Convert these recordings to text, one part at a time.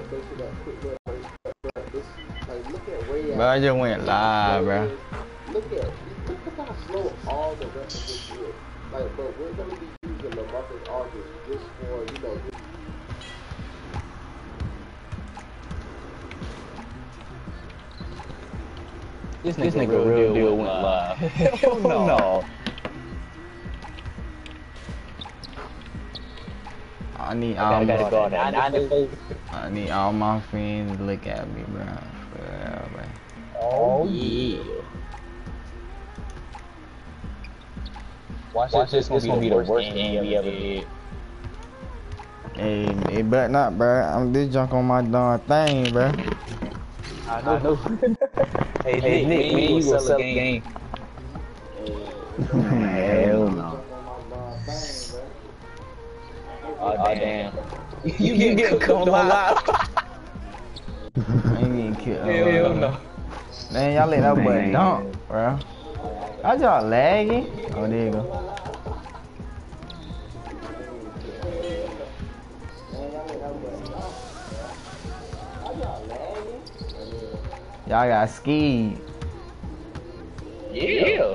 Uh, bro, I just went live, bro. Look at look at how slow all the rest of this is. Like, but we're gonna be using LaMarcus Aldridge just for you know. Just This nigga, this nigga real, real deal went live. Hell no. no. I need I all gotta my, go. I, I, I need all my friends to look at me, bro. Yeah, oh, bro. oh yeah. Watch, Watch this, this gonna be the worst game we ever did. Hey, it better not, bro. I'm this junk on my darn thing, bro. I know. I know. hey, hey, Nick, me you gonna sell a game. Hell Oh, damn. you, you get cooked on live. I ain't getting killed. Hell no. Man, y'all let that boy dunk, bro. Y'all y'all lagging? Oh, there you go. Y'all got skied. Yeah.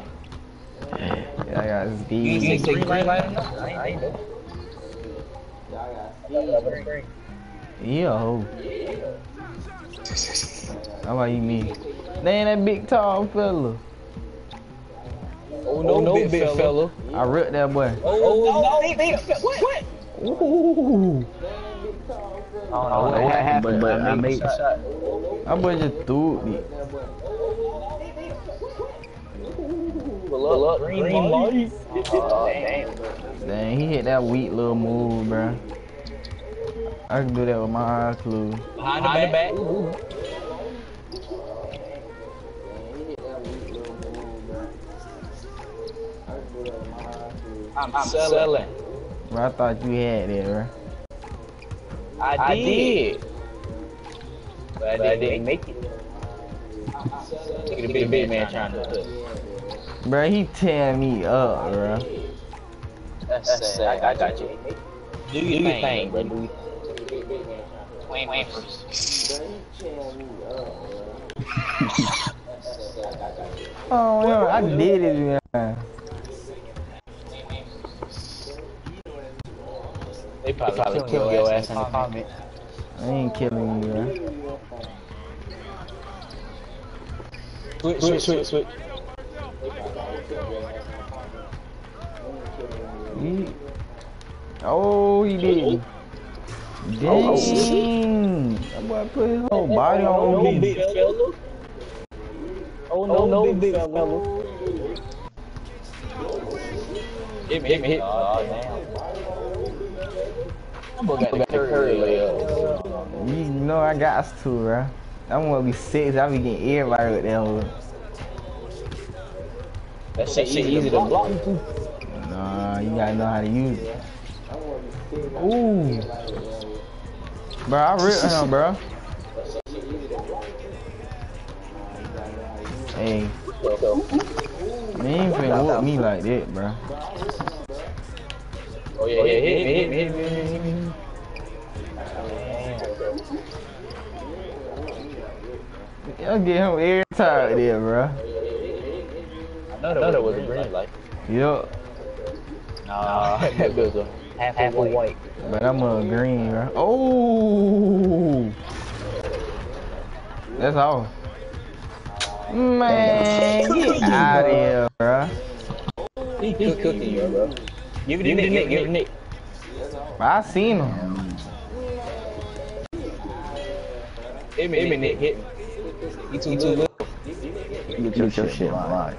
Y'all got You skied. ain't say green light enough? I ain't know. Yo. How about you, me? They ain't that big tall fella. Oh, no, no big, big fella. I ripped that boy. Oh, no, big fella. What? Ooh. I don't know oh, what happened, but I made the shot. That boy just threw me. Pull up, green, green light. Oh, damn. Dang, he hit that weak little move, bro. I can do that with my eyes closed. Behind the back. I'm selling. Bro, I thought you had it, bro. I, I did. But I, but I didn't make it. Look at the big, big man trying to hook. Bro, he tearing me up, bro. That's sad. I, I got you. Do your, do your thing, bro. Do Wayne Wayne first. Oh, yo, I did it, man. They probably, probably kill your ass in the comments. I ain't killing you, bro. Switch, switch, switch, switch. He... Oh, he did. Dang. Oh, oh. That boy put his whole oh, body on me. big fella. Oh no, no big, big fella. Hit me, hit me, hit me. Oh, damn. I'm gonna get the curry layup. You know I got to, bro. I'm gonna be six. I be getting everybody with that one. That shit easy to block. Nah, you gotta know how to use it. Ooh. Bro, I ripped him, bro. Hey. Man, ain't finna whoop me like that, bro. Oh yeah, yeah, hit me, hit me, hit me, hit me. Y'all get him every time there, bro. I know that was a green light. Yup. Nah, that was a half, half a white. But I'm a green, bro. Oh. That's all. Man, get out of here, bro. He, he cooking you, bro. Give it to Nick, Nick, give it to Nick. I seen him. Hit me, hit me, Nick, hit me. You too, too little. Get your, your shit right.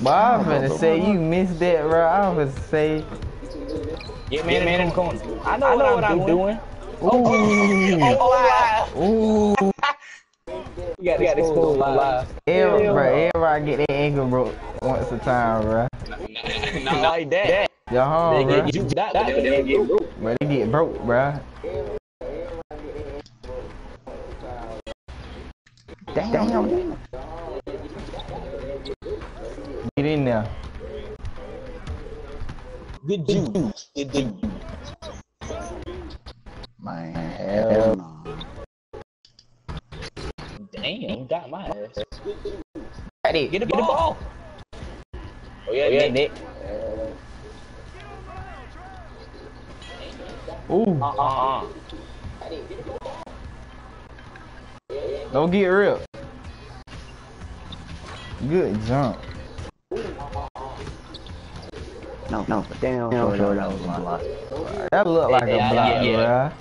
But I was finna say you missed that, bro. I was finna say. Get man, man in the corner. I know, I know what, I'm doing. Ooh. Oh, oh Ooh. Oh, you got, you got this cool live. Every, bro, everybody get their ankle broke once a time, bro. Not like that. Y'all home, bro. You that, but they don't get broke. Bro, they get broke, bro. Damn. Get in there. Good jump, Good dude. Man, hell no. Damn, you got my ass. Ready. Get a ball. Get ball. Oh yeah, oh, yeah, Nick. Nick. Ooh. Uh -uh. Don't get ripped. Good jump. No, no, damn, damn sure that was my block. That looked like Yeah, a block, yeah, yeah. bruh.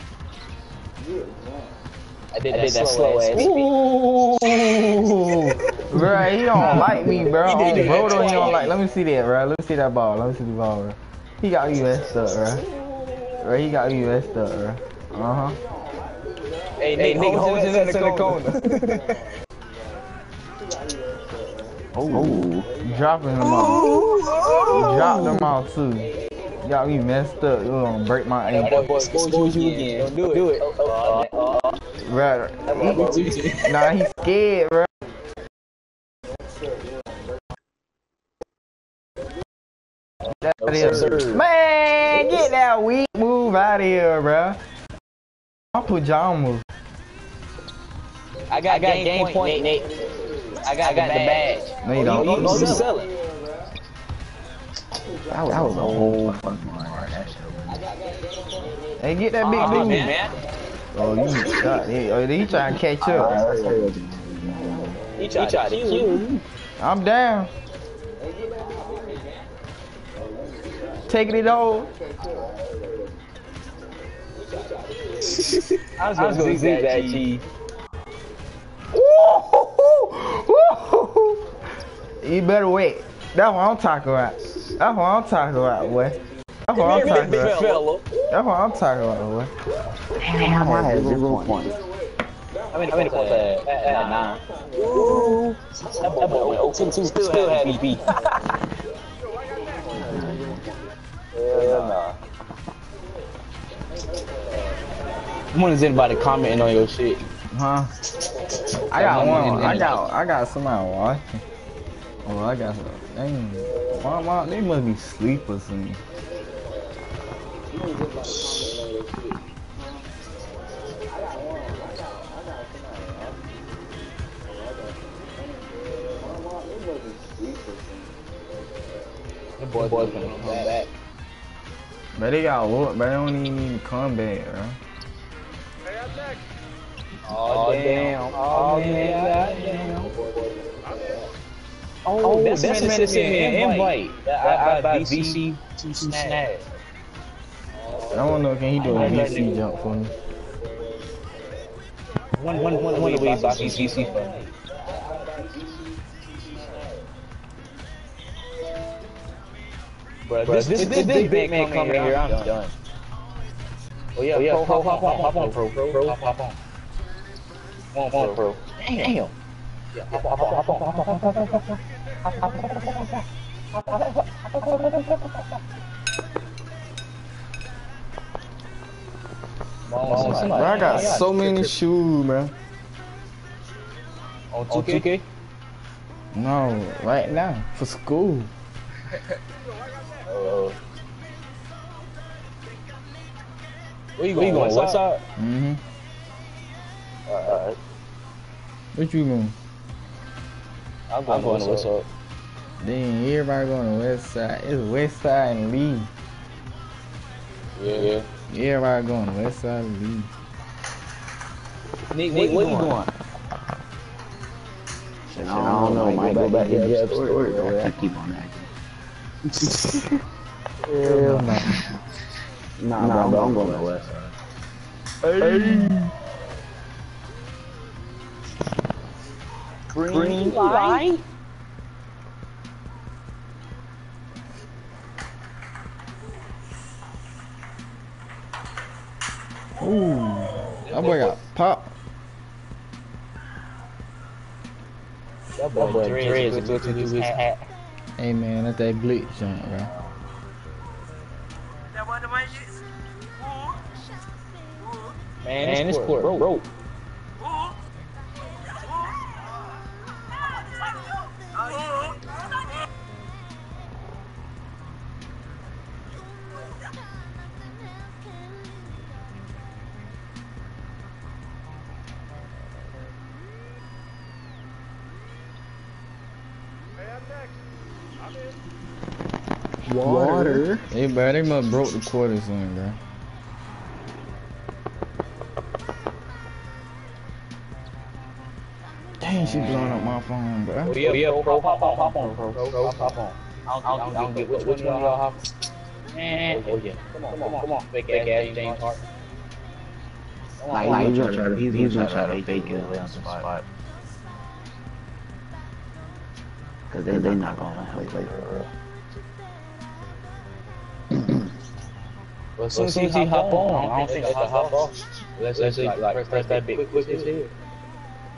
I did that, I did that slow ass. Ooh, bruh, he don't like me, bro. He did On that Brodo, he don't like. Let me see that, bro. Let me see that ball. Let me see the ball, bro. He got me messed up, bro. Bro, he got me messed up, bro. Uh huh. Hey, Nick, Nick, hold his ass in the corner. Oh, Dropping him off. You dropped him off too. You got me messed up. You gonna break my Boy, ankle. boy, expose you again. Don't do it. Do it. Oh, oh, oh. Bro, He- he- nah, he's scared, bro. That No, is- sir. Man, get that weak move out of here, bro. My pajamas. I got, I got game, point, Nate. I got, I got the badge. No, you Oh, don't. You, you, you sell it. that was, that was a whole fucking hard. That shit was- Hey, get that big Uh, dude. man. Oh, you shot. He, oh, he trying to catch up. He tried, he tried to kill you. I'm down. Taking it over. I was gonna zigzag that cheese. You better wait. That's what I'm talking about. That's what I'm talking about, boy. That's what I'm talking about. fella. That's what I'm talking about, boy. Damn, I had zero points. How many points I had? I had nine. Ooh. That boy, that went 0 2 still, still had VP. Hell nah. When is anybody commenting on your shit? Huh? I got one. I got. I got somebody watching. Oh, I got. Dang. Why, why, they must be sleep or something. The boy, boy's gonna come back. But they got work, but they don't even need to come back, bro. Oh, damn. Oh, damn. Oh, that's, that's man that sent me an invite. I, I, buy VC to snag. I don't know, can he do a VC jump for me? One, one, one, one of the ways VC for me. But this, this, this, this big man coming here, I'm done. Oh yeah, yeah, pro, hop, hop, hop, hop on, pro, pro, pro, hop, hop on. Damn. Bro, I got so many shoes, man. On 2K? No, right now, for school. Uh, where you going? What's you going? Mm-hmm. Alright. What you going? I'm going, to west side. Then everybody going to west side. It's west side and Lee. Yeah. yeah. Everybody going to west side and Lee. Nick, Nick where you going? Shit, I don't know, might go back to the store. I can't keep on acting. Hell no. Nah, nah bro, I'm going to the west side. Hey. Green light? Ooh. That boy got pop. That boy, boy dreads is looking his hat. Hey man, that's that glitch jump, bro. Man, Man this court broke. broke. Water. Hey, bro, they must broke the quarters in, bro. Dang, she blowing up my phone, bro. Oh yeah, yeah, pro, hop on, hop on, pro, pro, hop on. I don't, I don't, I don't get which, which one of y'all hop. Man, oh, oh yeah, come on, come on, come on, fake ass James Hart. Come on, Like, come on. he's gonna try to, he's gonna try to fake it away on the spot. Cause they, they not gonna let him play for real. Well, as soon as he hop on, I don't think he'll hop off. Let's let's say like press that big quick his head.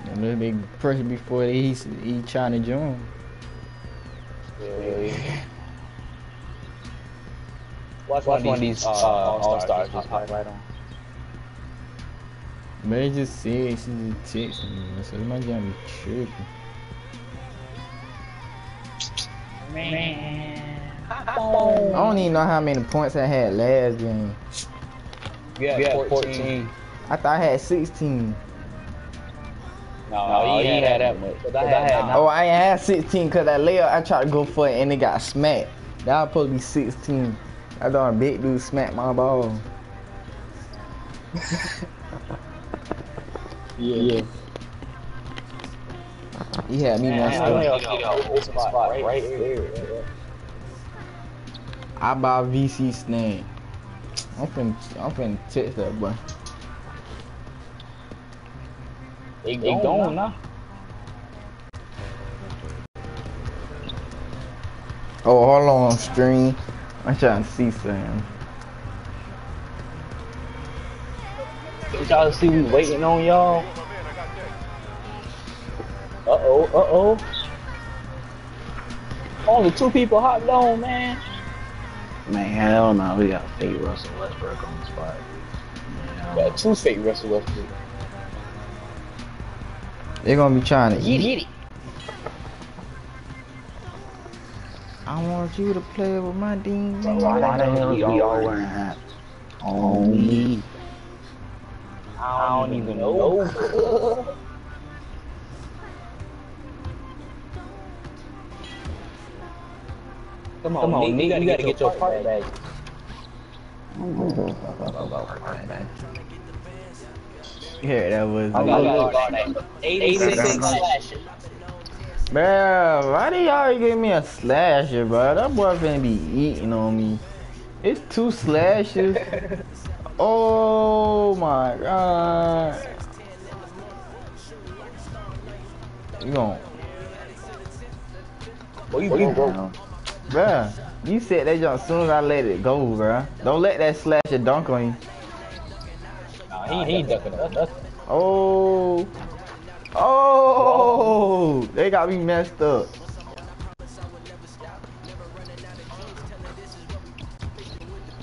And then they press before he he trying to join. Yeah. Watch, watch one of these uh, all stars just hop right on. But they just said she just texted me, so they might get me tripping. I don't even know how many points I had last game. Yeah, yeah, 14. I thought I had 16. No, no, he ain't had that much. 'Cause I had nine. Oh, I ain't had 16 because that layup I tried to go for it and it got smacked. That was supposed to be 16. I thought a big dude smacked my ball. Yeah. yeah. He had me messed I up. got a spot right, right there. I buy VC snake. I'm finna, I'm finna text that boy. They, they going now. Oh, hold on, stream. I'm trying to see something. Y'all see we waiting on y'all. Uh oh, uh oh. Only two people hopped on, man. Man, hell no, we got fake Russell Westbrook on the spot. Yeah. Got two fake Russell Westbrook. They're gonna be trying to Get eat. it. I want you to play with my demons. Why the hell we all wearing hats? Oh, me. I don't even know. Come on, Come on Nick, you gotta get your part back. Yeah, that was. I gotta guard that. 86 slasher. Bruh, why do y'all give me a slasher, bro? That boy finna be eating on me. It's two slashes. oh my god. You gon' Boy, you broke, bro. Bruh. You said that jump as soon as I let it go, bruh. Don't let that slasher dunk on you. Nah, he, he ain't ducking us. That's- Oh. Oh, they got me messed up.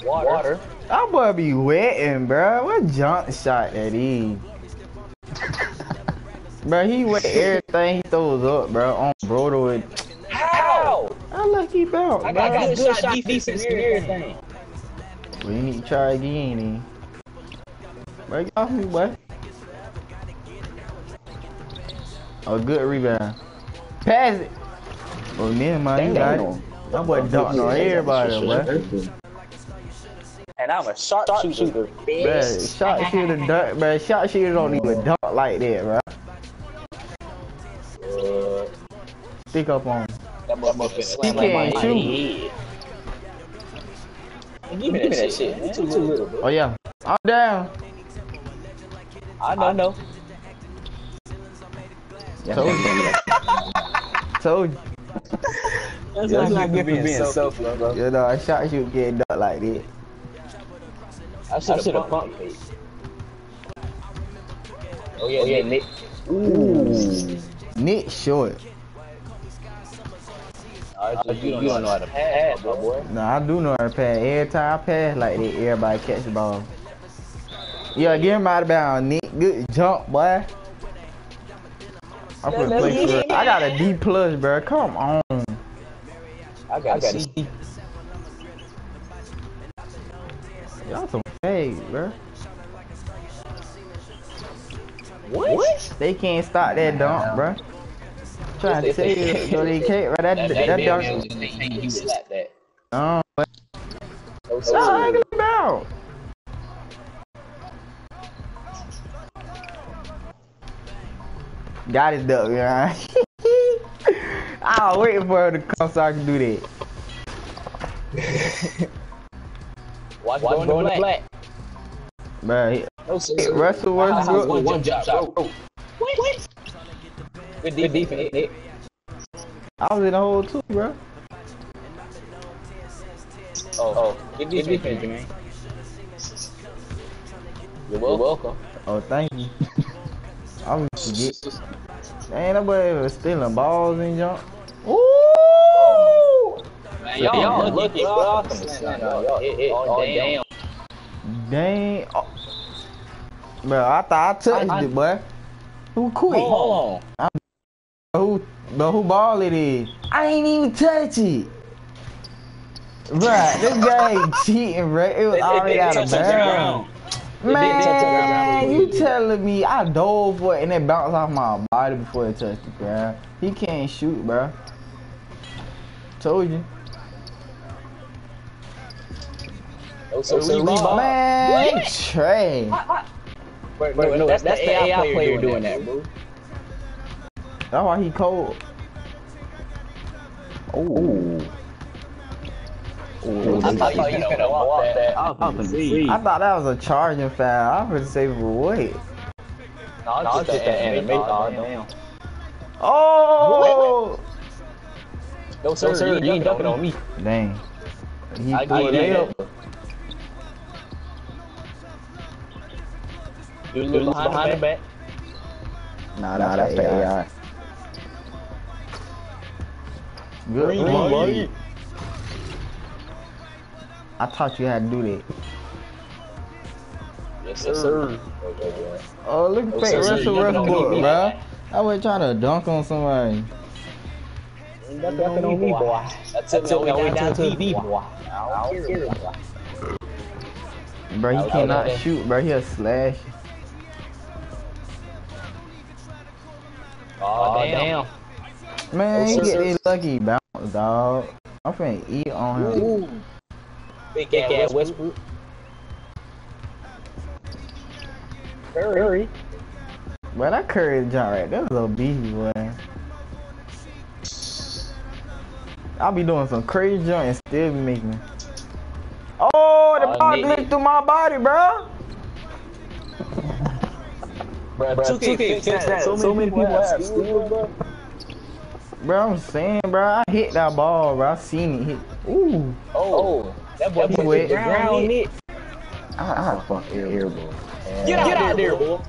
Water. That boy be wetting, bruh. What jump shot that is? bruh, he wet everything he throws up, bruh. On Brodo with. How? I like he bounce, I got bruh. good shot defense and everything. We need to try again, then. Bruh, off me, boy. A good rebound. Pass it. Oh, never mind. You got it. That boy dunking on everybody, boy. And I'm a sharp, shooter. Bruh, shot shooter dunk, bruh. Shot shooter don't even dunk like that, bruh. Uh, Stick up on him. That motherfucker slam He like can't shoot. Give me that shit, man. Too little, bro. Oh yeah, I'm down. I know, I know. Told you. Told you. That's Yeah, what that's I get for being selfish, bro. You know, a shot shoot get dunked like that. I should have pumped fake. Oh yeah, yeah, Nick. Ooh. Nick short. Uh, you, don't, you don't know how to pass, bro, boy. Nah, I do know how to pass. Every time I pass like that, everybody catch the ball. Yeah, get him out of bounds, Nick. Good jump, boy. I'm gonna play for it. I got a D plus, bro. Come on. I got to see. Y'all some fake, bro. What? They can't stop that dunk, bro. Trying to tell you, though they can't, right? That, that, that dark. That. Oh, but No, so I sir. about. Got it, duck, yeah. I was waiting for her to come so I can do that. Watch, Watch going to black. But No. Russell Westbrook. One jump shot. What? What? Good defense, Nick. I was in the hole too, bro. Oh, oh. Good defense, man. You're welcome. Oh, thank you. I'm forget. Ain't nobody ever stealing balls and jump. Ooh! Man, y'all, y'all lucky, bro. I'm y'all hit. Oh, damn. Dang. Oh. Bro, I thought I touched I- I- it, boy. Who quit? Hold on. Who, but who ball it is? I ain't even touch it. Bruh, this guy ain't cheating, bro. It was It- it- already it out of bounds. ground. It did touch the Man, you telling me I dove for it and it bounced off my body before it touched the ground? He can't shoot, bro. Told you. No, sir. Rebound. Man, What? Trey. Wait, wait, no, that's, that's the AI player doing that, bro. That's why he cold. Ooh. Ooh. I thought you was gonna block that. I was about to see. I thought that was a charging foul. I was say for what? No, it's just the animation. Oh, damn. Oh! No, sir. sir. You ain't dunking on me. Dang. He I threw it it. up. You look behind the back. Nah, that's, that's the AI. Good Green read. light. I taught you how to do that. Yes, sir. Oh, look at oh, fake sir, sir, Russell you dunking on Westbrook, me. bro. I was trying to dunk on somebody. Dunking on me, boy. That's it. Now we down to TV, boy. I don't care, boy. Bro, he Okay, cannot okay. shoot, bro. He'll slash. Oh, damn. Man, he sir, get sir. this lucky bounce, dog. I'm finna eat on him. Ooh. Big cat Westbrook. Curry. But that Curry jump right, that was a beefy boy. I'll be doing some crazy jump and still be making. Oh, the Oh, ball nigga. glitched through my body, bro. Bro, 2K fixed that. So many people have steals, bro. Bro, I'm saying, bro, I hit that ball, bro. I seen it hit. Ooh. Oh, oh that boy He hit wet. the ground, I, I fuck air ball. Get out, Get out there, boy.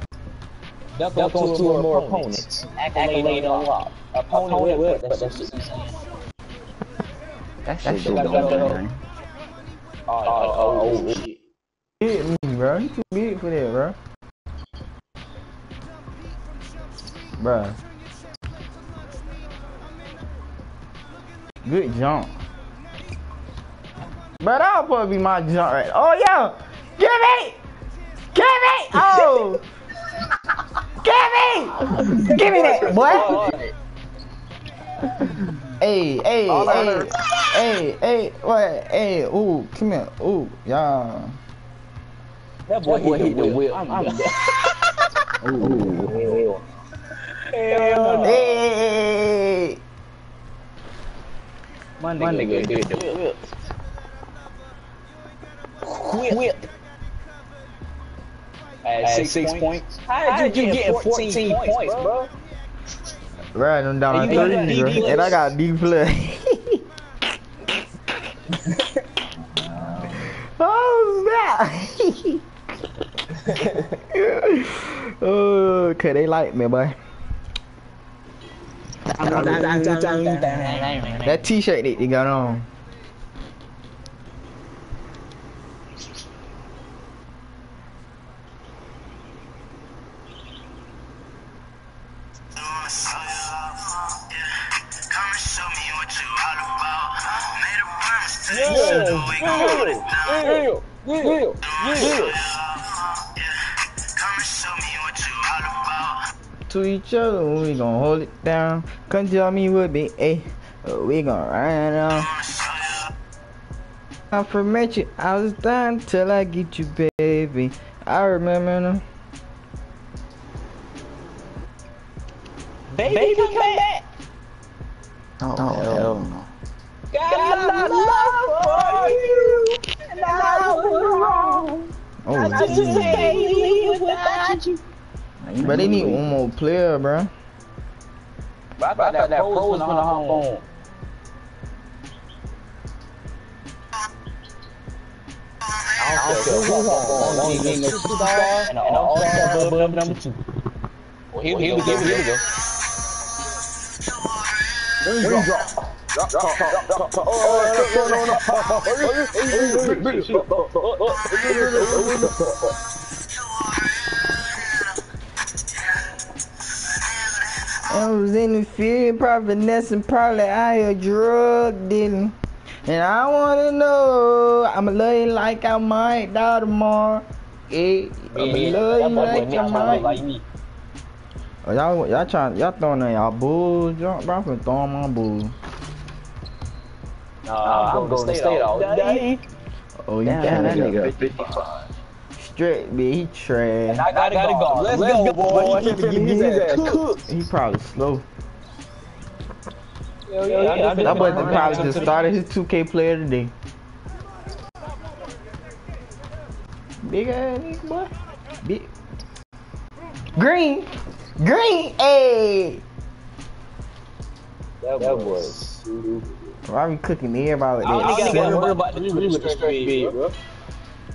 Dunk on two or more opponents. Accolade unlocked. Opponent whip, but that's what he's saying. That shit shit don't got go better. Oh, oh, oh, oh, oh shit. Hit me, bro. He too big for that, bro. Bruh. Good jump. But that was supposed to be my jump right. Oh, yeah. Give me! Give me! Oh! Give me! Give me that, boy! Hey, hey, All hey, hey, hey, what? Hey, ooh, come here, ooh, yeah. That boy hit the whip. I'm done. Ooh. Hell no. Hey, My nigga did the whip. Whip. At six, six points. How did you get 14 points, bro? right, them down And you three, D bro. plus? and I got D plus. oh snap! oh, cause they like me, boy. That T-shirt that you got on. Yeah, yeah, yeah, yeah. to each other, we gon' hold it down. Come tell me what be a, we gon' ride it on. I first met you, I was dying till I get you, baby. I remember them. Baby, Baby come, come back. Oh, oh hell no. Got a love for you, and I was wrong. Oh, I just can't live without you. But they need one more player, bro. But I thought that, that pro was gonna hop on. I don't care who hop on. Long as he ain't superstar and an all-star above number two. Well, here we go. Here we go. Raindrop. Drop, drop, drop, drop, drop, drop. Oh, no, no, I was in the field, probably Ness probably I a drug dealing. And I wanna know, I'ma love you like I might die tomorrow. Yeah, I'ma love you like I might. Oh, y'all, y'all trying, y'all throwing in y'all bulls, bro. I'm finna throw on my bulls. Nah, I'm going to stay all day. Oh, you Damn, that nigga 55. Straight, B, he trash. I gotta go. Let's, go, boy. He finna get his ass cooked. He probably slow. Hell yeah, That boy probably just started his 2K player today. Big ass nigga, boy. Big. Green. Green. Hey. That, that was stupid. Why we cooking everybody with I only that? gotta shit? worry about the with the stretch bro.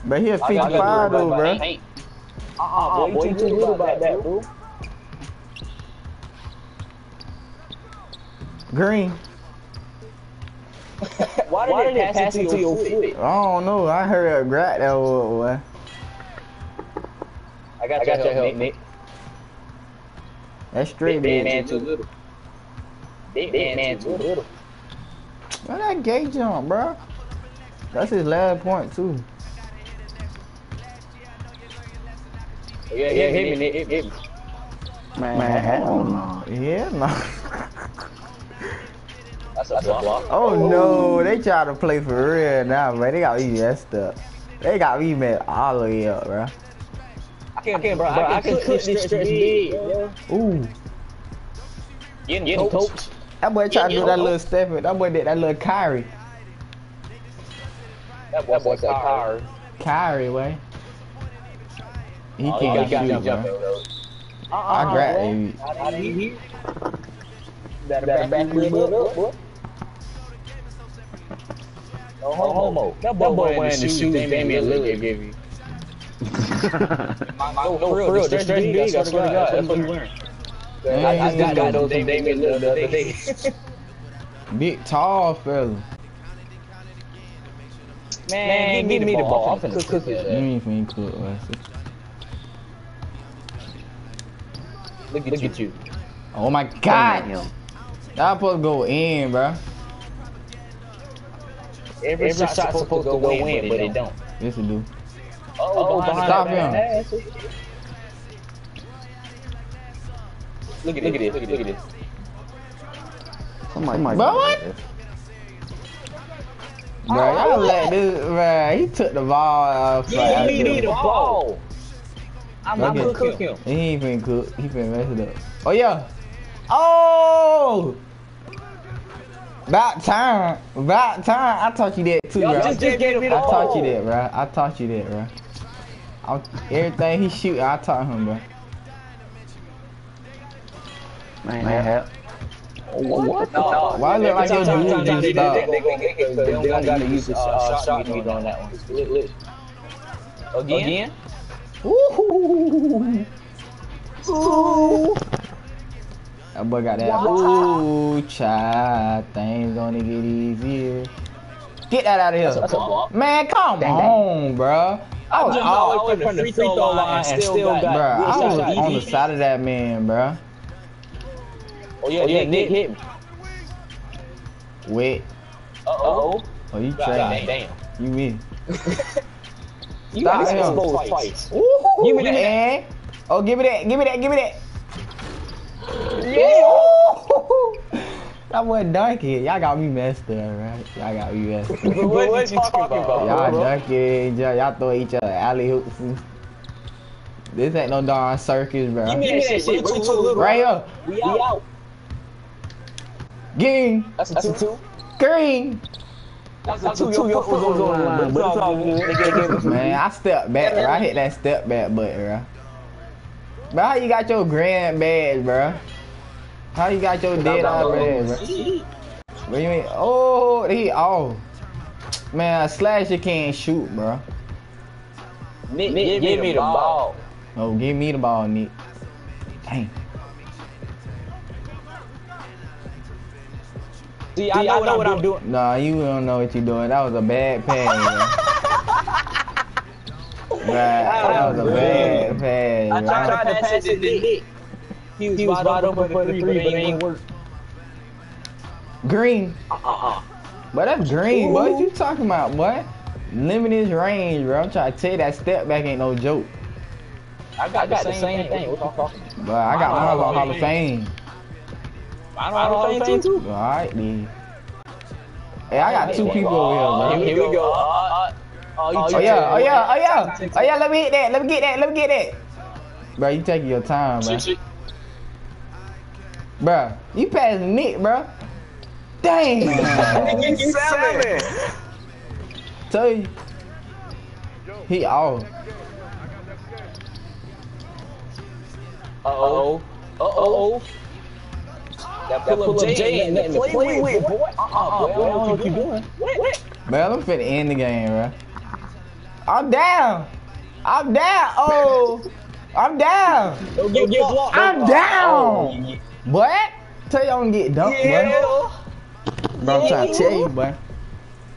But he a I gotta worry 55 about though, my bro. paint. Uh-uh, boy, you too little about that, bro. Green. Why did it pass it to your foot? I don't know. I heard a grat that was, boy. I got, your help, Nick. That's straight, Big big. man too little. Big man too little. What that gay jump, bro? That's his last point too. Yeah, yeah, hit me, Nick. Hit me. Man, man hell no. Yeah, no. That's a block. Oh, oh no, they try to play for real now, man. They got me messed up. They got me messed all the way up, bro. I can't, I can't, bro. I can cook this stretch big. Ooh, Getting, getting coached. that boy tried to do that little Stephen. That boy did that little Kyrie. That boy, that boy said power. Kyrie, way. He Oh, can't he got shoot, to jump bro. though. Uh-uh, I grabbed him. I didn't hear. Better back, back this up, boy. No homo. That boy, wearing the shoes Damian Lillard gave you. No, no, for real, the stretch big, I swear to God, that's what he wearing. I, I got, got those from Damian Lillard the other day. Big tall fella. Man, give me the ball. I'm finna cook his You ass. ain't finna cook, Look at, look at you. Oh my god! Y'all supposed to go in, bro. Every, shot's supposed, to go in, but it don't. Yes, it do. Oh, oh behind Stop the him. ass. Look at, look at this. Look at this. Somebody might But what? Bro, y'all oh. let this, man. He took the ball off. Give me the ball. I'm, I'm Okay. gonna cook him. He ain't finna cook. He finna mess it up. Oh, yeah. Oh! About time. About time. I taught you that too, Yo, bro. just, just get me I taught you that, bro. I taught you that, bro. I, everything he shoot, I taught him, bro. Man, hell. What? No, Why look like your Time, dude time, time, just they- stopped? they- they gonna get it 'cause They don't gotta use the uh, shot meter on that one. Lit, lit. Again? Ooh. Ooh. That boy got that. Ooh, child. Things gonna get easier. Get that out of here. That's a block. Man, come on, bro. I was, all, the way from the free throw line and still got bruh, I was on the side of that man, bruh. Oh yeah, yeah, Nick hit me. Wait. Uh oh. Oh, you trash. damn. You me. You got him. exposed twice. Ooh, Give me that. man. Oh, give me that. Give me that. Give me that. Yeah. That wasn't donkey. Y'all got me messed up, right? Y'all got me messed up. what, what you talking about? Y'all bro? dunking, y'all y'all throw each other alley hoops. and- This ain't no darn circus, bro. Give me that shit. shit. Two, two, Right here, We out. game, That's a two. two. green. That's a two. Your foot was on the line, but it's all good. Man, I stepped back, bro. I hit that step back button, bro. Bro, how you got your grand badge, bro? How you got your dead eye badge, bro? What you mean? Oh, he off. Man, a slasher can't shoot, bro. Nick, Nick, give me the ball. Oh, give me the ball, Nick. Dang. See, I know, what, I'm doing. Nah, you don't know what you're doing. That was a bad pass. Right, that was a bad pass, I bro. tried to pass it to Nick. He was, wide open for the three, but it ain't work. Green. But that's green, boy. What you talking about, boy? Limit his range, bro. I'm trying to tell you that step back ain't no joke. I got, the same thing. What you talking about? But I got mine on Hall of Fame. I don't Hall of Fame too. Alright, then. Hey, I got two people over here, Here we go. Uh, uh, oh, Oh yeah, oh yeah, oh yeah, oh yeah. Let me hit that. Let me get that. Let me get that. Bro, you taking your time, bro. Bro, you passing Nick, bro. Dang. You seven. Tell you. He off. Uh-oh. Uh-oh. That pull up J ain't nothing to play with, boy. Uh-uh, uh-uh, boy. I don't know what you doing. What? What? Man, I'm finna end the game, bro. I'm down. I'm down. Oh, I'm down. Don't get blocked. I'm down. Oh, what? Tell you I'm gonna get dunked, Yeah. boy. Bro, I'm trying to tell you, boy.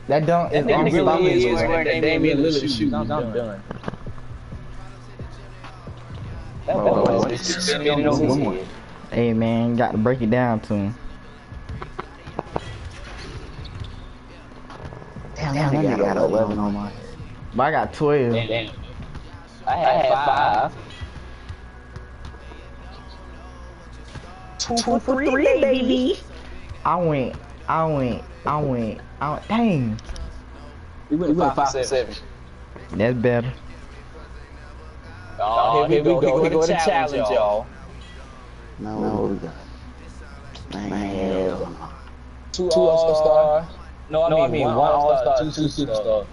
That dunk is That nigga unstoppable, really is boy. wearing that Damian Lillard shoes. I'm done. That boy oh, oh, is just spinning over his head. Hey, man, got to break it down to him. Damn, that nigga got 11 on my head. But I got 12. Damn. I had five. Two for three, baby. I went, I went, I went, I went. Dang. We went five, five for seven. That's better. Oh, here we go. Here we go. The challenge, y'all. No, what we got? Man, hell. Two, two all-star. No, I mean, one all-star, two two superstar.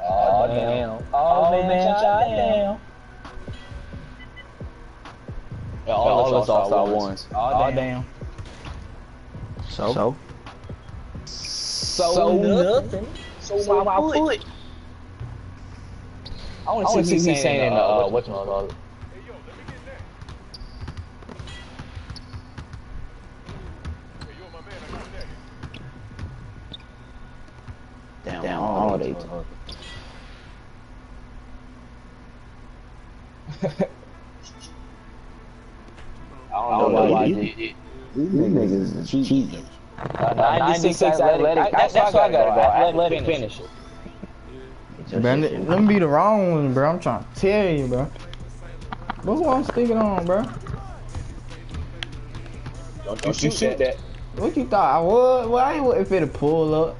Oh, oh, damn. Oh, oh, man, shot down. Yeah, all those all-star ones. Oh, oh damn. So? So? So, nothing. So my foot. I want to see what he's saying in, uh, whatchamacallit. Damn, Damn all they talk. I don't know why did it. These niggas is cheating. Uh, 96 athletic. That's why I gotta go. Athletic finish. Bro, let let me be the wrong one, bro. I'm trying to tell you, bro. But who I'm sticking on, bro? Don't you shoot that. What you thought I would? Well, I ain't wouldn't fit to pull up.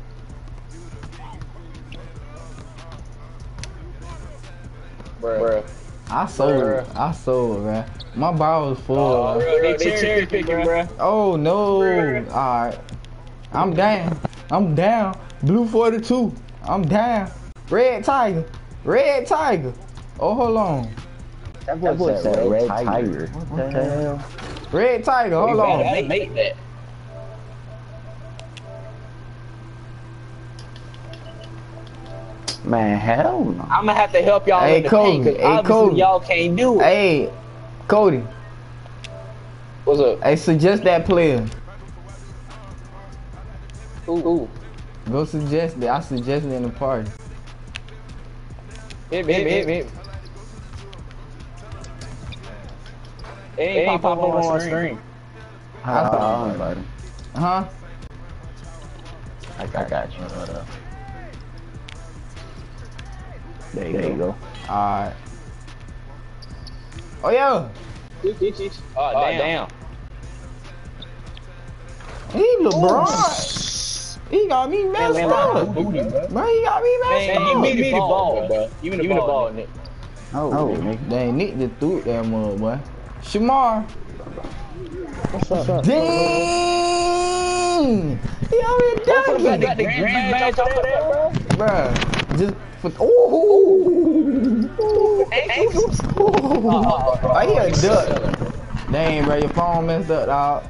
Bruh. I sold. Bruh. I sold, bro. My bar was full. Oh, bro. they cherry picking, bruh. Oh no! Alright. I'm down. I'm down. Blue 42. I'm down. Red Tiger. Red Tiger. Oh, hold on. That boy said red tiger. What the hell? Red Tiger. Hold on. They made that. Man, hell no. I'm gonna have to help y'all Hey, in the Cody. paint, 'cause Hey, obviously Cody. y'all can't do it. Hey, Cody. What's up? Hey, suggest that player. Ooh, ooh. Go suggest it. I suggest it in the party. Hit me, hit me, hit me. It ain't pop up on my screen. I'll invite him. Huh? I got, uh-huh. uh-huh. I got you. Hold up. There you, go. Alright. Oh yeah. Oh, oh damn. He LeBron. Oh, He got me messed Man, up. booty, bro. Bro, he got me messed Man, up. give me the ball, bro. Give me the ball, Nick. Oh, Oh, nigga. they Nick just threw that mud, boy. Shamar. What's up? Dang! He already done Got the grand badge over there, bro. Bruh, just for. Ooh! Oh, oh, he a duck. Dang, bro, your phone messed up, dog.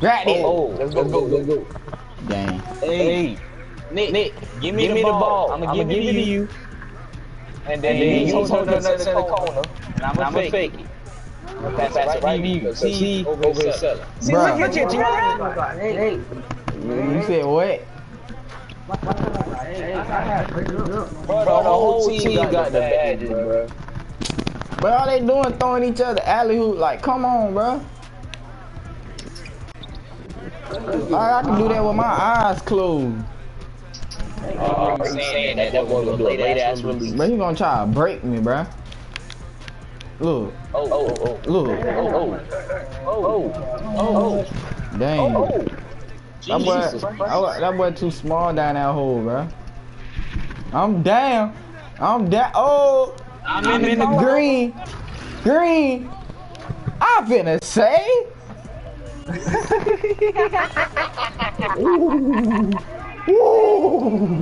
Grab it. Oh, oh, let's go, go, go, go. Dang. Hey, Nick, Nick, give me, the, ball. I'm gonna give, it to you. And then, you hold it in the corner. And I'm gonna fake it. I'm gonna pass it right to you. See, over here, selling. See, Bruh. look at you, You said what? Bro, the whole team got the badges, bro. But all they doing throwing each other alley-oop like, come on, bro. Like, I can do that with my eyes closed. Oh, I'm saying that that was a late ass release. But he gonna try to break me, bro. Look, Oh, oh, oh, look, oh, oh, oh, oh, dang. oh. That boy, Christ. that boy too small down that hole, bro. I'm down. I'm down. Oh, I'm in the green, green. I finna say. Ooh.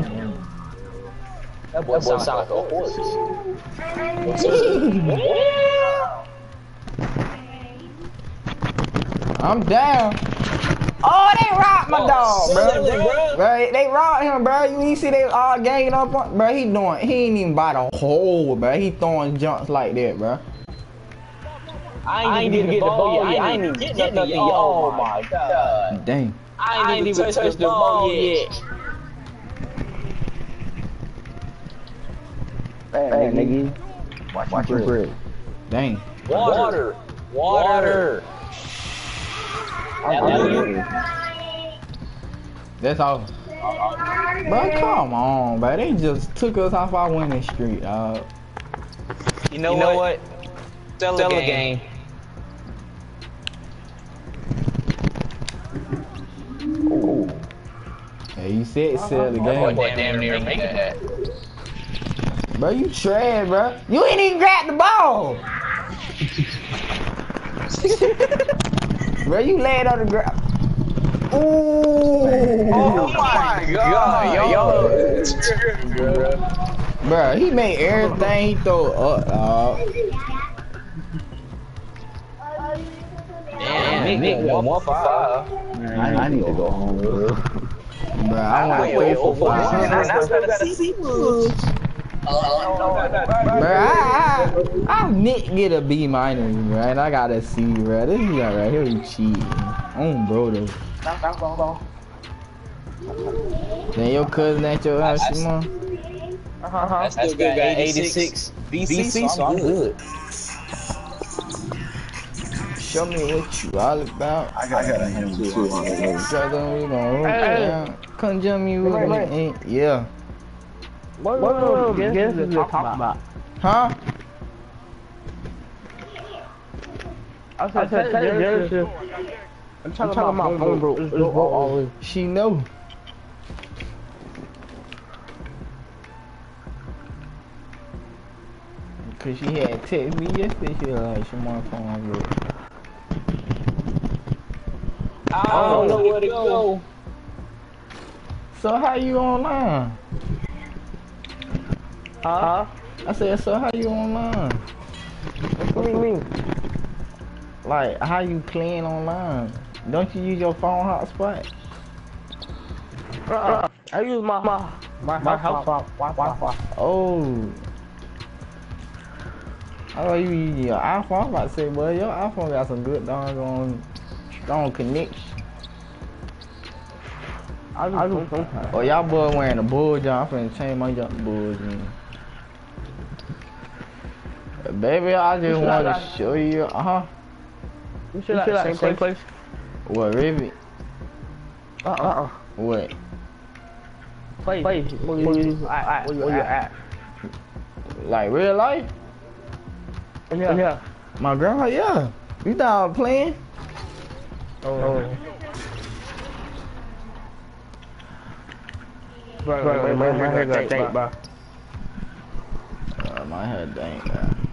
That boy sound like a horse. I'm down. Oh, they robbed my oh, dog, bro. Sullivan, bro. Bro, they robbed him, bro. You ain't see they all ganging up on, bro. He doing, he ain't even by the hole, bro. He throwing jumps like that, bro. I ain't even get the ball yet. I ain't even get nothing yet. Oh, oh my god. Dang. I ain't even touched the ball yet. Hey, nigga. Watch, watch your bread. Dang. Water. Water. Alley-oop. That's all. But come on, bro. They just took us off our winning streak, dog. You know, what? Sell the game. Hey, you said sell the Boy, game. damn near make that. Bro, you trash, bro. You ain't even grab the ball. bro, you laid on the ground. Ooh. Oh, oh my god, yo. Bro, he made everything he throw up, dog. Damn, Nick went one for five. I, I need to go home, bro. Bro, I went three for five. Bro, I, I, I Nick get a B minus, bro, and I got a C, bro. This guy right here, he cheating. Oh, bro, though. Then your cousin at your house, Shimon? I still got 86 VC, so I'm good. Show me what you all about. I got, I got him too. Brother, we gonna roll down. Come join me with me. Yeah. What, what, what guess is talk about? Huh? I said, I said, Genesis. I'm talking, about phone bro. It's broke always. She know. Cause she had text me yesterday, she was like, she my phone broke. I don't know where to go. So how you online? Huh? I said, so how you online? What do you mean? Like, how you playing online? Don't you use your phone hotspot? Uh-uh. I use my my my, my house Wi-Fi. Oh. I thought you use your iPhone. I'm about to say, boy, your iPhone got some good doggone strong connection. I do, I do sometimes. Oh, y'all boy wearing a bull jump. I'm finna change my jump to bulls in. Baby, I just should want to like- show you. Uh huh. You should like same, same place. What, Rivet? Uh uh. What? Place. Place. Where you, where you at? Where you at? Like real life? Yeah. Yeah. My grandma, yeah. You thought I was playing? Oh. Bro, bro, bro, bro, my hair got dank, bro. Uh, my head dank, man.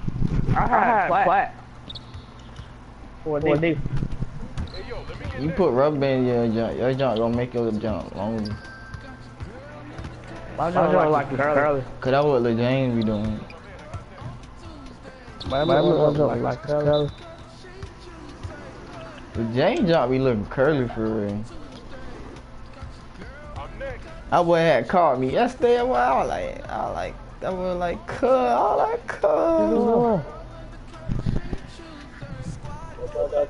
I had flat. What D? You put rubber band in your junk, your junk gonna make your junk longer. My junk like it's curly. Cause that's what Lil James be doing. My junk like curly. The James junk be looking curly for real. I boy had called me yesterday. I was like, I was like, I was like, cuz, I was like, cuz.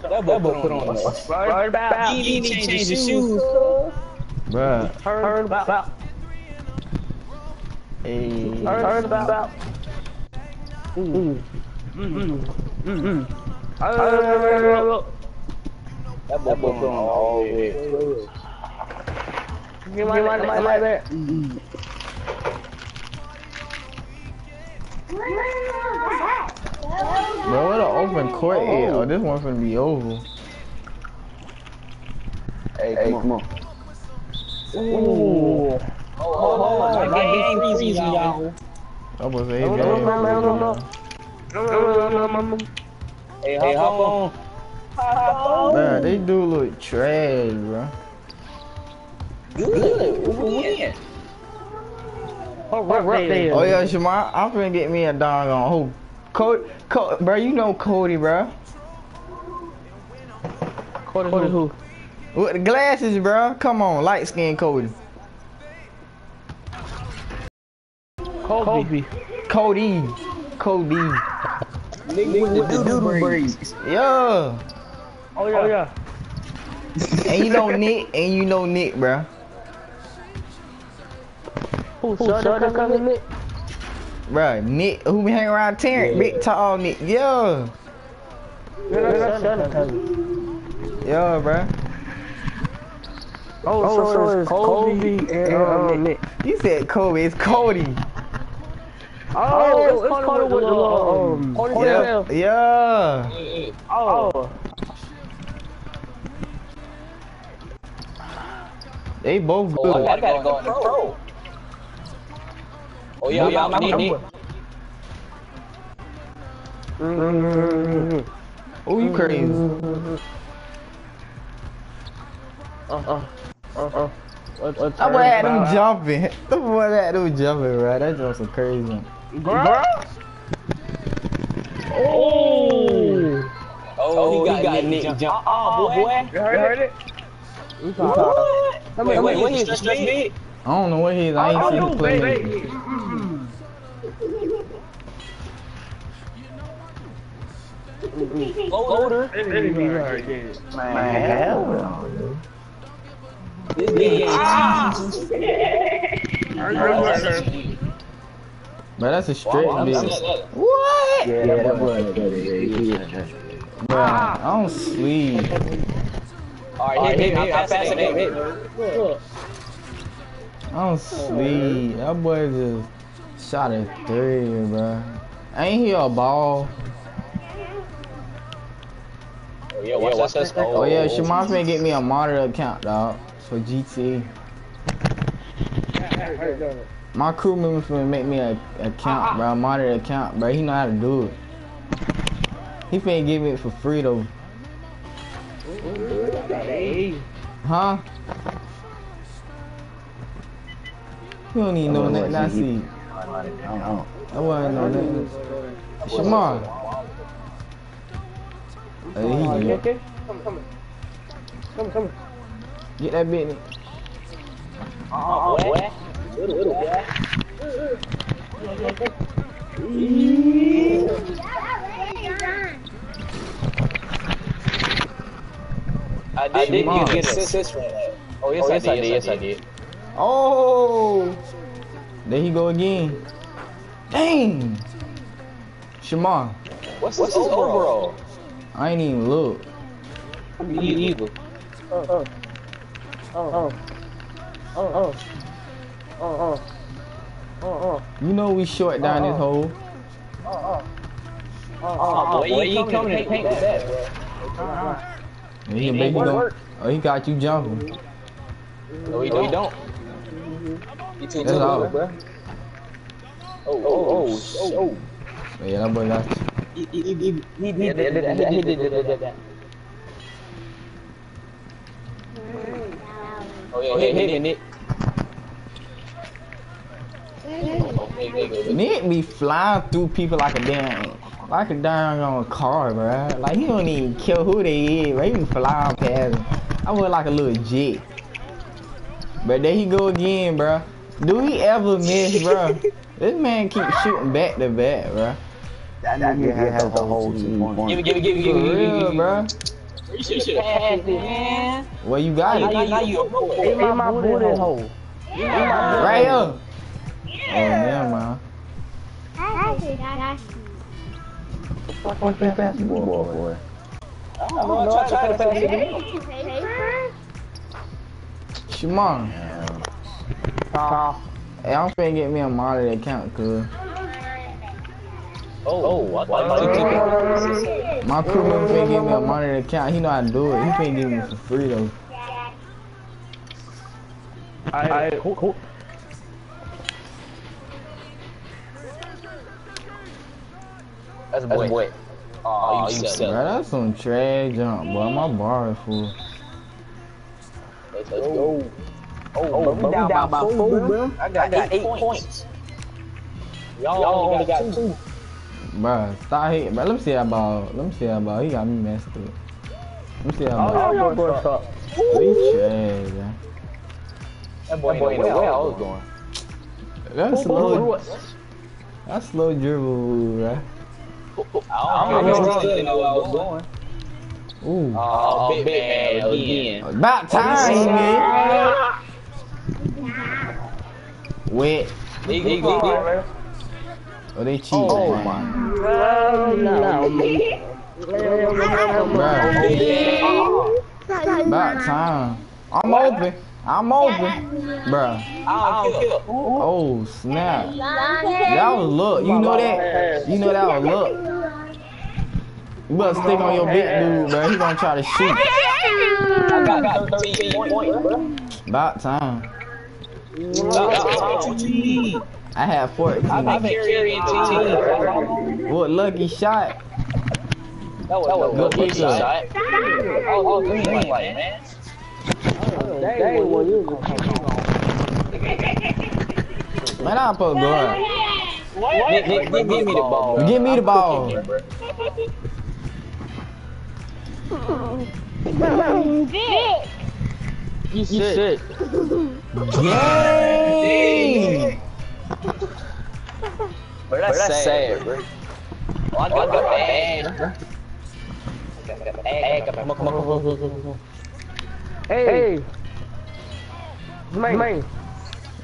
That boy put on the Right about. He didn't even change his shoes. Bruh, Heard about. hey. Heard about. Mm. Mm. Mm. Mm. That boy put on all the way. Give my money like that. Bro, what an open court is. Oh, this one's gonna be over. Hey, come, come on. Ooh. Oh, my game freezing, y'all. That was a No, no, no, no, no, no. No, no, no, no, no. Hey, hop on. Bruh, they do look trash, bro. Good. Who win? Oh, right, right there. Oh yeah, Shamar, I'm finna get me a dog on who? Cody, Cody, bro, you know Cody, bro. Cody who? With the glasses, bro. Come on, light skin Cody. Kobe. Cody. Cody. Nigga with the doodle braids. Yeah. Oh yeah. Oh yeah. And you know Nick, and you know Nick, bro. Who? Shudder coming Nick? Bruh, Nick, who be hanging around Terrence, big tall Nick. Yeah. Shudder coming. Yeah, bro. Oh, so, so it's Kobe and um, Nick. You said Kobe, it's Cody. Oh, it's, it's Cody with the little um. Yeah. ponytail. Yeah. Oh. They both Oh, good. I gotta go in the pro. Oh yeah, yeah, I need Nick. Mm-hmm. Oh, you crazy. Uh, uh, uh, uh. Let's, let's That boy had them turn jumping. That boy had them jumping, bro. That just some crazy. Girl. Oh. Oh, he got, Nick jump. Oh, boy. You heard it? What? Wait, wait, what is stretch big? I don't know what he is. I ain't oh, seen him play. lately. Loader. Man, hell no. This nigga But that's a straight I'm- I'm- bitch. What? Yeah, that was good. Yeah, he was just- Bro, I don't sleep. Alright, hit, hit, hit, I'm passing it, hit, hit. I don't sleep. That boy just shot a three, bro. Ain't he a ball? Oh yeah, watch that. Oh yeah, Shamar finna get me a modded account, dog, for GT. My crew member finna make me a account, bro, a modded account, bro. He know how to do it. He finna give me it for free though. Huh? You don't even know nothing I see. I don't know. I wasn't know nothing. Shamar. Hey, he Okay, Come, come. Come, come. Get that bitch. Oh, boy. Little, little boy. Oh, oh, I did, did Shimon. get an assist from that. Oh, yes, I did. Yes, I did. Oh! There he go again. Dang! Shamar, What's, What's his overall? I ain't even look. Me either. Oh, oh. Oh, oh. Oh, oh. Oh, oh. Oh, oh. You know we short down this Uh-uh. hole. Oh, boy, he coming to paint with that, bro. Yeah, he, baby gon' oh, he got you jumping. No, he don't. don't. He too That's all. good, bro. Oh, oh, oh, oh, oh. Yeah, that boy got you. He, he, he, he, he did that, he did that, that. Oh, yeah, hit me, Nick. Nick be flying through people like a damn, like a damn on a car, bro. Like he don't even care who they is, bro. He be flying past them. I was like a little jet. But there he go again, bro. Do he ever miss, bro? this man keep shooting back to back, bro. That nigga has the whole team. Give me, give me, give me, give For me, give me, give me. bro. You should have passed man. Well, you got it. now, now you a pro. Hey, my booty hole. Right here. Oh, never mind. Fuck that basketball boy. I'm trying to pass it to me. Shimon. Carl. Hey, I'm finna get me a modded account, cuz. Oh, oh, what? What? My crewman finna give me a modded account. He know how to do it. He finna give me for free, though. I, who, who, That's a boy. Oh, you Bro, suck. that's some trash jump, boy. My bar is full. Let's go. Oh, oh but we down by four, bro. I got eight points. Y'all only got two. Bruh, stop hitting. Bro, let me see that ball. Let me see that ball. He got me messed up. Let me see that oh, ball. oh, your boy suck. He trash, man. That boy ain't know where I was going. That's slow. That's slow dribble, bruh. I don't know where I was going. Ooh. Uh, oh, big man again. About time, man. Wet. He, he, he, he. Oh, they cheat. Oh, man. my. Bruh. About time. I'm open. I'm open. Bruh. I don't kill. Oh, snap. That was look. You know that? You know that was look. You better stick on your big dude, bro. He gonna try to shoot. I got 13 points, bro. About time. I had 14. I've been carrying team. What lucky shot? That was Good a good kick shot. up. Oh, oh, green light, man. Dang, well, you Man, I'm supposed to go out. Nick, Nick, Nick, give me the ball. bro. Give me the ball. You sick. Gang! But that's sad, bro. Oh, I got the bag, bro. I got the bag. Come on, come on, come on, come on, come on. Hey. Man. Man.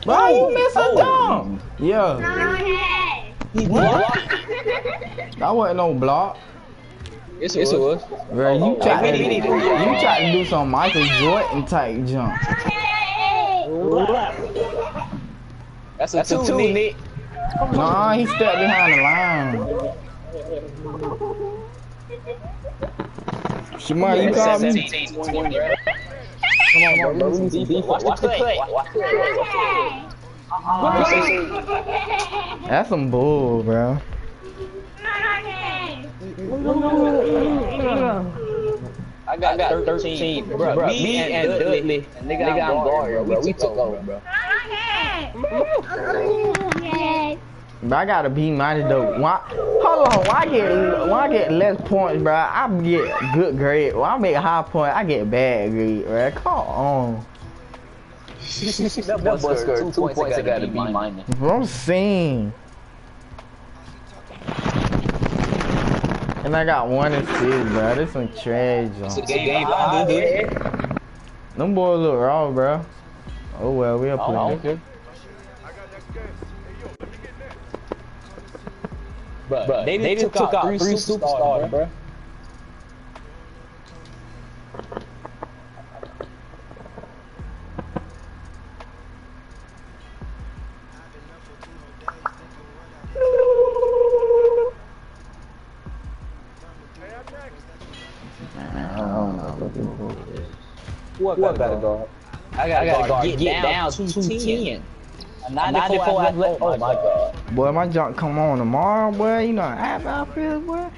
Why you missing dumb? Yeah, He blocked. that wasn't no block. Yes, it was. Bro, you tried to, we need to- you tried to do some Michael Jordan type jump. That's a two, Nick. Nah, he stepped behind the line. Shimon, you called me? 17, 20, bro. Come on, bro. We need to defense. Watch the cut. Watch the cut. That's some bull, bro. I got, I got 13, bro. bro me, and Dudley, and nigga, nigga I'm guard, bro. We took over, bro. But I gotta be minded though. Why, hold on, why I get why I get less points, bro? I get good grade. When I make high point, I get bad grade, bro. Come on. That boy scored two points. I gotta be minus. Bro, I'm saying. And I got one assist, bro. This some trash, It's a game. I. Them boys look raw, bro. Oh well, we'll Oh, play. Bro, bro they, they took, took out, out three superstars, superstars bro. What, what better guard? I got, I got a guard. Get, get down, down to 210. A 94 athletic. Oh my god. Boy, my junk come on tomorrow, boy. You know how I feel, boy.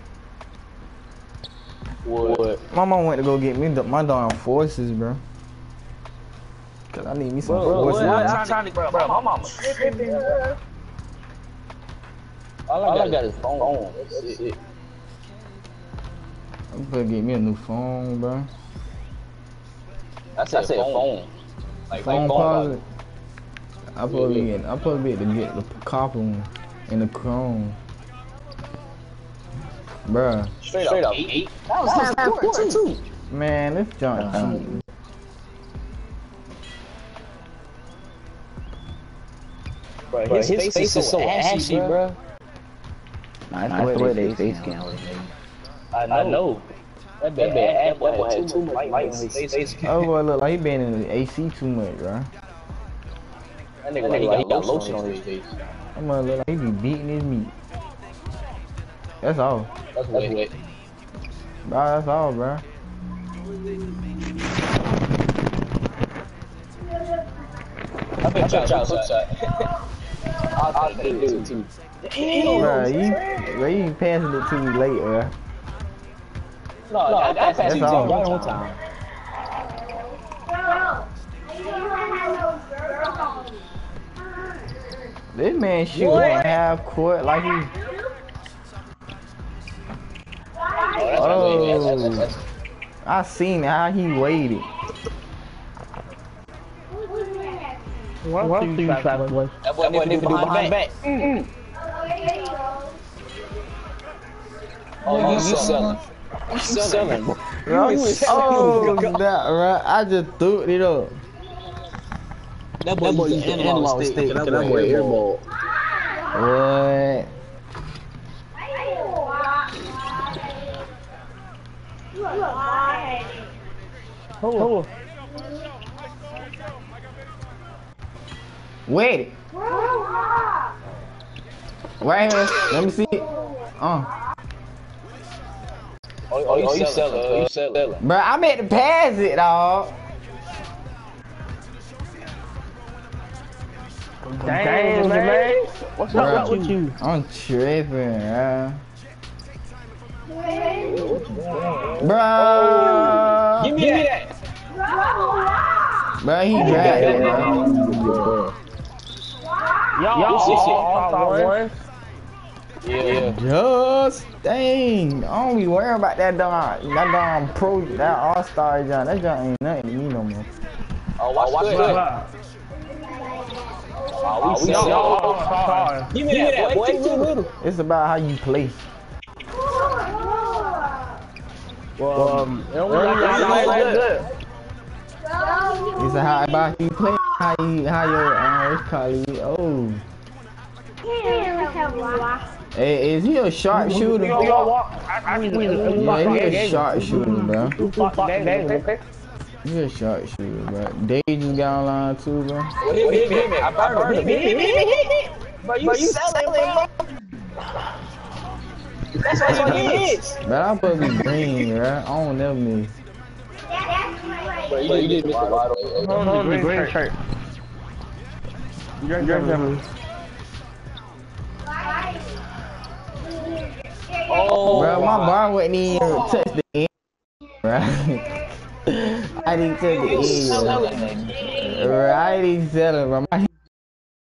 What? My mom went to go get me the, my darn forces, bro. Cause I need me some bro, forces. Bro, I'm trying to, bro, my mama tripping, bro. All I, All got, I got is phone. That's it. I'm gonna get me a new phone, bro. I said, I said phone. phone. Like phone, phone phone I probably get, I probably to get the copper one and the chrome. Bruh. Straight, Straight up, eight. eight. That was, that was half court, too. Man, this junk uh cheating. Bro, his, his face, face is so ashy, ashy bro. bro. Nah, that's the way they face can't look. I know. I know. That boy, that boy had too much light on his face. Oh boy, look like he been in the AC too much, bro. That nigga, that nigga like he got lotion on his face. That mother look like he be beating his meat. That's all. That's wet. Bro, that's all, bro. I bet y'all shot hook shot. I'll take it too. Bro, you, bro, you passing it to me late, bro. No, no, I, I passed it to you right on time. This man shoot on half court like he. Oh, I seen how he waited. What, what do you try to play? That boy didn't even do behind back. Mm -mm. Oh, you selling. You selling. Bro, oh, that, right. I just threw it up. That boy, that boy used an analog stick. stick. That boy airball. What? Oh. Wait. Right here. Let me see. Uh. Oh, oh, you, oh, you selling? Oh, you selling? Bro, I meant to pass it, dog. Damn, man. What's Bro, up with you? I'm tripping, bro. Bro. Oh, give me that. Bro, he dragged it, bro. Y'all all one. Yeah. Just dang. I don't be worrying about that darn that darn pro that all star John. That John ain't nothing to me no more. Oh, watch, watch that. Oh, we y'all all stars. Give me that, boy. Too little. It's about how you play. Well, um, it don't like like good. It's how about you play, how you how your uh, what's called oh. Hey, is he a sharpshooter? Yeah, he a sharpshooter, bro. He a sharpshooter, bro. Dave just got online too, bro. Hit me, hit me. I burned him. Hit me, hit me, hit me. But you selling, bro. That's what he is. But I'm supposed to be green, bro. I don't never miss. But you didn't miss the wide open. Hold on, the green shirt. You're definitely. Oh, bro, my bar wouldn't even touch the end, bro. I didn't touch the end, bro. I didn't sell it, bro. My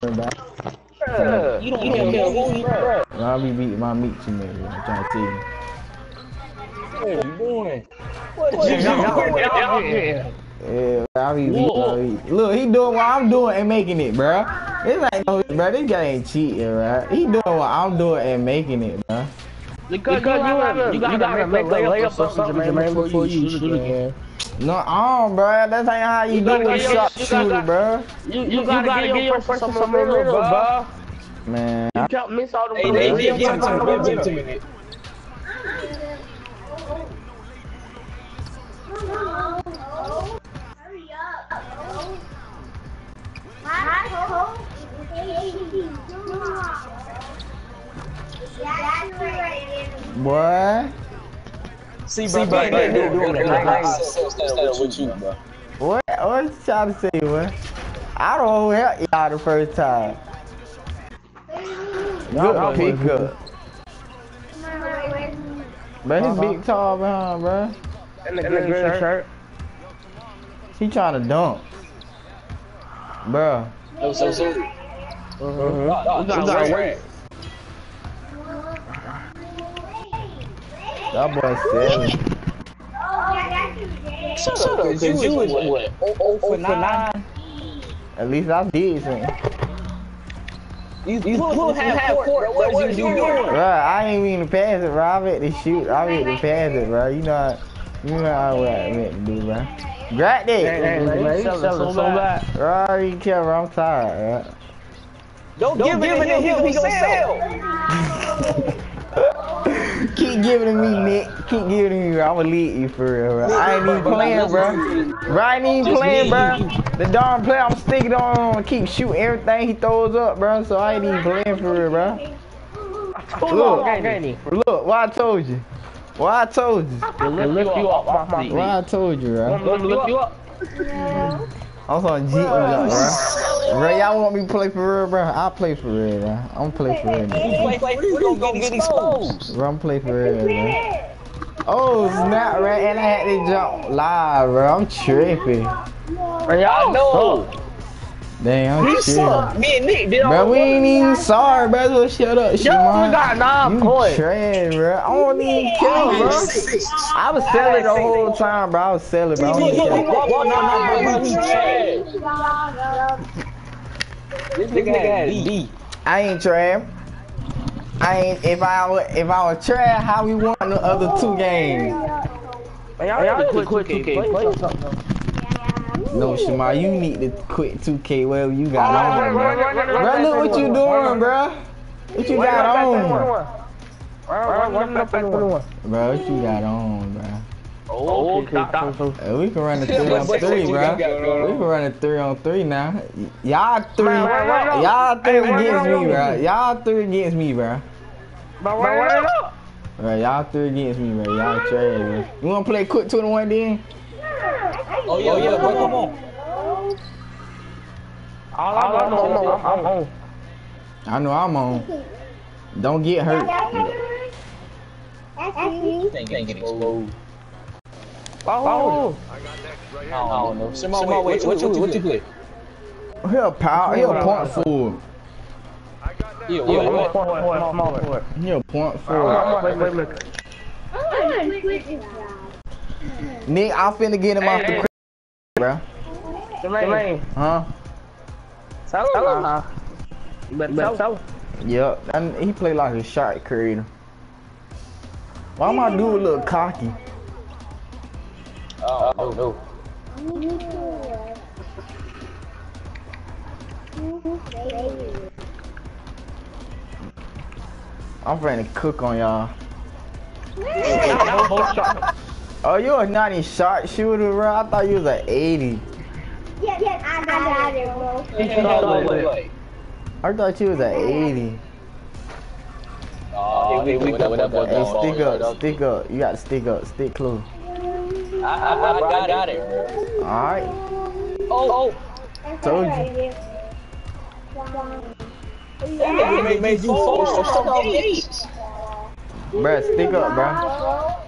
bro. You don't even care who you bro. I'll be beating my meat too much. I'm trying to tell you. What are you doing? What are you doing? Yeah, I be beating Look, he doing what I'm doing and making it, bro. This ain't no, bro. This guy ain't cheating, bro. He doing what I'm doing and making it, bro. Because, because you, gotta, you, gotta, you gotta make a layup or something, Jermaine, before, before you shoot again. No, um, bro, that's ain't how you, you do a shot shooter, bro. You, you, you gotta, gotta give your person some middle, bro. Man, you can't miss all the. Hey, they give him to me, give him to me. Hurry up, bro. What? See, bro, See, bro, bro, bro, bro, bro, bro, bro, what? What you trying to say, man? I don't help y'all the first time. Y'all pick up. Man, uh -huh. he's big tall behind, bro. In the green, shirt. shirt. He trying to dunk. Bro. No, so, so. Uh-huh. We got, we got that boy seven. Shut up, cause you was what? Oh, oh for nine. At least I did something. You, you pull half court. What was you doing? Bro, I ain't mean to pass it, bro. I meant to shoot. I meant to pass it, bro. You know, you know what I meant to do, bro. Grab Hey, that. hey, man, you selling so bad. Bro, I already care, bro. I'm tired, bro. Don't, give it to him. He gonna sell. Keep giving to me, Nick. Keep giving to me, bro. I'ma lead you for real, bro. I ain't even playing, bro. Bro, I ain't even playing, bro. The darn player, I'm sticking on, keep shooting everything he throws up, bro. So I ain't even playing for real, bro. Look, gang, gang. Look, what I told you. What I told you. To lift you up off my What I told you, bro. Let lift you up. I'm on G jump, bro. Bro, y'all want me to play for real, bro? I'll play for real, bro. I'm play for real, bro. Play, play, you gonna get exposed. Bro, I'm play for real, bro. Oh, snap, right? And I had to jump live, bro. I'm tripping. Man, I y'all know. suck. Damn, You suck. Me and Nick did all Bro, we ain't even sorry, bro. So shut up, shit, Y'all man. got nine You points. trash, bro. I don't even care, bro. I was selling the whole time, bro. I was selling, bro. I don't even care. This nigga had B. I ain't trash. I ain't. If I if I was trash, how we won the other two games? Y'all need to quit 2K. Play something. No, Shema, you need to quit 2K. Well, you got on, Run, bro. Bro, look what you doing, bro. What you got run, run, on, run, bro? one. What you got on, bro? Oh, okay, stop. Uh, we can run a three on three, bro. We can run a three on three now. Y'all three, y'all three against me, bro. Y'all three against me, bro. But run it. Bro, y'all three against me, bro. Y'all trash, bro. You wanna play quick 21 then? Oh yeah, yeah, boy, come on. All I know, I'm on. I'm on. I know I'm on. Don't get hurt. Ain't getting exposed. Oh, I don't know. Simone, wait, what you what you play? He a power. He a point forward. Yeah, yeah, what I'm what? on point, point, small point. He a point forward. Oh, wait, wait, wait. Nick, I'm finna get him off the crib, bro. Jermaine. Huh? Tell him. You better tell him. Yep. And he play like a shot creator. Why my dude look cocky? Oh, oh no. I'm finna cook on y'all. Both shots. Oh, you a 90 shot shooter, bro? I thought you was an 80. Yeah, yes, I got it, bro. I thought you was an 80. Oh, here we go with that boy. Hey, stick up, stick up. You gotta stick up, stick close. I, I, I got it. Alright. Oh, Told you. you. that nigga made you fall so stuck on eight. Bruh, stick up, bruh.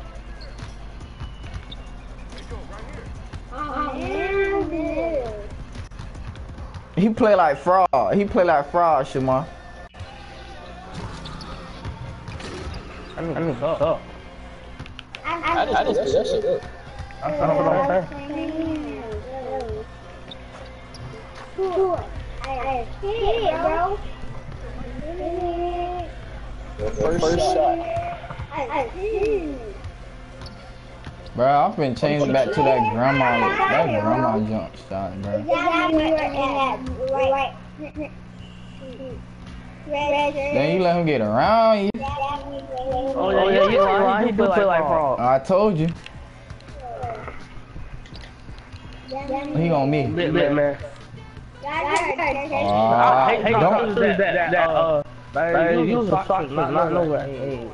He play like fraud. He play like fraud, Shema. I mean, I mean, what's up? I just, I just do that shit up. That's what I'm saying. bro. First shot. Bruh, I've been changing back to that grandma, that grandma jump shot, bro. Then you let him get around you. Oh, yeah, yeah, yeah. He do play like fraud. I told you. He gonna me. Lit, lit, man. Ah, I hate, hate don't- don't that, that, that, uh, man, use the socks, not, not nowhere.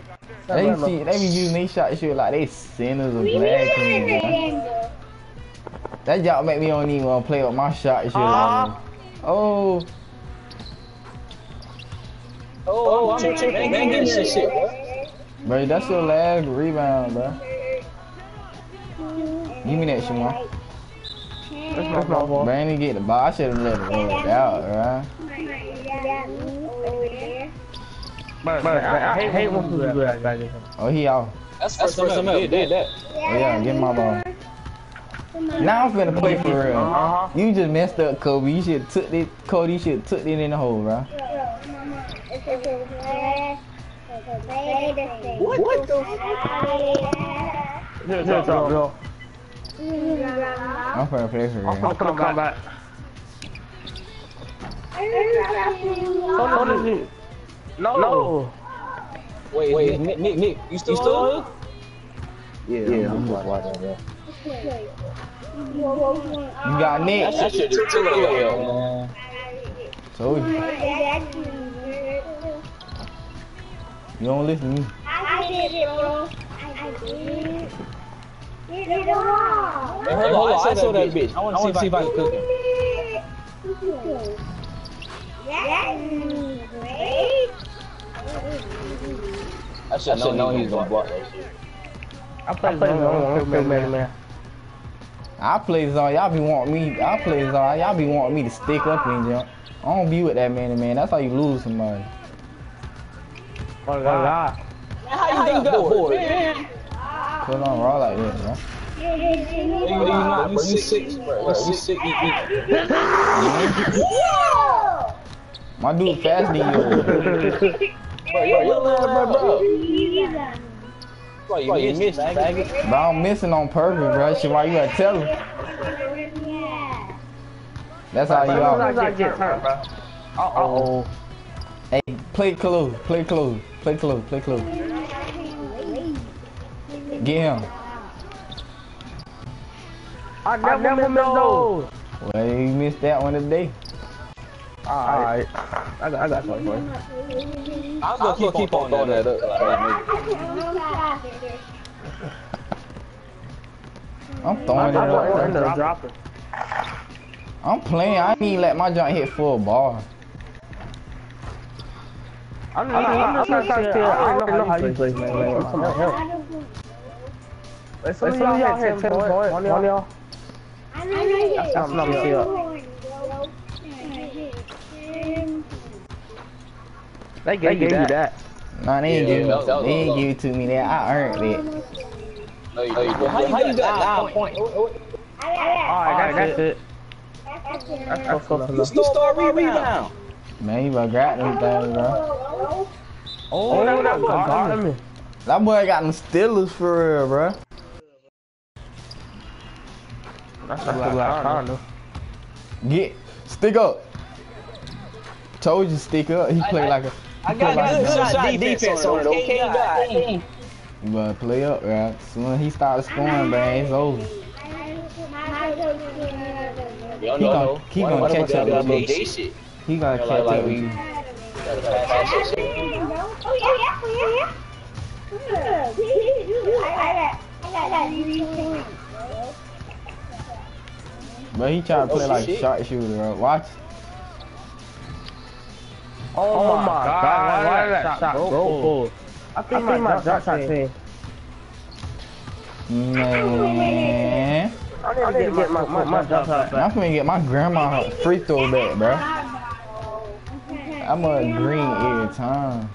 Hey, hey. They see, they be using these shot shit like they sinners or black people. That job make me don't even want to play with my shot and shit. Ah. Oh, Oh, I'm tripping. Man, man, give some shit, bro. bro, that's your last rebound, bro. Give me that shit, man. That's my ball. Bro, I didn't get the ball. I should have let it roll out, right? But, but I, I hate when people do that, guys. Oh, he out. That's the first time I ever did that. Oh, yeah, get my ball. Now I'm finna play for real. Uh-huh. You just messed up, Kobe. You should took it, Cody. You should took it in the hole, bro. What the Here, here, drop, go. I'm finna play for I'm real. gonna come back. Oh, no, no, no. No. Wait, wait, Nick, Nick, Nick, you still, you still on here? Yeah, yeah, I'm just watching, bro. You got Nick. That shit just took it out, man. Told you. You don't listen to me. I did it, bro. I did. Did it all. Hey, hold on, I saw that bitch. I want to see if I can cook it. That's great. I should have known he was gonna block that shit. I play zone, I don't play man, man. I play zone. Y'all be wanting me. I play zone. Y'all be wanting me to stick up and jump. I don't be with that man to man. That's how you lose somebody. Oh, God. How you got bored? Man, Cause I'm raw like this, bro. you, you not, you sick, bro. You sick, you, you, My dude fast than you. Bro, you, you, bro, bro. Bro, you missed, faggot. But I'm missing on purpose, bro. Shit, why you gotta tell him? That's how you Sometimes I are. get hurt, bro. Uh-oh. Hey, play close, play close, play close, play close. Get him. I never, never miss those. Well, you missed that one today. Alright. I got, I got something for you. I'm gonna keep, keep on throwing that up. I'm I throwing it got up. one in the dropper. I'm playing. I need to let my joint hit full bar. I'm not, I'm not trying to tell I already know how you play, man. Come on, help. Let's some of y'all hit 10 points. One of y'all. That's That's I'm gonna see up. They gave you that. Nah, they ain't Yeah, give, that was- that was they ain't low. give it to me. That I earned it. No, you didn't. How you, how you got nine points? Alright, that's it. That's close You enough. stole a rebound. Man, you better grab them things, bro. Oh, that was guarding me. That boy got them Steelers for real, bro. That's the last time, Get stick up. Told you stick up. He play like a. I got a good that. shot defense on it, okay? God. You better play up, right? Soon he starts scoring, man, it's over. Y'all He know, gon- know. he gonna why catch fuck up with do you. gay shit? He gonna Like- catch like up with we- you. Gotta pass that shit. But he try to play Oh, like shit. sharpshooter, bro. Watch. Oh, my god, why did that shot go full? I think my jump shot team. Man. I need to get my, my, my jump shot I'm back. finna get my grandma free throw back, bro. I'm a green every time.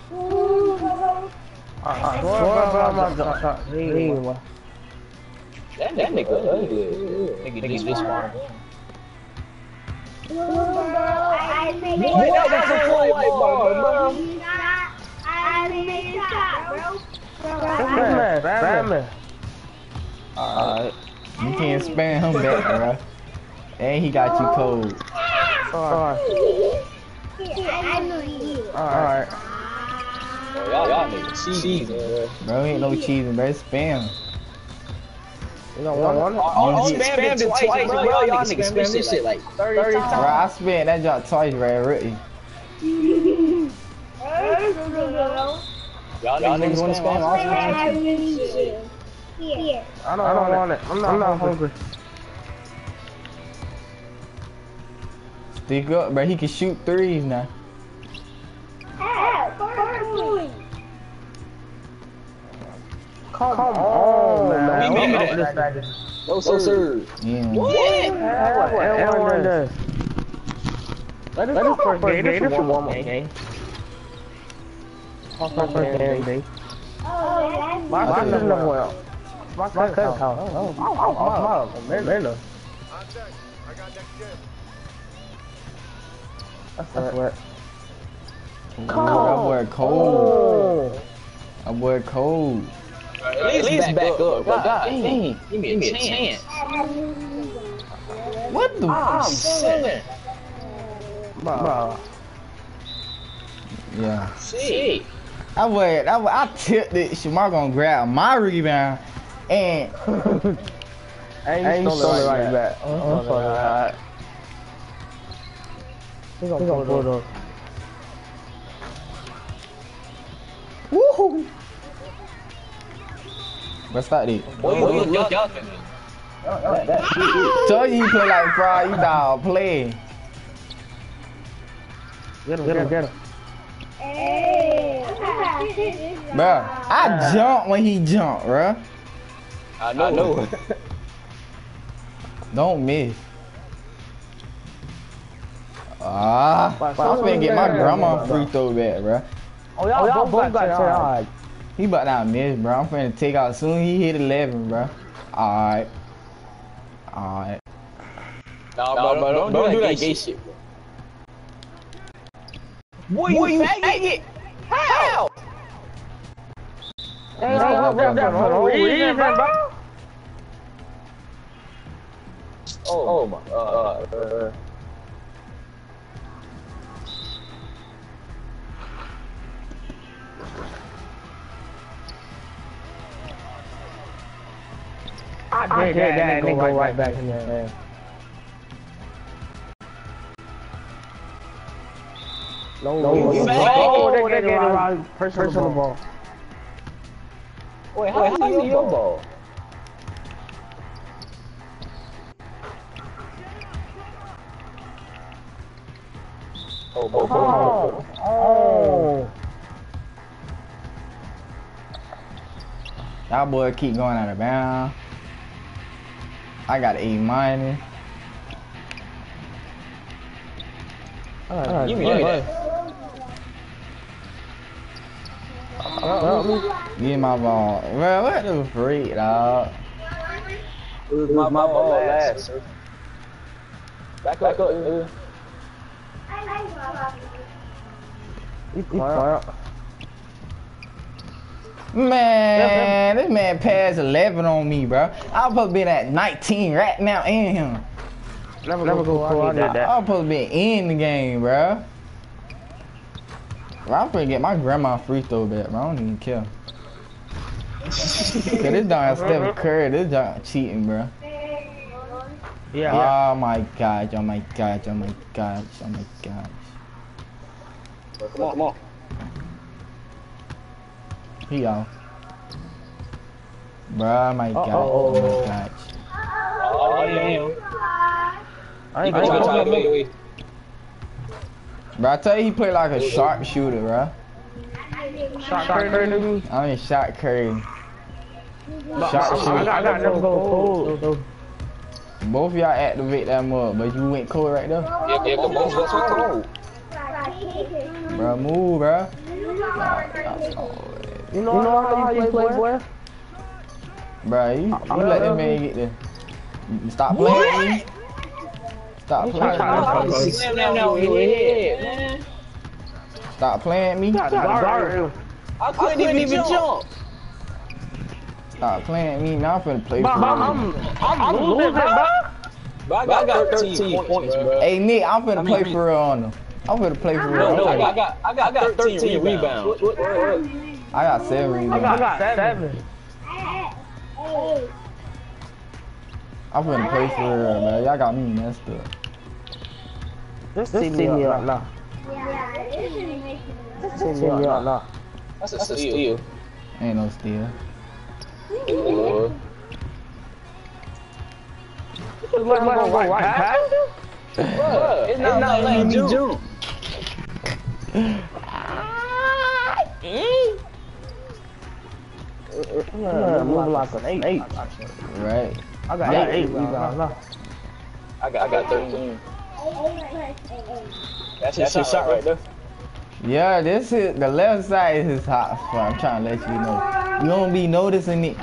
I swear about my jump shot. That, that nigga ugly. Nigga just this far. This man, spamming. Alright. You can't spam him back, bro. And he got you cold. Alright. Alright. Y'all, niggas cheesing. Bro, Bro, ain't no cheesing, bro. It's spam. You know, one, one, one, one, spammed, spammed it twice, bro. Y'all niggas spammed this shit, shit like 30, 30 times. Bro, I spammed that job twice, bro, really. Y'all niggas wanna spam all spam? Yeah. I don't, I don't want it. I'm not, I'm not hungry. Stick up, bro. He can shoot threes now. Ah, far, far, Come, on, man. Give me What that. this No, sir, sir. Yeah. What? L1 does. Let us go first game. This is a warm-up game. My first game, baby. Oh, My that's cousin never well. My cousin's house. Oh, oh, oh, Amanda. That's what. Come on. That boy cold. Oh. That boy cold. At least, back, up, bro. God, dang. Give me a chance. What the? Ah, I'm saying. Bro. Yeah. Shit. That boy, that boy, I tipped it. Shamar gonna grab my rebound, and And you uh-huh. stole it right back. I'm sorry. Right. He gonna pull it up. woohoo. Let's start it. Boy, boy, y'all, y'all can. Tell you he play like fraud, you dog play. Get him, get him, get him. Hey. Bruh, I jump when he jump, bruh. I know. I know. Don't miss. Ah, I'm finna get my grandma free throw back, bruh. Oh, y'all, y'all both got to He about to miss, bro. I'm finna take out soon. He hit 11, bro. Alright. Alright. Nah, bro, don't, don't, don't do that gay shit, bro. Boy, you, you faggot! How? Hey, y'all got that reason, bro. Oh, oh my god. Uh, I did that, and then go right back in there, man. No, no, you no. back. Oh, oh they get around personal ball. wait, how, how you your ball? Oh, oh, oh, Oh, oh. That boy keep going out of bounds. I got A minus. Alright, Give me good. that. Give me my ball. Bro, what the freak, dog? It was my, my ball last, sir. Back up, nigga. He quiet. Man, this man passed 11 on me, bro. I was supposed to be at 19 right now in him. Never, never go cool. I did I that. was supposed to be in the game, bro. Bro, I'm finna get my grandma free throw back, bro. I don't even care. Cause this dog Stephen Curry, this dog cheating, bro. Yeah. Oh my god, oh my god, oh my god, oh my god. Come on, come on. He out. Bruh, my god, Uh-oh. oh my god. Oh, damn. I ain't Wait, going wait, to wait, wait. Bro, I tell you, he play like a sharpshooter, bro. Shot Curry, nigga. I mean, shot Curry. I got never go cold. Both of y'all activate that mug, but you went cold right there. Yeah, yeah, come on, let's go. Bro, move, bro. You know, how you play, boy? Bro, you, you let this man get there. You Stop playing with me. Stop playing trying with to- me. Slam down on your head, man. Stop playing with me. Guard him. I couldn't, even, jump. Stop playing me. Now I'm finna play But for I'm. I'm, I'm losing, bro. But I got, I got 13 points, bro. Hey, Nick, I'm finna play for real on them. I'm finna play for No, real. no, I I'm got, I got, I got, I got 13 rebounds. What, what, what, what? I got seven I rebounds. got seven. I'm finna play for real, man. Y'all got me messed up. Just see me up now. See me up now. That's a steal. Ain't no steal. Or- Just let him go right past him? Bruh, it's not, not letting me jump. Yeah, move like an eight. eight. Right. I got eight, eight rebounds. now. I got, I got 13. That's his shot, shot right there. Yeah, this is the left side is his hot spot. I'm trying to let you know. You don't be noticing it.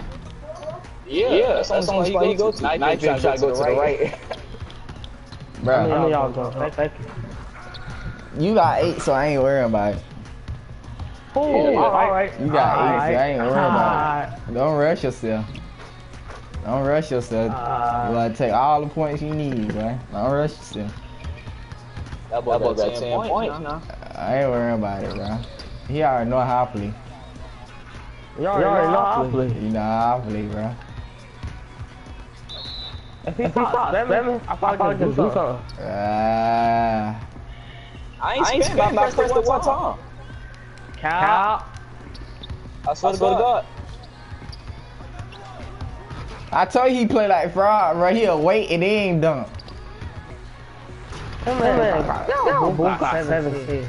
Yeah, yeah that's, that's the only spot he go to. Now he trying to go to the right. Bro, How many y'all go? Thank- Thank you. you got eight, so I ain't worrying about it. Ooh, all right. You got eight, so I ain't worried about it. Don't rush yourself. Don't rush yourself. You Uh, gotta take all the points you need, bro. Don't rush yourself. That boy, got 10 points now. I ain't worrying about it, bro. He already know how to play. you already know how to play. You know how to play, bro. If he shot seven, I probably just do something. Ah. I ain't, I ain't spent my pressed it one time. Cow. I swear to God. I told you he play like fraud, bro. He'll wait and then dunk. That man, that boy got 17.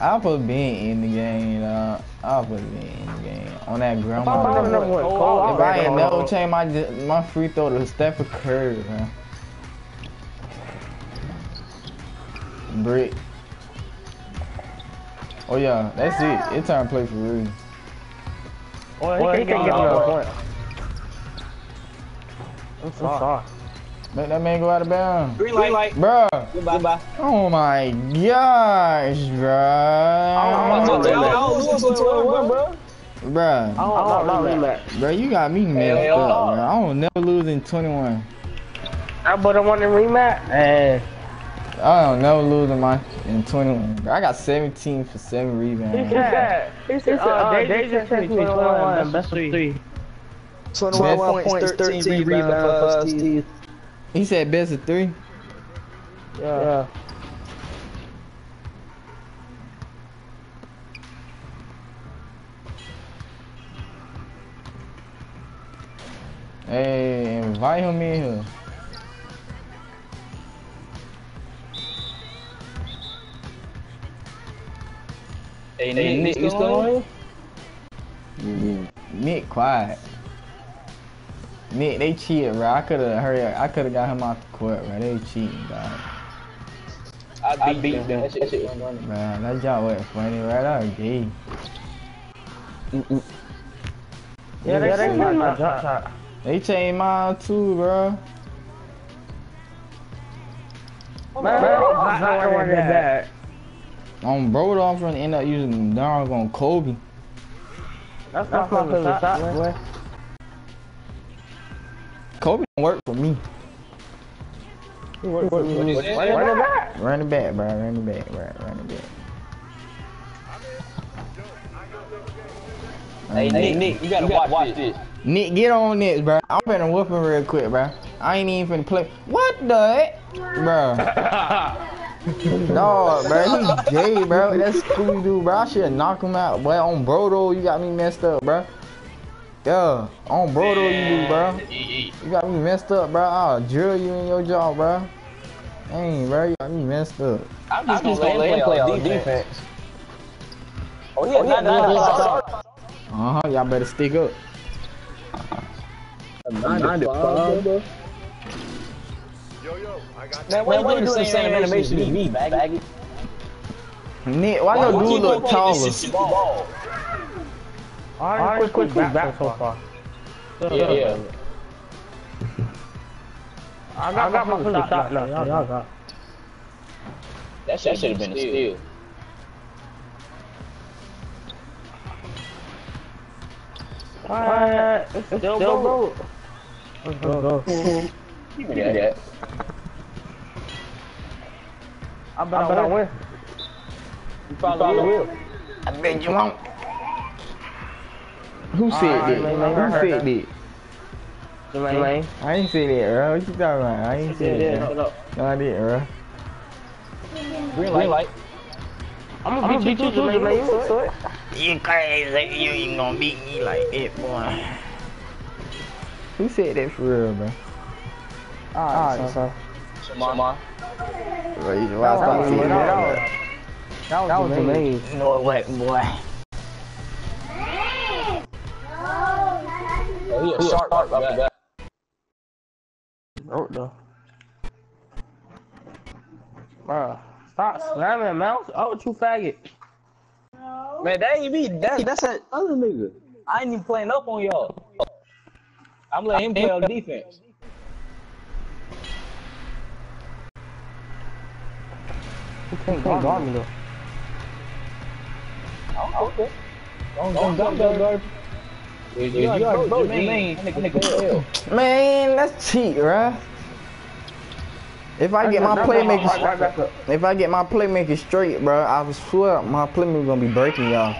I'll put Ben in the game, dog. I'll put Ben in the game. On that If I grandma. never went cold, If I ain't never change. change my my free throw to Stephen Curry, man. Brick. Oh yeah, that's it. It's time to play for real. Well, he can't get another point. I'm sorry. Make that man go out of bounds. Green light. light. Bruh. Goodbye. Goodbye. Oh my gosh, bruh. Oh, I don't lose to 21, bro. Bruh. Oh, no, no, no. Bruh, you got me messed Hell up, bruh. I don't never lose in 21. I but I want to rematch. And I don't never lose in my in 21. I got 17 for 7 he rebounds. said, he said, uh, they just texted me 21 and best of three. 21 points, 13 rebounds for Steve. He said best of 3. Yeah. Hey, invite him in here. Hey, Nick, Nick, you still on here? Nick quiet. Nick, they cheated, bro. I could have hurry up. I could have got him off the court, bro. They cheating, dog. I beat, them. That shit, that shit wasn't running. Bro, that job wasn't funny, right? That was gay. Yeah, they changed my jump shot. They changed mine too, bro. Man, I'm not running that. On Brodolph gonna end up using Darn on Kobe. That's my favorite shot, boy. Kobe don't work for me. run Running back. Run it back, bro. Run it back, bro. Run it back. Hey, Nick, Nick, you gotta watch, watch this. Nick, get on this, bro. I'm finna whoop him real quick, bro. I ain't even finna play. What the heck? Bro. no, bro. he's gay, bro. That's Scooby Doo, bro. I should knock him out. Boy, on Brodo, you got me messed up, bro. Yeah, on Brodo, you do, bro. You got me messed up, bro. I'll drill you in your jaw, bro. Dang, bro. You got me messed up. I'm just, gonna let him play on defense. Oh, yeah, not, not, not, Uh huh. Y'all better stick up. Man, why you doing the same animation as me, baggy? Nick, why your dude look taller? All right, quick, quick, back so far. Yeah, yeah. I got, I got my favorite shot now. Y'all got. That should have been a steal. Alright, it's still go. Let's go. Give me that. I bet I win. You probably will. I bet you won't. Who said Alright, that? man, man, Who I said heard that? Jermaine. I ain't say that, bro. What you talking about? I ain't say Yeah, that. shut up. No, I didn't, bro. Green light. Light. I'm gonna beat you too, Jermaine. You know it. You crazy. You ain't gonna beat me like that, boy. Who said that for real, bro? Alright, son. Shamar. Bro, you why That stop was, seeing that that? was, that was, that amazing. No way, boy. Oh, he a sharp right off the bat. Oh, no. Bruh, stop slamming the mouse. Oh, you faggot. Man, that ain't me. That, that's that other nigga. I ain't even playing up on y'all. I'm letting him play on defense. You can't guard me though. Okay. Don't, don't, don't, don't, don't. You, you, you already broke, Jermaine. Nigga, nigga. Man, that's cheat, right? If I get my playmaker, Right if I get my playmaker straight, bro, I swear my playmaker gonna be breaking y'all.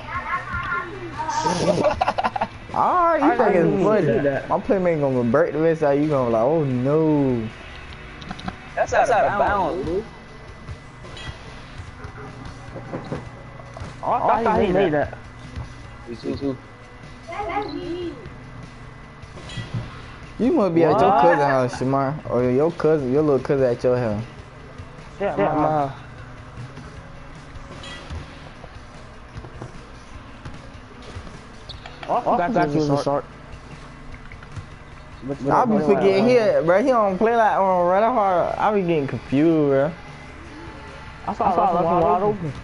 Alright, ah, you I think didn't it's funny? that. My playmaker gonna break the rest out. You gonna be like, oh no. That's out of bounds, bro. Oh, I thought he made that. You must be at your What? cousin house, Shamar, or your cousin, your little cousin at your house. Yeah, my. Oh, I forgot you was a shark. I be forgetting here, bro. He don't play like on right hard. I be getting confused, bro. I saw, I saw left him wide open.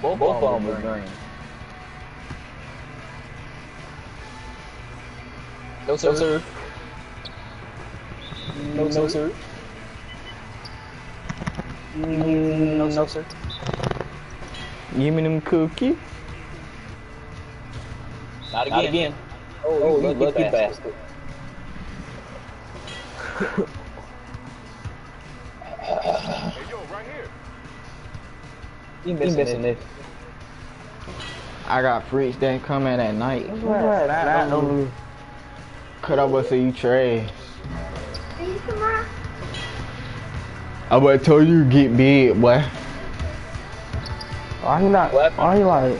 Both, both of them was green. No, sir. No, sir. No, no, sir. No, no, sir. Give me them cookie. Not again. Not again. Oh, oh you lucky bastard. He missing, missing it. I got freaks that come in at night. That, that, Cut up with you trash. I would told you get big, boy. Why he not? What? Why he like?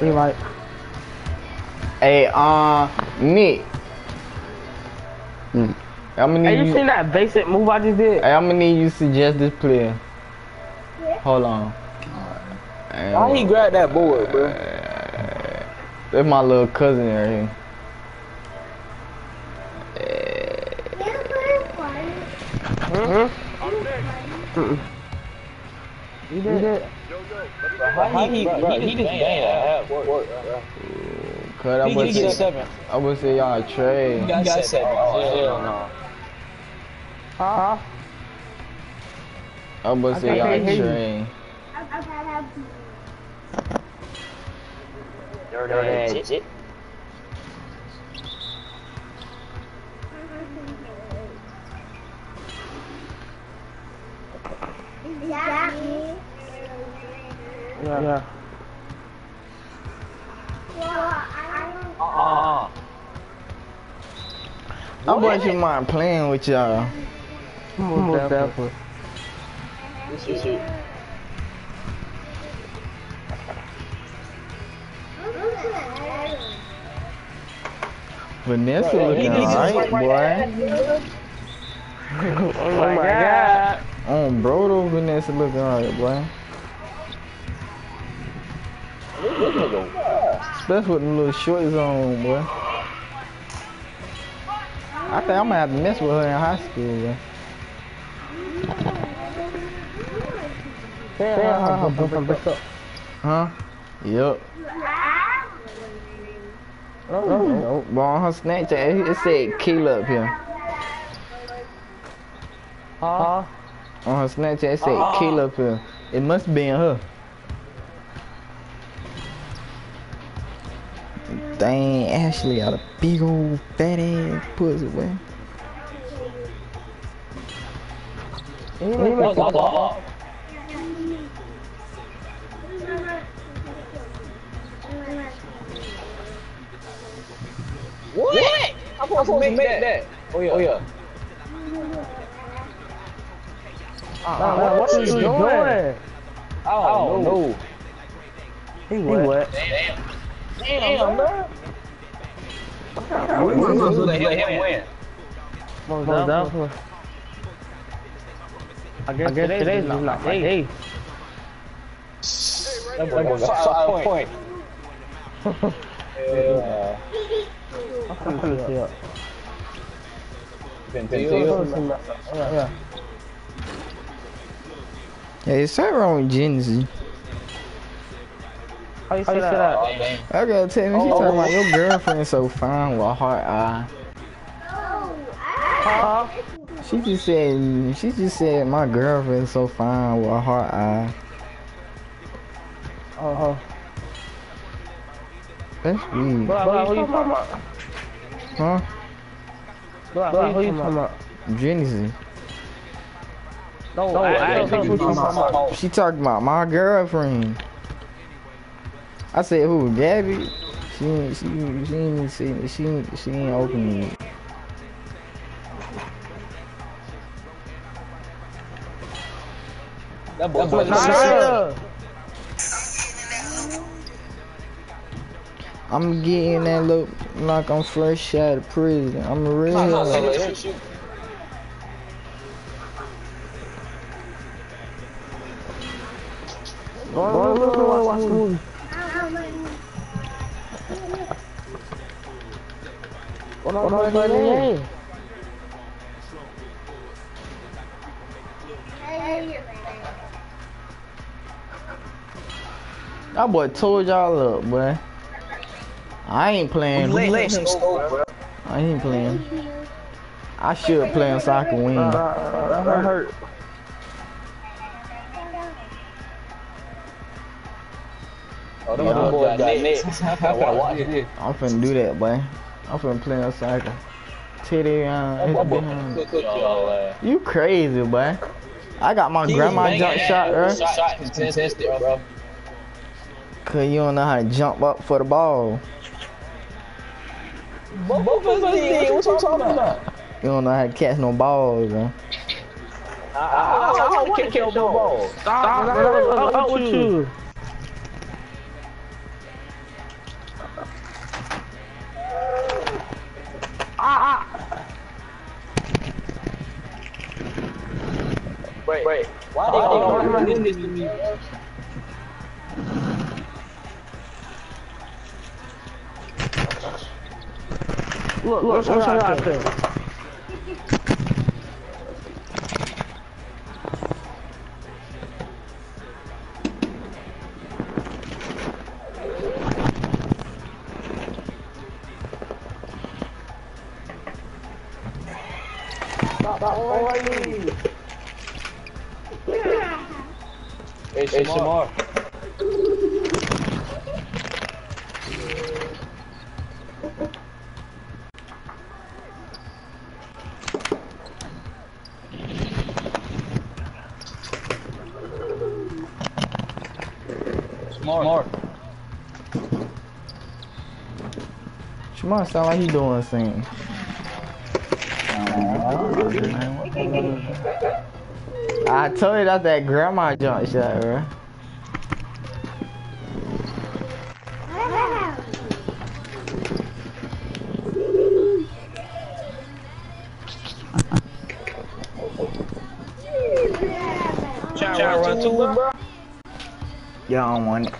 He like? Hey, uh, Nick. Hmm. I'm gonna Hey, need you you. seen that basic move I just did? Hey, I'm gonna need you suggest this player. Hold on. Hey, Why he grabbed that board, bro? That's my little cousin right here. You did it. How he, bro, he, he just banged that half court, bro. Cut up He, he with get seven. I would say y'all trade. He got seven. Oh, hell no. Huh? I would say y'all can't hear you. trade. Dirty ass shit. Yeah. yeah. Uh-uh. I wouldn't mind playing with y'all. Most definitely. This is it. Vanessa Right, looking he- he alright, right- boy. Oh my god. On um, bro, though, Vanessa looking alright, boy. Especially with the little shorts on, boy. I think I'm gonna have to mess with her in high school, boy. Damn, her, her boyfriend break up. Huh? Yup. Oh, no, no. But on her Snapchat, it said Kayla up here. Huh? On her Snapchat, it said Kayla up here. It must be in her. Dang, Ashley got a big old fat ass pussy, boy. He make it Oh, What? I'm supposed to make that. Oh yeah. Oh yeah. Uh-uh. Man, what are you doing? I don't oh, know. He wet. Damn. Damn, bro. We might as well let him win. Most definitely. I guess, I guess today's not my day. That boy got five point. Yeah. I'm finna see up. Ventil. Yeah. Hey, is wrong with Genesee? How you say that? Oh. I gotta tell me, she talking about your girlfriend so fine with a heart eye. Huh? She just said, she just said my girlfriend so fine with a heart eye. Uh-huh. That's weird. But like, who you talking about? Huh? But like, who you talking about? Genesee. No, I ain't talking about who you talking about. She talking about my girlfriend. I said who? Gabby? She ain't, she she ain't see she ain't, she ain't open it. That boy got Naya! I'm getting that look like I'm fresh out of prison. I'm a real. Go on, look, look, look, watch the movie. Go on, go on, go on. That boy told y'all up, boy. I ain't playing. I ain't playing. I should play on soccer wing. Uh, that hurt. Oh, them Yeah, boys got nets. I gotta watch this. I'm finna do that, boy. I'm finna play on soccer. Titty That uh, boy behind. y'all ass. You crazy, boy. I got my He grandma jump shot, bro. Shot contested, bro. Cause you don't know how to jump up for the ball. Both of us did. What you talking about? You don't know how to catch no balls, bro. I, I, I, I want to catch no ball. Stop, man. Up with you. Ah, ah. Wait, wait. Why they all doing this to me? Look, look, what's out there? Hey, Shamar. Smart. Shimon sound like he doing something. I told you that's that grandma jump shot, bro. To run to bro. Y'all want it.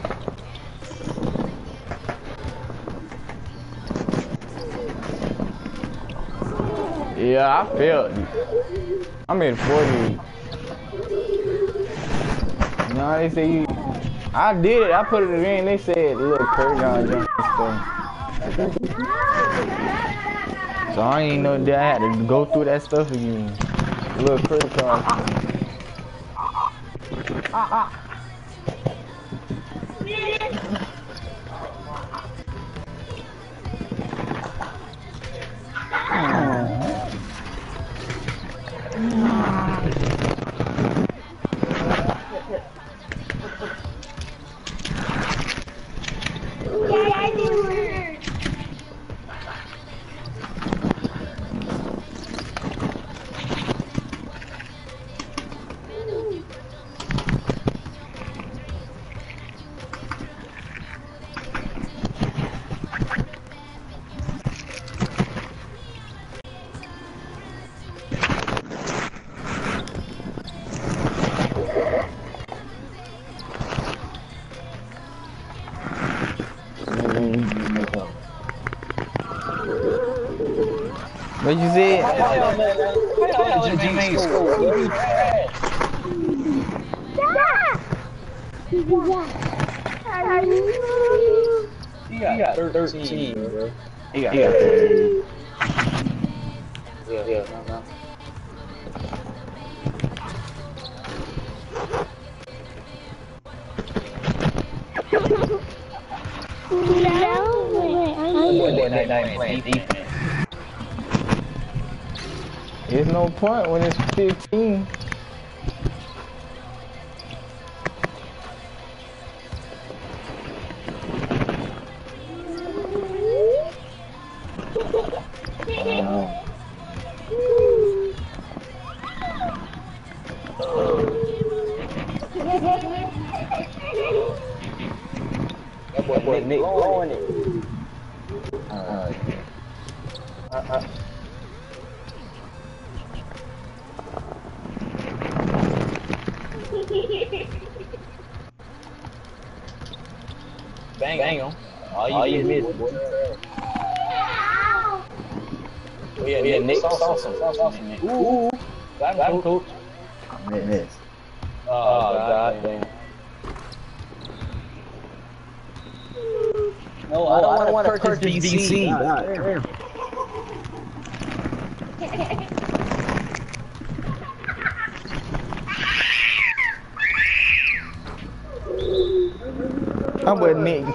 Yeah, I felt it. I'm in 40. You know, they say you. I did it. I put it in. They said, look, Kurt John jump and stuff. So I didn't know that I had to go through that stuff again. Look, Kurt John. What'd you say? GG. He got 13. He got 13. Point when it's 15.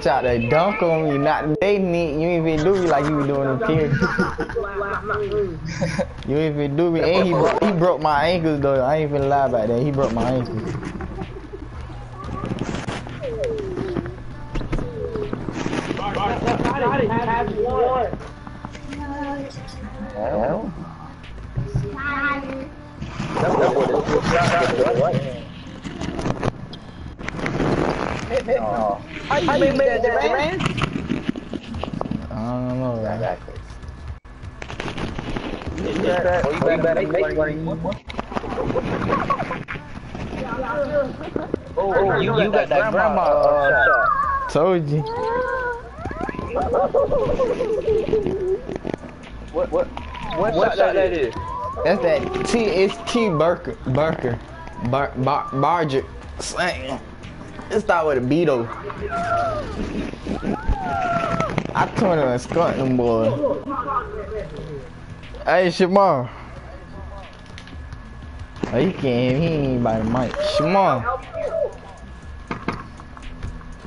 Try to dunk on me, not today, Nick. You ain't even do me like you was doing them kids. you ain't even do me. And he, bro he broke my ankles, though. I ain't even lie about that. He broke my ankles. Told you. What, what, what, what shot that is? That's that T. It's T. Burker. Burker. Bar, bar, Barger. Slang. It start with a B though. I told him a skunk them boy. Hey Shamar. Oh, you can't hear me. He by the mic. Shamar.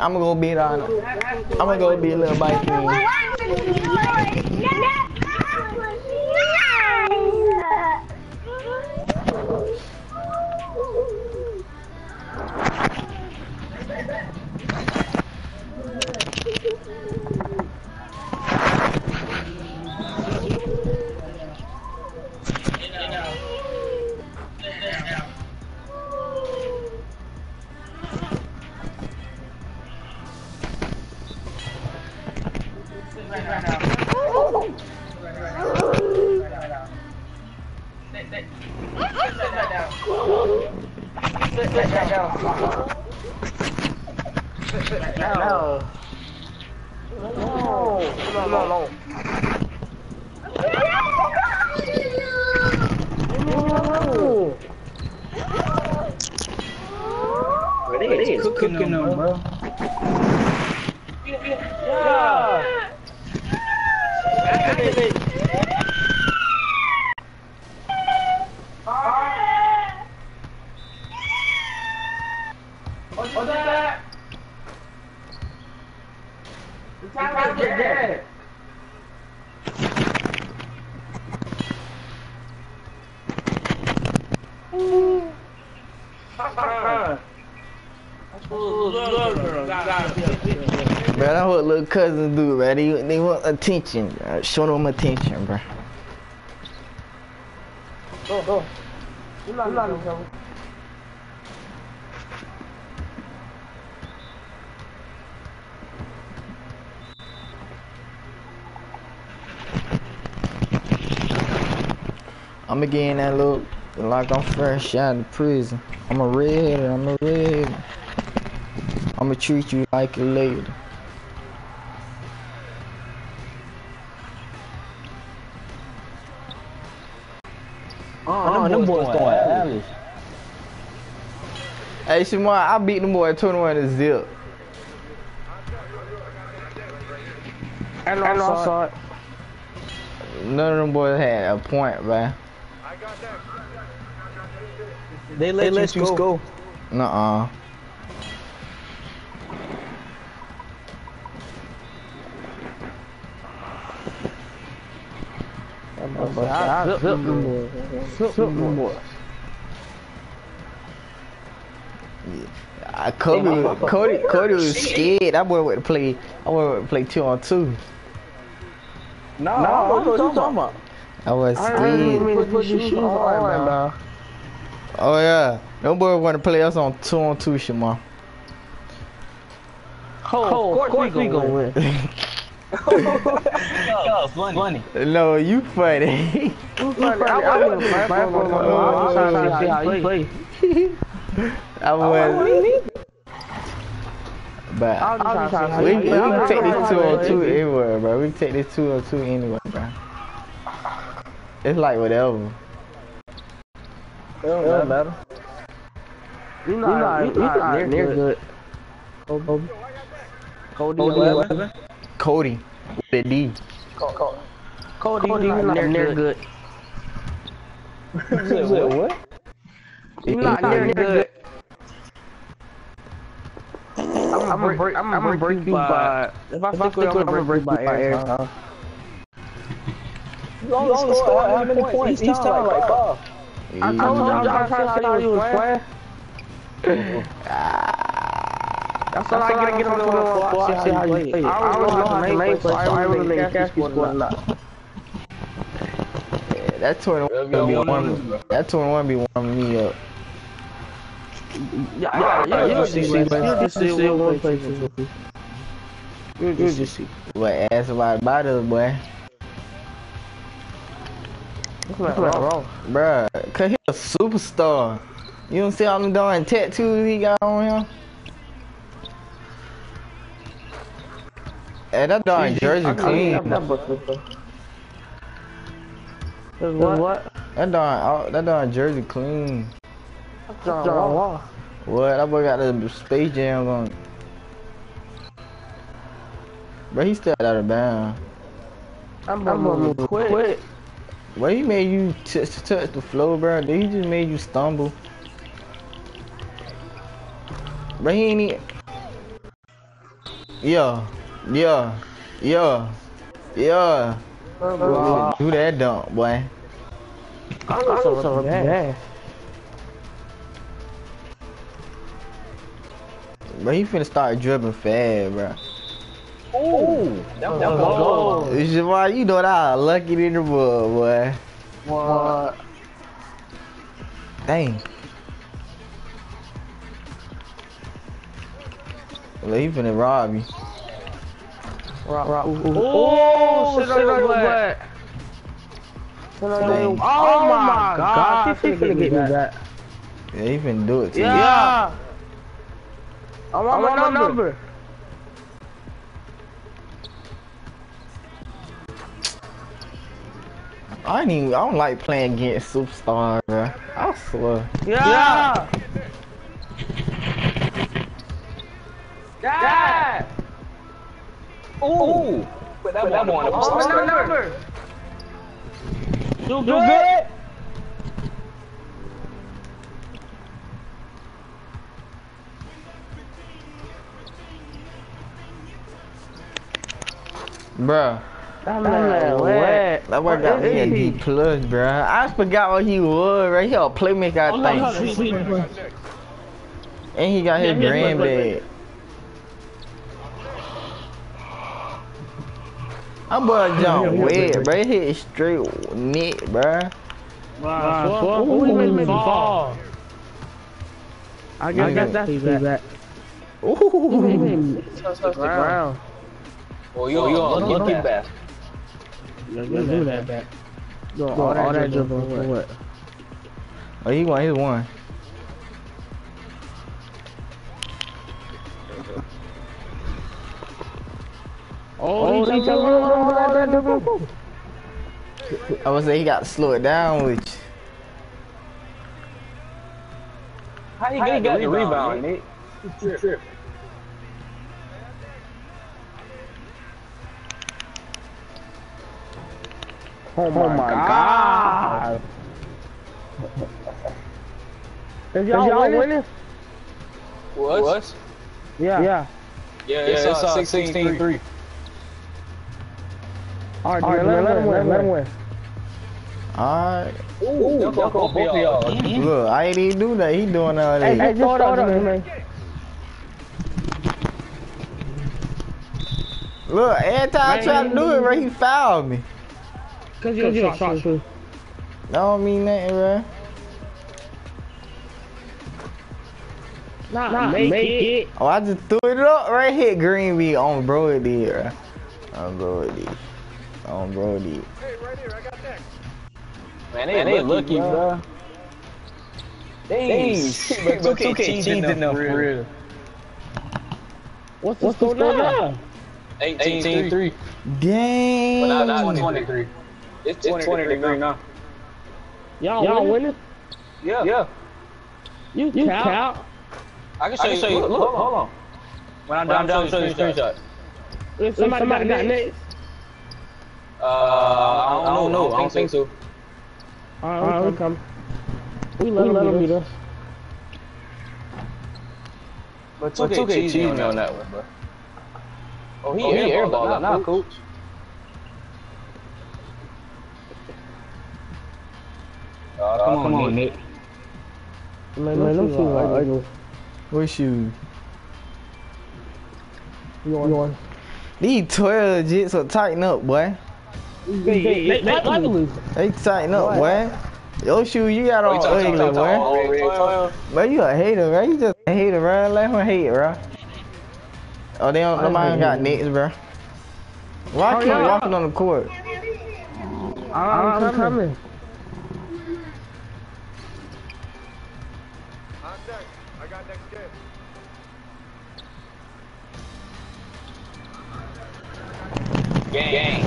gonna go beat on. I'm gonna go be a little bite queen. No. little cousins do, man. They, they want attention. Show them attention, bro. Go, go. You not, you not in trouble. I'ma get in that look like I'm fresh out of prison. I'm a redhead, I'm a redhead. I'ma treat you like a lady. Hey, Shamar, I beat them boy 21 to zip. And I saw it. None of them boys had a point, man. They let, let you go. Nuh-uh. I zip them boys. Zip them boys. I, Uh, Cody, was- Cody, Cody was scared. That boy went to play. I went to play two on two. No, what you talking about? I was I scared. mean put your shoes on, man. Oh yeah, no boy want to play us on two on two, Shamar. Oh, of course we gonna win. Oh, funny. No, you funny. I wasn't even playing for no. I was trying to see how you play. I was. But I was just trying to see we, we can take this two on two anywhere, bro. We can take this two on two anywhere, bro. It's like whatever. It don't matter. You not, you not near good. Cody, Cody, eleven. Cody, with a D. Cody, you not near good. what? You not near good. I'm gonna break. I'm gonna break you by. If I stick with you, I'm gonna break you by air time. You only scored how many points each time? Like five. I told you I'm trying to see how you was playing. That's all I gotta get on the floor. See how you play. I don't know how to name play, so I don't really know if you scored or not. Yeah, that 21 be warming. That 21 be warming me up. Yeah, yeah, yeah. You just see, you just see one place. You just see. But ask about us, boy. What's wrong? Bruh, cause he a superstar. You don't see all them darn tattoos he got on him? Hey, that darn jersey clean. What? What? That darn, oh, that darn jersey clean. John Wall. What? That boy got the Space Jam on. But he stepped out of bounds. I'm gonna move quick. Well, he made you touch, touch the floor, bro. He just made you stumble. But he ain't even... Yeah, yeah, yeah, yeah. Do that dunk, boy. I'm so, so bad. But he finna start dribbling fast, bro. Ooh, that was a goal. It's why you know that I lucky in the world, boy. What? Dang. Well, he finna rob you. Rock, rock. Oh, shit on your butt. Dang. Oh, oh my god, he finna get me back. Yeah, he finna do it to you. Yeah. I want my number. I ain't even, I don't like playing against superstars, bro. I swear. Yeah. Yeah. Ooh, but that one, that I want one. my number. You good? Bruh. That man wet. That boy got me a D plus, bruh. I forgot what he was, right? He a playmaker, I think. And he got his granddad. That boy jump wet, bruh. He hit straight net, bro. Wow, swap. Who he made me fall? I guess, I guess that's feedback. He made me touch the ground. Oh, you oh, you on lucky bastard. You do that back. Go all, all that dribble for what? Oh, he won. He won. Oh, oh he took all that dribble. I was say he got to slow it down with you. How you get the rebound, Nate? Trip. Oh my, god. Is y'all, y'all winning? winning? What? What? Yeah. Yeah. Yeah, it's, yeah, it's uh, 16 3. Alright, All right, let, let him win, let him win. Alright. Ooh, Ooh both of y'all. Look, I ain't even do that. He doing all that. Hey, hey just throw it up, man. Look, every time I try to do it, bro, he fouled me. Cause you're a shot shoot. That don't mean nothing, bro. Nah, nah make, make it. it. Oh, I just threw it up right here. Green bean on bro it did, bro. On bro it did. On bro it did. Hey, right here, I got that. Man, they, Man, they lucky, bro. bro. They ain't shit, but 2K cheesing enough for real. What's the score now? 18-3. Dang. Well, not, not 23. It's 20, 20 degree now. Y'all winning? winning? Yeah. Yeah. You, you count? count? I can show, I can you. Show you. Look, look, hold on. When I'm down, down, show you screenshot. If somebody, somebody got next. Uh, I don't, I don't know. I don't think so. Alright, we come. We let, we let them beat us. But 2K, 2K cheating me on that one, bro. Oh, he, oh, he airballed now, coach. Uh, come, come on, Nick. Man, man, them shoes are ugly. What shoes? You on? These 12 legit, so tighten up, boy. They, they, they, they tighten up, boy. Your shoe you got on oh, ugly, boy. But you a hater, bro. You just a hater, bro. Let him hate, bro. Oh, they don't, nobody got nets, bro. Why oh, keep yeah. walking on the court? I'm, I'm coming. Gang.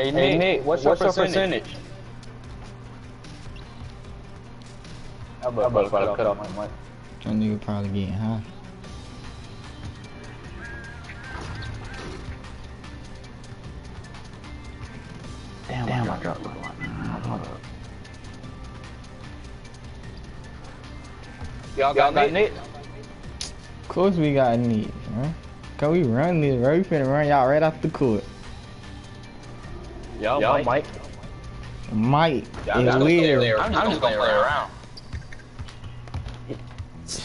Hey Nate, hey, Nate what's, what's your percentage? percentage? About, I'm about to cut off my mic. That nigga probably getting high. Damn, Damn I dropped my one. Y'all got, got Nate? Of course we got Nate, man. Can we run this, bro? We finna run y'all right off the court. Y'all Mike. Mike. Mike is leader. I'm, I'm just gonna play around.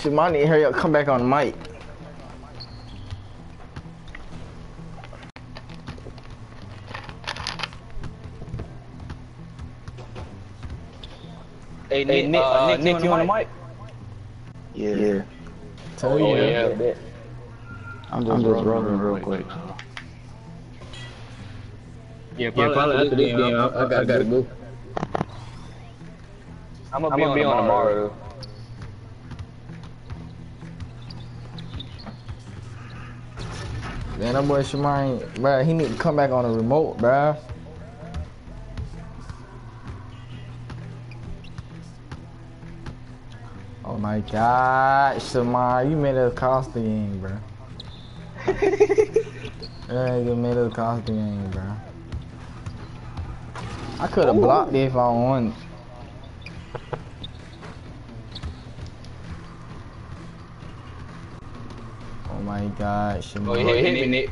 Shimani, hurry up, come back on the mic. Hey, Nick, Nick, uh, Nick, Nick you on the mic? Yeah. yeah. Tell oh, you. Yeah, yeah. I'm just, I'm just rolling real quick. So. Yeah, probably, yeah, probably after this game, game I, I, I, gotta go. I'm gonna be, I'm on, be on tomorrow. tomorrow. Man, that boy Shemine, bro, he need to come back on the remote, bro. Oh my god, Shemine, you made us cost the game, bro. yeah, you made us cost the game, bro. I could have blocked it if I wanted. Oh my god, Oh, Shamar. he hit me, Nick.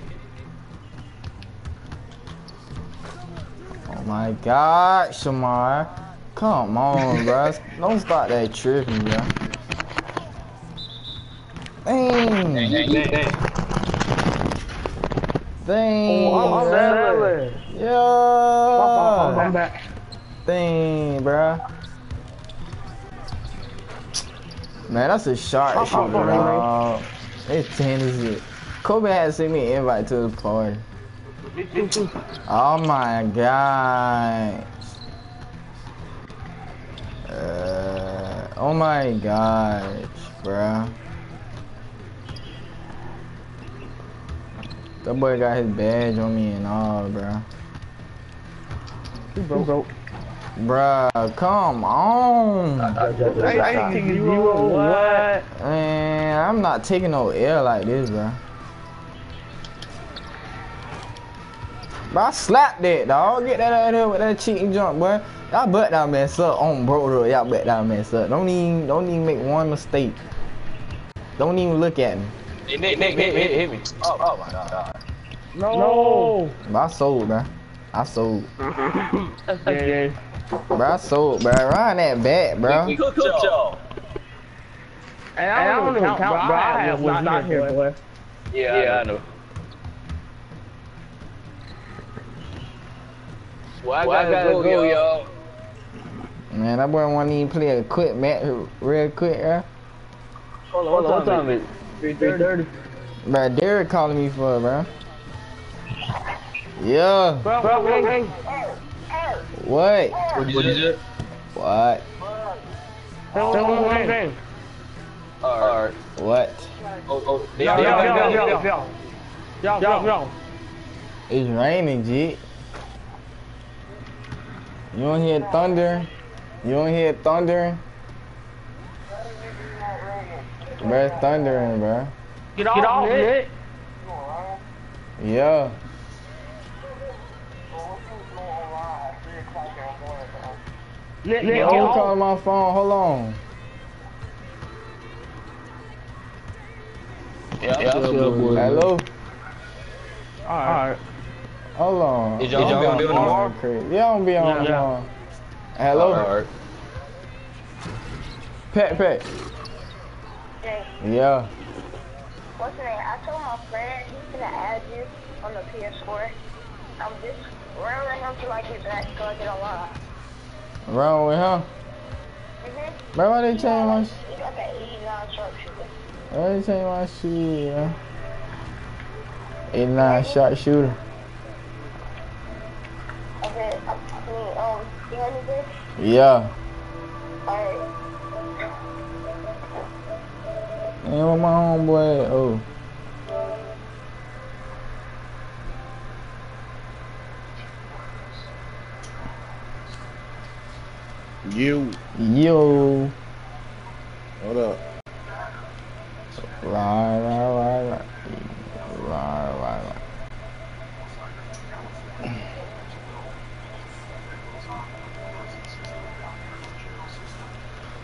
Oh my god, Shamar. Come on, bro. Don't start that tripping, bro. Dang. Dang, dang, dang. Dang. Oh, I'm bruh. seven. Yeah. I'm back. Dang, bruh. Man, that's a sharp Oh, shooter, dog. It's 10 as it. Kobe had sent me an invite to the party. Oh my god. Uh, oh my gosh, bruh. That boy got his badge on me and all, bruh. He broke. Broke. Bruh, come on. Nineteen zero what? Man, I'm not taking no L like this, bro. Bro, I slapped that, dog. Get that out of here with that cheating jump, boy. Y'all bet that mess up on bro, bro. Y'all bet that mess up. Don't even, don't even make one mistake. Don't even look at me. Hey, Nick, Nick, Nick, hit, hit me. Oh, oh my god. No. But I sold, bro. I sold. Yeah. Bro, I sold, bro. Run that back, bro. We cooked y'all. And I don't even count, bro. I was not here, boy. Yeah, yeah, I know. Well, I gotta, go, go y'all. Man, that boy want to even play a quick match real quick, bro. Hold on, hold what time is it? 3.30. Bro, Derek calling me for it, bro. Yeah. Bro, bro, hey, hey. What? What did you do? What? Tell me one thing. Alright. What? Oh, oh, they Yo, all yo, got yo, go, yo, yo. yo. Yo, yo, yo. It's raining, G. You don't hear thunder? You don't hear thunder? Bro, thundering, bro. Get off, Get off Nick. Yeah. Nick, Nick, Nick, get I'm off. calling my phone. Hold on. Yeah, yeah, I'm boy. Hello? Alright. Hold on. Is y'all gonna be on tomorrow? Crazy. Yeah, I'm gonna be on Yeah. tomorrow. Hello? Alright. Pet, pet. Jay, Yeah. what's the name? I told my friend he's gonna add you on the PS4. I'm just running him till I get back so I get online. Wrong with him? Mm-hmm. Bro, why they change my sh- He got that 89 sharpshooter. Why they change my shit, yeah? 89 shot shooter. Okay, I mean, um, you want this? Yeah. Alright. And what my homeboy, oh. You. Yo. Hold up. Right, right, right, right. Right, right, right.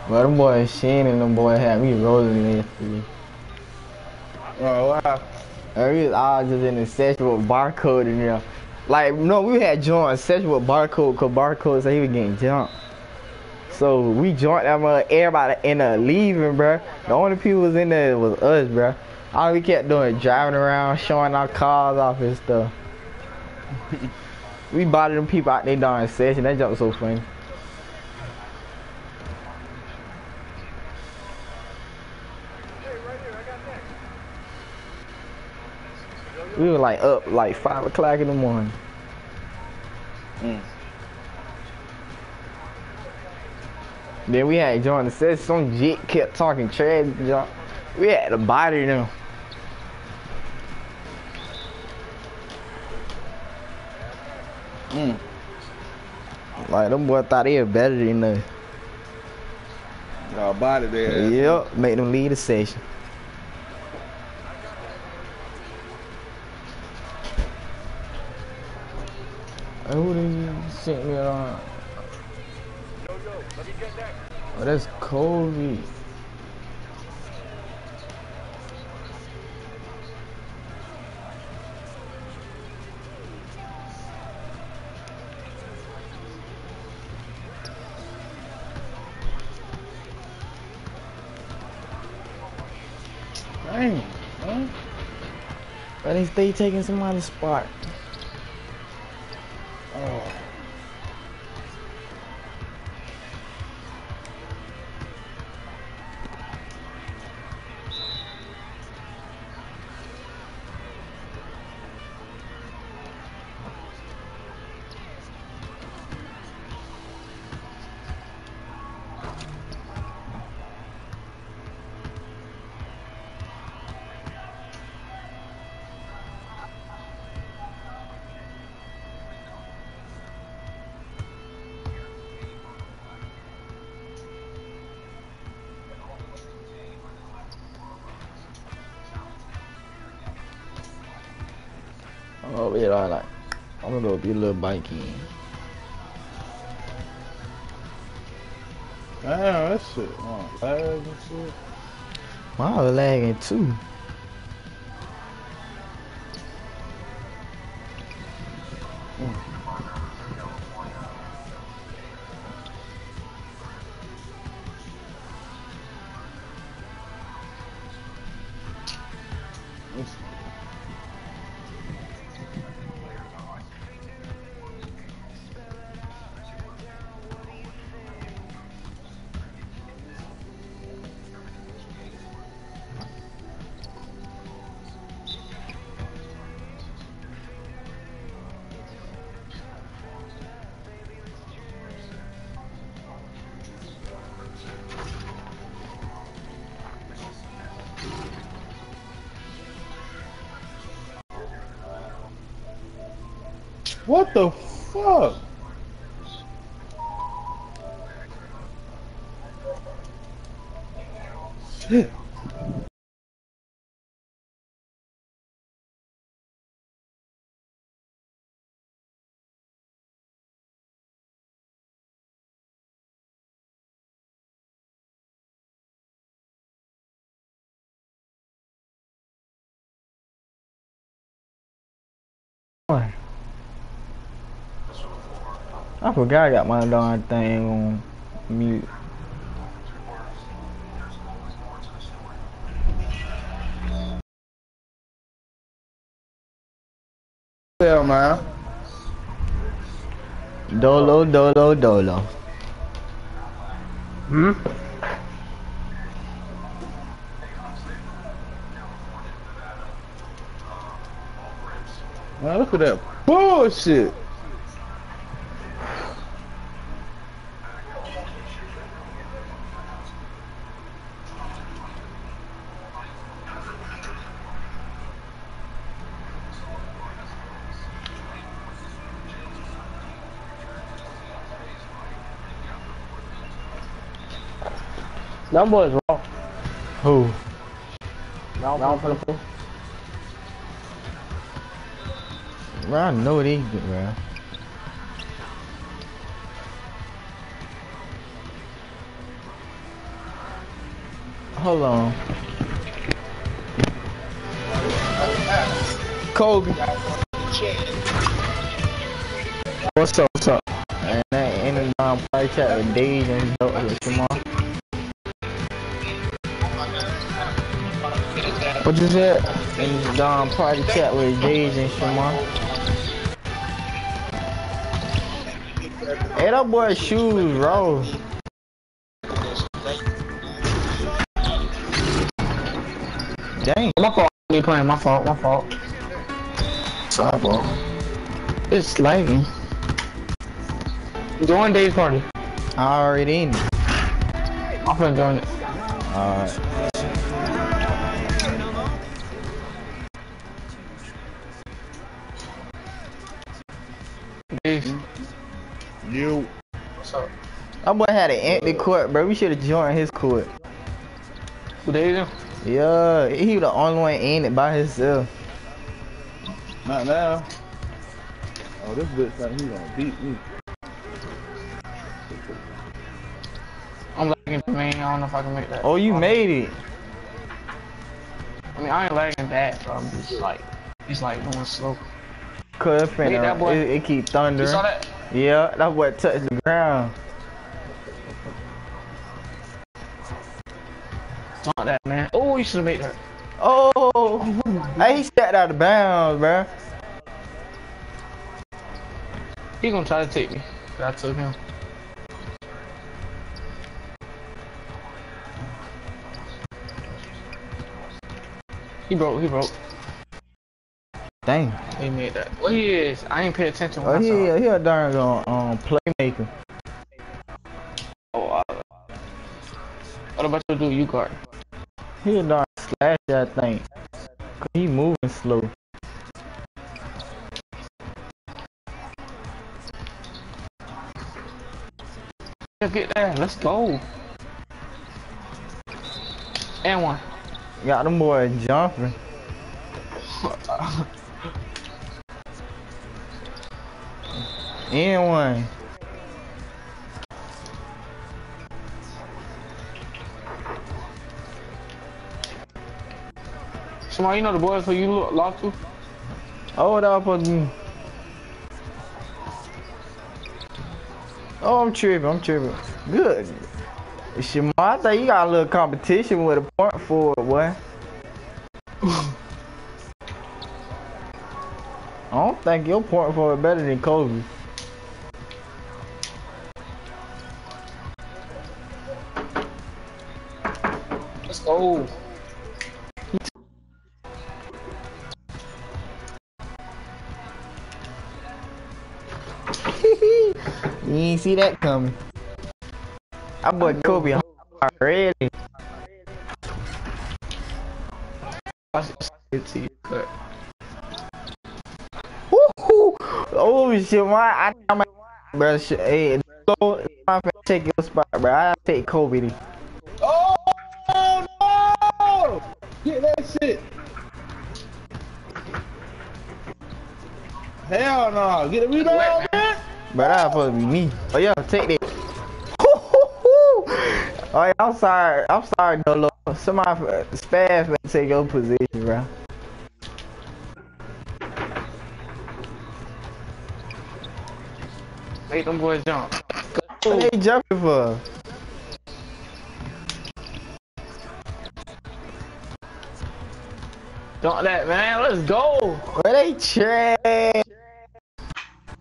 Well, them boys Shane and them boys had me rolling yesterday. Oh, wow. We was all just in a session with barcode in there. Like, no, we had a session with barcode because barcode said he was getting jumped. So we joined that mother, everybody in there leaving, bro. The only people was in there was us, bro. All we kept doing driving around, showing our cars off and stuff. we bought them people out there darn session. That jump was so funny. We were like up like five o'clock in the morning. Mm. Then we had John the session. Some jit kept talking trash. jump. We had to body them. Mm. Like them boys thought they were better than us. Y'all body there. Yep, make them lead the session. Hey, Who did you sent me on? Oh, that's Kobe. Dang, man. Why they stay taking somebody's spot? Oh. I'm gonna go be a little biking. Damn, that shit. Oh, lag and shit. Mine was lagging too. The I forgot I got my darn thing on mute. Hell, man. Dolo, dolo, dolo. Hmm? Man, look at that bullshit. Them boys wrong. Who? Round for the pool. Bro, I know they good, bro. Hold on. Kobe. What's up? What's up? And that any um, party chat with Dave and Dope with Shamar. What you said? In the um, party chat with Dave and Shamar. Hey, that boy shoes roll. Dang. My fault. Me playing. My fault. My fault. Sorry, bro. It's lagging. Join Dave's party. I already in. I'm finna join it. Alright. Dave. You. What's up? That boy had an empty court, bro. We should have joined his court. Who Dave? Yeah, he was the only one in it by himself. Not now. Oh, this bitch think he gonna beat me. I'm lagging for me. I don't know if I can make that. Oh, you made it. I mean, I ain't lagging bad, but I'm just like, it's like going slow. Cause it, Hey, that boy- it, it keep You thundering. saw that? Yeah, that boy touched the ground. Saw that, man. Oh, you should have made that. Oh, hey, he stepped out of bounds, bro. He gonna try to take me. I took him. He broke, he broke. Dang. He made that. What he is? I ain't pay attention when Oh, he, he a darn um, um, playmaker. Oh, uh, what about you do? You guard. He a darn slash, I think. he moving slow. Let's get there. Let's go. And one. Got them boys jumping. And one. Shemar, you know the boys who you lo- lost to? Oh, what up with me? Oh, I'm tripping. I'm tripping. Good. Shemar, I think you got a little competition with a point forward, boy. I don't think your point forward better than Kobe. Oh. go. you ain't see that coming. I boy Kobe already. It's you. But Woo-hoo. Oh shit, why I I'm bro shit, hey, so I'm take your spot, bro. I take Kobe. Oh no! Get that shit. Hell no! Get a rebound, man. But that supposed to be me. Oh yeah, take that. Oh yeah, I'm sorry. I'm sorry, Dolo. Somebody spaz finna take your position, bro. make them boys jump. What they jumping for? Don't that man. Let's go. What they trash?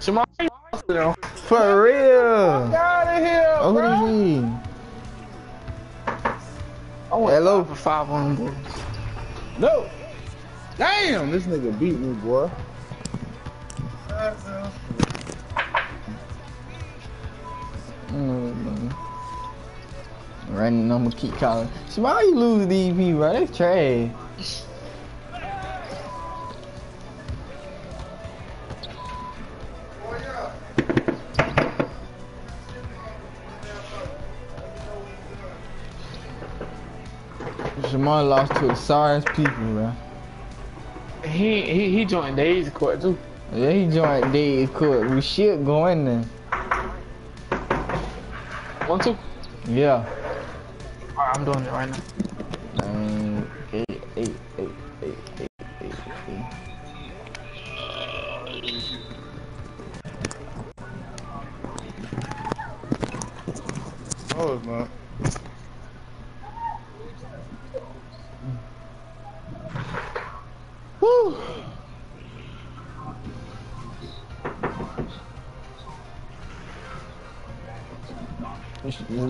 Shemar, you lost to. For real. Get out of here, Oh, bro. who this is? I went Hello? for five on boys. No. Damn, this nigga beat me, boy. Mm, Running, I'm gonna keep calling. So why you lose these people, bro? They trash. Jamal lost to the sorriest people, bro. He he he joined Dave's court too. Yeah, he joined Dave's court. We should go in there. One two. Yeah. Alright, I'm doing it right now. Um, eight, eight, eight, eight, eight, eight, eight. Oh, man.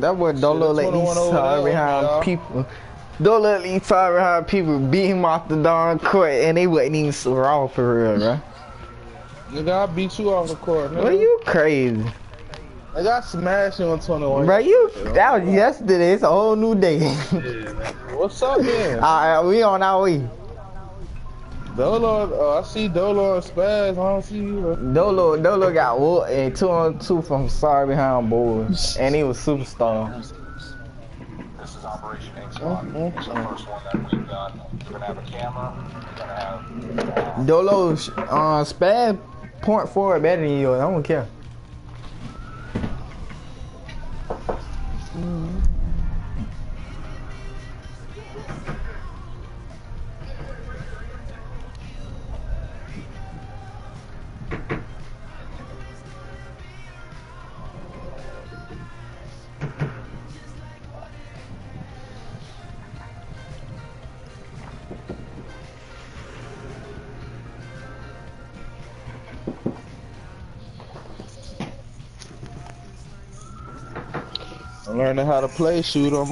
That boy like 21 he's sorry behind people. Don't look like he's sorry behind people beat him off the darn court and they wasn't even raw for real, bro. Nigga, I beat you off the court, nigga. Well, you crazy. I got smashed on 21. Bro, you, that was yesterday. It's a whole new day. What's up, man? Alright, we on our way. Dolo, uh, I see Dolo and Spaz. I don't see you. Dolo, Dolo got whooped and two on two from sorry behind boys, and he was superstar. This is Operation Ink Squad. It's the first one that we've done. We're gonna have a camera. We're gonna have Dolo, uh, spad point forward better than you. I don't care. Learning how to play shoot, I'm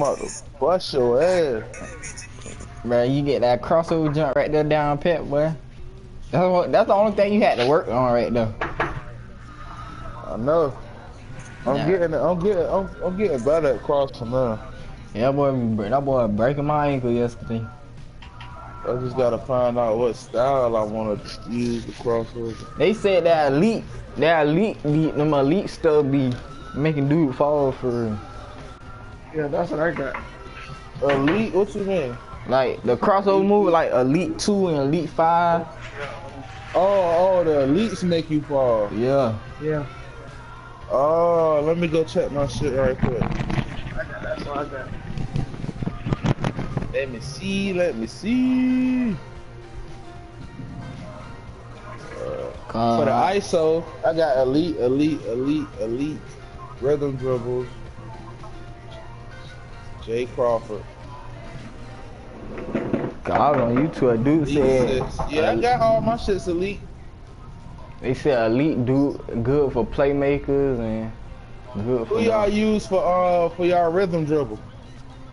bust your ass. Bro, you get that crossover jump right there down pit, boy. That's, what, that's the only thing you had to work on right there. I know. I'm Yeah. getting, I'm getting, I'm, I'm getting better at crossing now. Yeah, boy, that boy breaking my ankle yesterday. I just gotta find out what style I want to use the crossover. They said that elite, that elite, be, them elite stuff be making dude fall for real. Yeah, that's what I got. Elite? What you mean? Like the crossover move, like elite two and elite five. Oh, oh, the elites make you fall. Yeah. Yeah, Oh, let me go check my shit right quick. that's what I got. Let me see, let me see. For the Uh, ISO, I got elite, elite, elite, elite, rhythm dribbles. Jay Crawford. I was on YouTube. A dude Elite said, six. Yeah, I got all my shits elite. they said elite dude good for playmakers and good Who y'all use for uh for y'all rhythm dribble?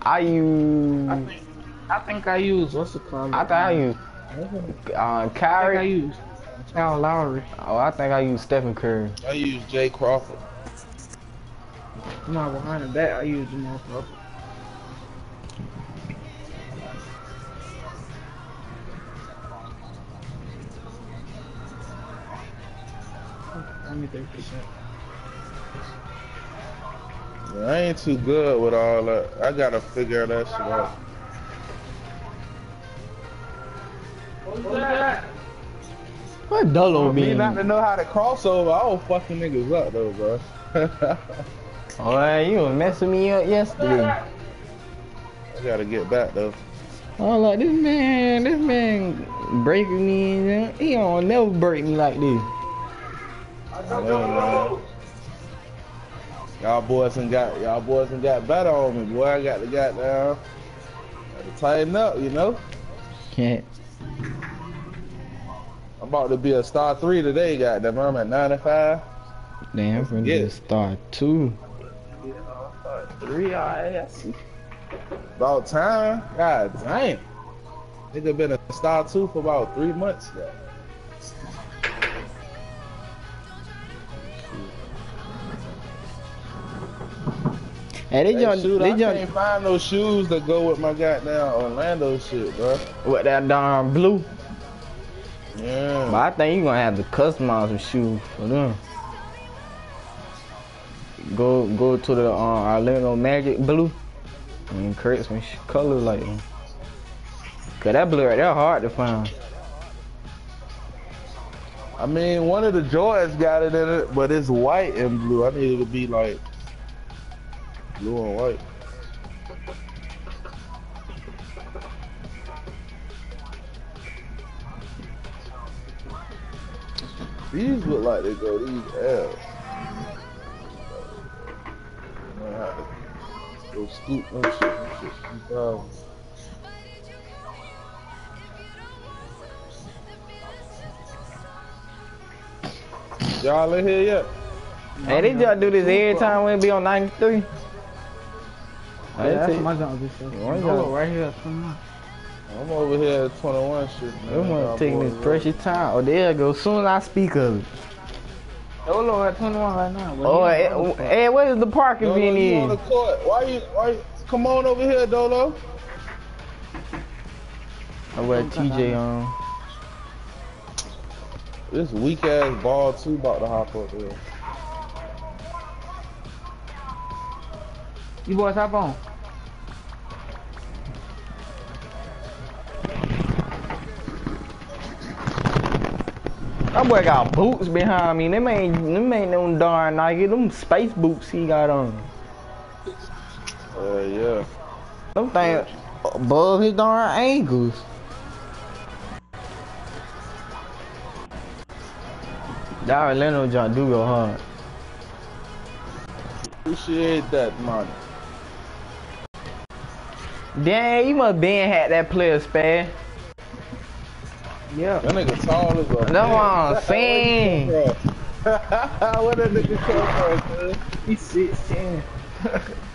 I use. I think, I think I use what's it called? I think I use. Uh, I think I Kyrie. use Kyle Lowry. Oh, I think I use Stephen Curry. I use Jay Crawford. No, behind that I use Jamal Crawford. Let me think this out. Yeah, I ain't too good with all that. I gotta figure that shit out. What Dolo Me mean? not to know how to crossover, I was fucking niggas up though, bro. Alright, you was messing me up yesterday. I gotta get back though. Oh, look, this man, this man breaking me. He don't never break me like this. Yeah. Y'all boys and got y'all boys and got better on me, boy. I got the goddamn got to tighten up, you know. Can't. I'm about to be a star three today, goddamn. I'm at 95. Damn, I'm finna Yeah. just start two. Three, alright. About time. God damn. Nigga been a star two for about three months now. Hey, they Hey, jump, shoot, they I jump can't find no shoes that go with my goddamn Orlando shit, bro. with that darn blue. Yeah. But I think you gonna have to customize some shoes for them. Go go to the uh, Orlando Magic blue and create some colors like them. Cause that blue right there hard to find. I mean, one of the Jordans got it in it, but it's white and blue. I need it to be like blue and white. These look like they go these L's. I'm gonna have to Go scoop them shit. Them shit 2000. Y'all in here yet? Hey, they just do this every time we be on 93. Yeah, Hey, that's take- my job. This shit. One Go job. right here. come on. I'm over here at 21 shit. We man. want Y'all to take boys this precious time. Oh, there it go. Soon as I speak of it. Dolo at 21 right now. but Oh, hey, on the hey, what is the parking Dolo, being you on the court. Why you, why you, come on over here, Dolo. I got TJ on. This weak ass ball too about to hop up there. You boys hop on. That boy got boots behind me. Them ain't, them ain't no darn Nike. Them space boots he got on. Uh, yeah. Them things above his darn ankles. That Orlando jump do go hard. Appreciate that, man. Damn, you must been had that player spare. Yeah. That nigga tall as a That's what I'm saying. Where that nigga come from? cuz? He's 16.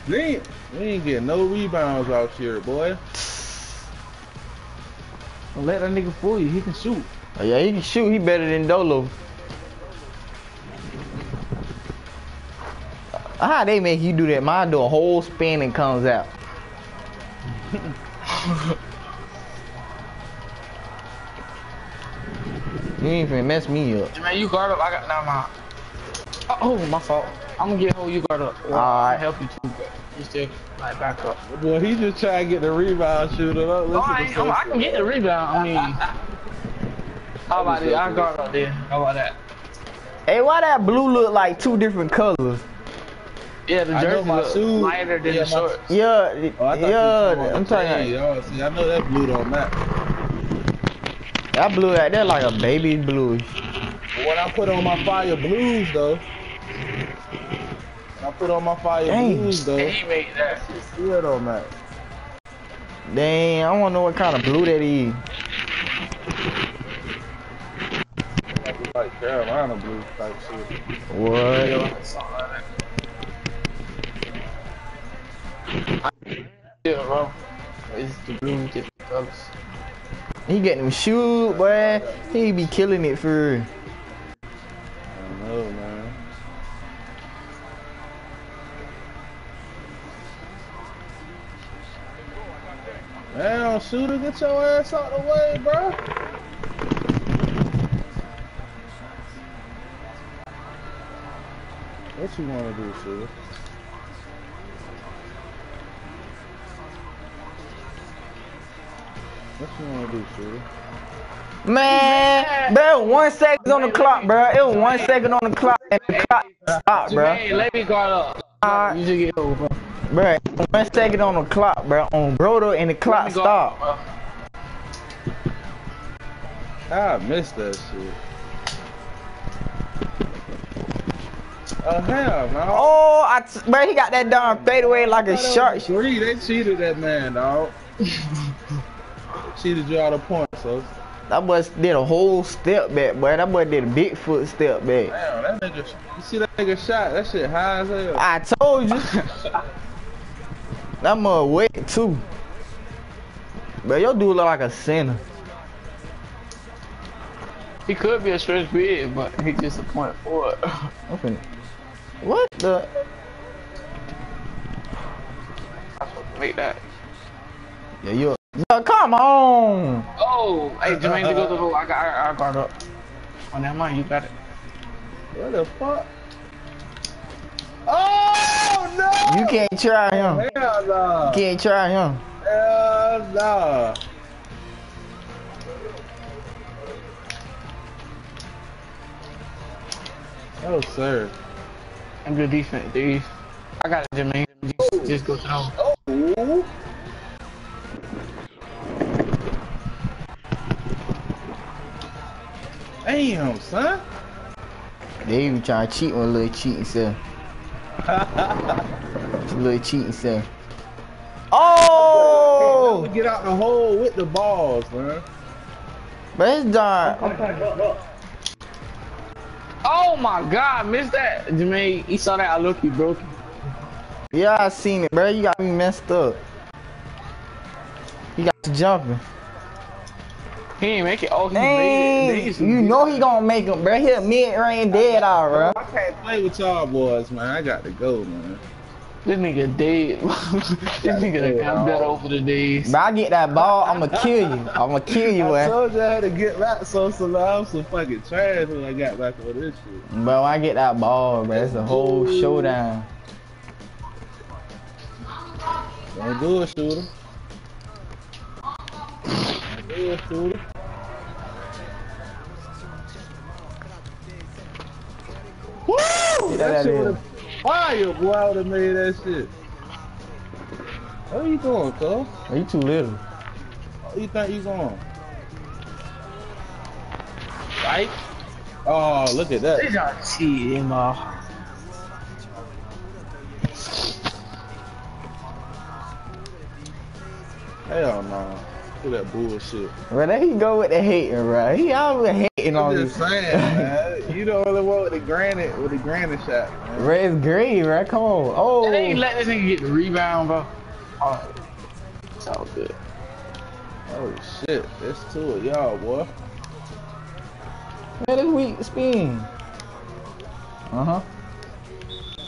we ain't, we ain't getting no rebounds out here, boy. Don't let that nigga fool you. He can shoot. Oh, yeah, he can shoot. He better than Dolo. How they make you do that? Mine do a whole spin and comes out. You ain't finna mess me up. Man, you guard up. I got now oh, my. Oh, my fault. I'm gonna get hold you guard up. Well, Alright. I'll help you too, but you still like back up. Boy, he just trying to get the rebound shooter. Don't No, listen I, to I can get the rebound. I mean, how about it? I guard up there. How about that? Hey, why that blue look like two different colors? Yeah, the I know jersey my look shoes- lighter than yeah, the my- shorts. Yeah, Oh, I thought you were yeah. I'm talking. play, y'all. See, I know that blue don't match. That blue right there like a baby blue. But when I put on my fire blues, though, when I put on my fire Dang. blues, though, He made that. it still don't match. Dang, I wanna know what kind of blue that is. Like, like Carolina blue type shit. What? Bro. It's the colors. He getting them shoot, boy. He be killing it for. I don't know, man. Damn, shooter, get your ass out the way, bro. What you wanna do, shooter? What you wanna do, shooter? Man, bro, one second on the clock, bro. It was one second on the clock, and the clock stopped, bro. Hey, let me guard up. Alright. You just get over, bro. Bro, one second on the clock, bro. On Brodo, and the clock Let me guard stopped. up, I missed that shit. Oh hell no! Oh, I t- bro, he got that darn fadeaway like a shark. Three, they cheated that man, dog. cheated you out of points, so That boy did a whole step back, boy. That boy did a Bigfoot step back. damn that nigga. You see that nigga shot? That shit high as hell. I told you. that mother wet too. But your dude look like a sinner. He could be a stretch big, but he just a point forward. I'm finna- What the? Make that. Yeah, you. No, come on. Oh, hey, uh, uh, Jermaine, to go to the uh, I got, I, I guard up. Oh, never mind, you got it. What the fuck? Oh no! You can't try him. Hell no! You can't try him. Hell no! Oh sir. I'm good defense, dude. I got it, Jermaine. Just, just go to them. Ooh. Damn, son. They even trying to cheat one little cheating self. little cheating self. Oh! Get out the hole with the balls, man. But it's darn. Oh my god, missed that. Jermaine, he saw that I look you broke. Yeah, I seen it, bro. You got me messed up. You got you jumping. He ain't make it. Oh, he made it. You know he gonna make him, bro. He a mid-range dead out, bro. I can't play with y'all boys, man. I got to go, man. This nigga dead. this nigga done got better over the days. Bro, I get that ball, I'ma kill you. I'ma kill you, I boy. told you I had to get back so so I'm some fucking trash when I got back on this shit. Bro, when I get that ball, bro, it's a whole showdown. Don't do it, shooter. Don't do it, shooter. Woo! that That shit is. would have fire, boy. I would have made that shit. Where you doing, cuz? Bro, you too little. Where you think you going? Right? Oh, look at that. They got cheating, ma. Hell no. Look at that bullshit. Bro, there he go with the hating, bro. He always hating on I'm me. just saying, man. You the only one with the granite with the granite shot, man. Bro, it's green, right? Come on. Oh. They ain't let this nigga get the rebound, bro. Oh, it's all good. Oh shit, that's two of y'all, boy. Man, this weak spin. Uh huh.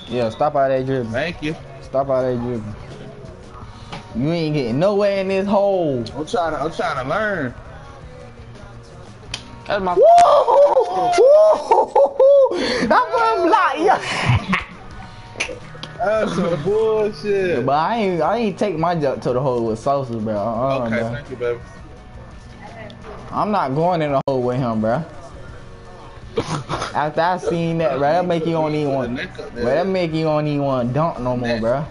Yeah, stop out that dribble. Thank you. Stop out that dribbling. You ain't getting nowhere in this hole. I'm trying to I'm trying to learn. That's my. Woo! Woo! That's one block, yeah. That's some bullshit. But I ain't, I ain't take my jump to the hole with Sosa, bro. Uh-uh, Okay, bro. thank you, baby. I'm not going in the hole with him, bro. After I seen that, bro, that make you don't even want, bro, that make you don't even want dunk no more, bro.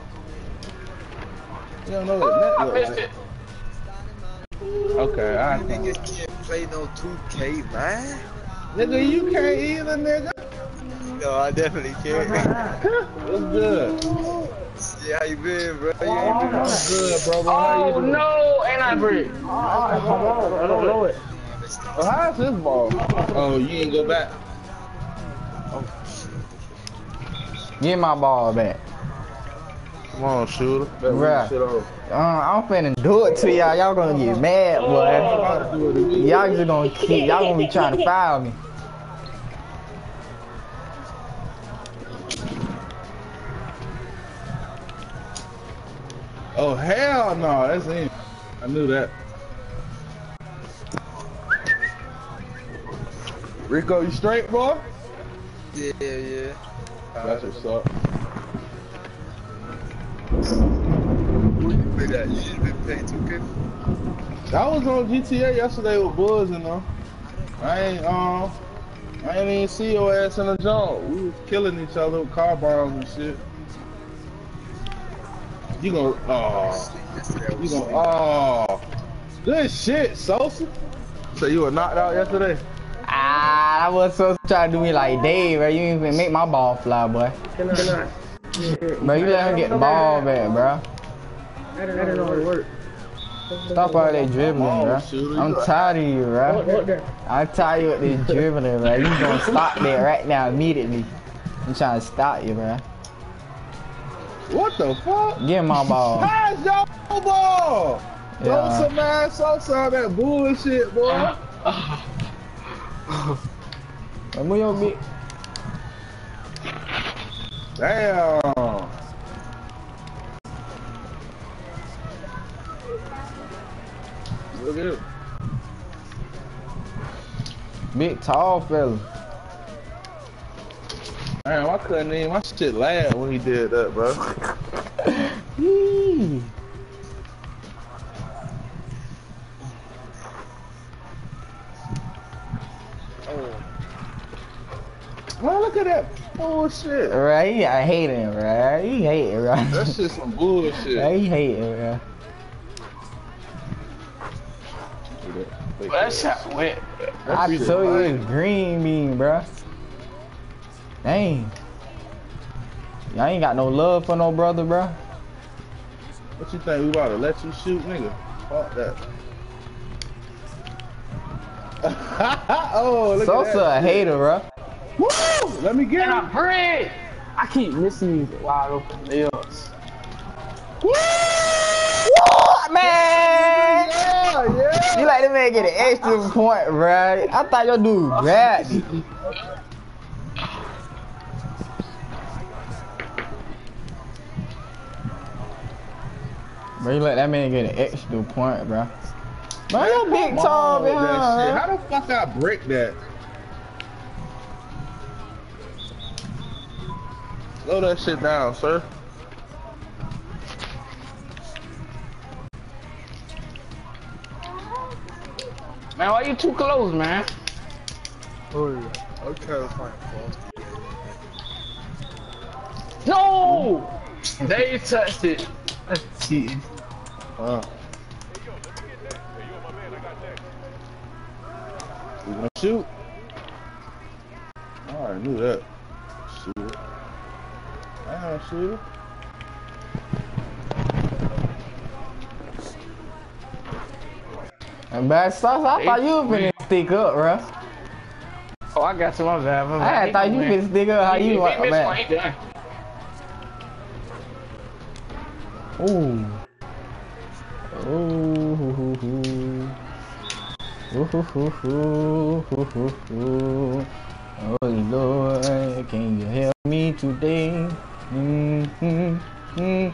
You don't know what I that missed look it. like. Okay, I You can. niggas can't play no 2K, man. Nigga, you can't either, nigga. No, I definitely can't. What's good? See how you been, bro? You ain't been I'm good, bro. bro. How you Oh doing? no, and I brick? I don't know it. Oh, how's this ball? Oh, you ain't go back. Get my ball back. Come on, shooter. Better Bruh. move shit. Uh, I'm finna do it to y'all. Y'all gonna get mad, boy. About to do it again. Y'all just gonna keep. Y'all gonna be trying to foul me. Oh hell no, that's him. I knew that. Rico, you straight, boy? Yeah, yeah. That's what's up. Play that. You just been playing 2K? I was on GTA yesterday with Buzz and them. I ain't um I ain't even see your ass in the jump. We was killing each other with car bombs and shit. You gonna oh Yesterday you was gonna asleep. oh good shit, Sosa. So you were knocked out yesterday? Ah, I was so trying to do me like Dave, bro. You ain't even make my ball fly, boy. Can I? Can I? Bro, you let get the ball back, bro. I didn't know it worked. Stop all that dribbling, bro. I'm tired of you, bro. I'm tired of this dribbling, bro. You gonna stop that right now, immediately. I'm trying to stop you, bro. What the fuck? Get my ball. How's your ball? Yeah. Sosa man, Sosa all that bullshit, boy. Move your big. Damn. Look at it. Big tall fella. Damn, I couldn't even my shit laugh when he did that, bro. Oh, look at that bullshit. Right, he, I hate him, right? He hate it, right? That shit some bullshit. Right, he hate it, right? Well, that shot wet. I told you fire. it's green bean, bruh. Dang. Y'all ain't got no love for no brother, bruh. What you think? We about to let you shoot, nigga? Fuck that. oh, look Sosa at a hater, bruh. Woo! Let me get And I him. brick. I keep missing these wide open layups. What, man? Yeah, yeah. You like to man get an extra point, bruh. I thought your dude grabbed it. Bro, you let that man get an extra point, bro. Man, your big Come tall on with that behind, man. How the fuck I break that? Slow that shit down, sir. Man, why you too close, man? oh, yeah. I'm trying to find fault. No! They touched it. That's cheating. Uh. You gonna shoot? I knew that. Shoot Damn, shoot. And bad sauce, I thought you was finna stick up, bro. Oh, I got to my bad. My I bad. thought you finna stick up how he you want, man. Ooh. Ooh. Ooh, hoo, hoo, hoo, hoo, hoo. Oh Lord, can you help me today? Mm, mm, mm.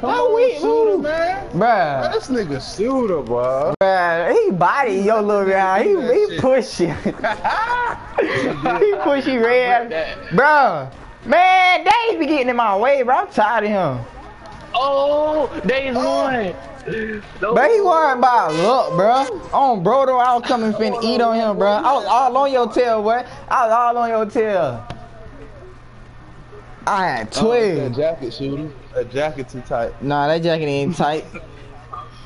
How we shooter, man? Bruh, This nigga shooter, bro. bruh, he body your little guy. He, he pushing. he pushy red. Bruh, man, they be getting in my way, bro. I'm tired of him. Oh, days one. No. But he worried about luck, bro. On bro, though, I was coming finna eat on him, bro. I was all on your tail, boy. I was all on your tail. I had Oh, 12. that jacket shooter. That jacket too tight. Nah, that jacket ain't tight.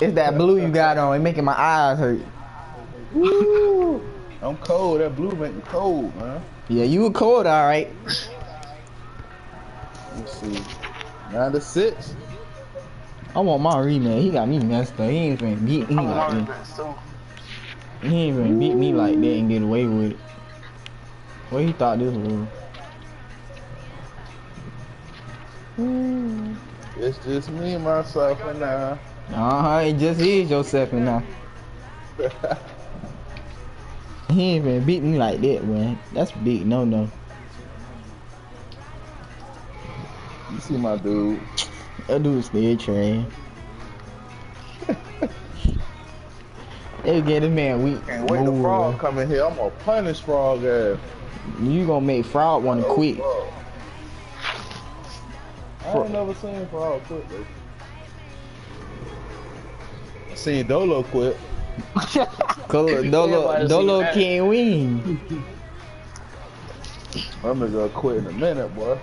It's that blue you got on. It making my eyes hurt. Woo! I'm cold. That blue make me cold, man. Yeah, you were cold, all right. Let's see. Nine to six. I want my rematch. He got me messed up. He ain't even beat me like that. He ain't finna beat me like that and get away with it. What he thought this was? It's just me, myself, and I. Uh-huh, it just is yourself and now. He ain't even beat me like that, man. That's big no no. You see my dude. That dude still train. they get this man weak. And wait the frog bro. come in here. I'm gonna punish frog ass. You gonna make frog wanna oh, quit. I ain't never seen frog quit, though. I seen Dolo quit. Colo, Dolo, Dolo can't win. I'm gonna quit in a minute, boy.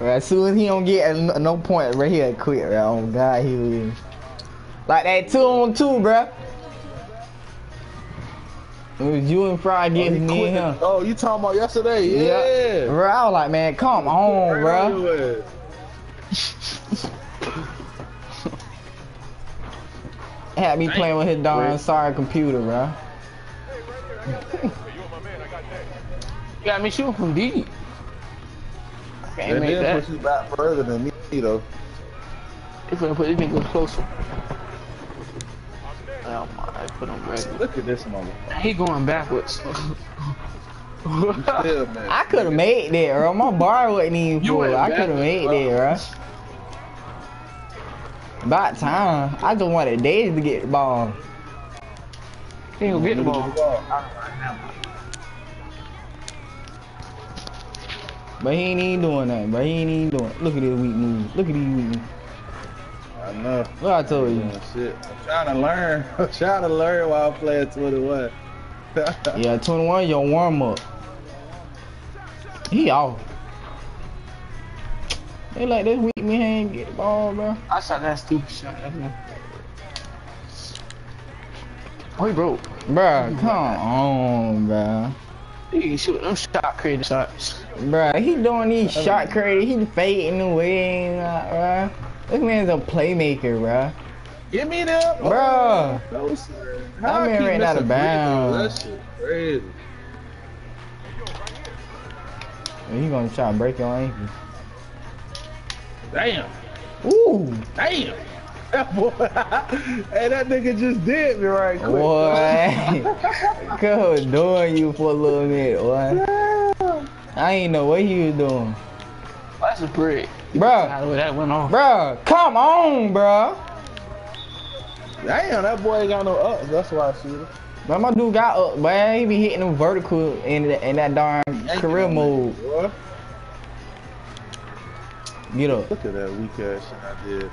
As soon as he don't get a, no point right here, quit. Right? Oh God, he will. Like that two on two, bruh. It was you and Fry Oh, getting he me quit. and him. Oh, you talking about yesterday? Yeah. yeah. Bro, I was like, man, come on, bruh. Bruh. Had me playing with his darn sorry computer, bruh. You got me shooting from deep. I can't And make that. push you back further than me, though. If I put these niggas closer. Oh my, put him ready. Look at this mother. He going backwards. Still, man. I could have made that, bro. My bar wasn't even You full. I could have backwards, made that, bro. About time. I just wanted Days to get the ball. he ain't gonna get the ball. But he ain't even doing that, bro. He ain't even doing Look at this weak move. Look at these weak moves. I know. What I told you. Yeah, shit. I'm trying to learn. I'm trying to learn while I'm playing 21. Yeah, 21, your warm up. He off. They like this weak man get the ball, bro. I shot that stupid shot. That's my- Oh, he broke. Bruh, come on, bruh. He can shoot them shot creating shots. Bruh, he doing these shot crazy. He fading away, that, uh, bruh. This man's a playmaker, bruh. Give me them. Oh, bruh. Oh, no. That How I man keep ran out of missing free throws? bounds. That shit crazy. He gonna try to break your ankle. Damn. Ooh, Damn. That boy. hey, that nigga just did me right quick. boy. Cuz doing you for a little minute, boy. I ain't know what he was doing. That's a brick. Bruh, How the way that went off. bruh, come on, bruh. Damn, that boy ain't got no ups. That's why I shoot him. But my dude got up, boy. He be hitting them vertical in, that- in that darn career mode. Boy. Get up. Look at that weak ass shit I did.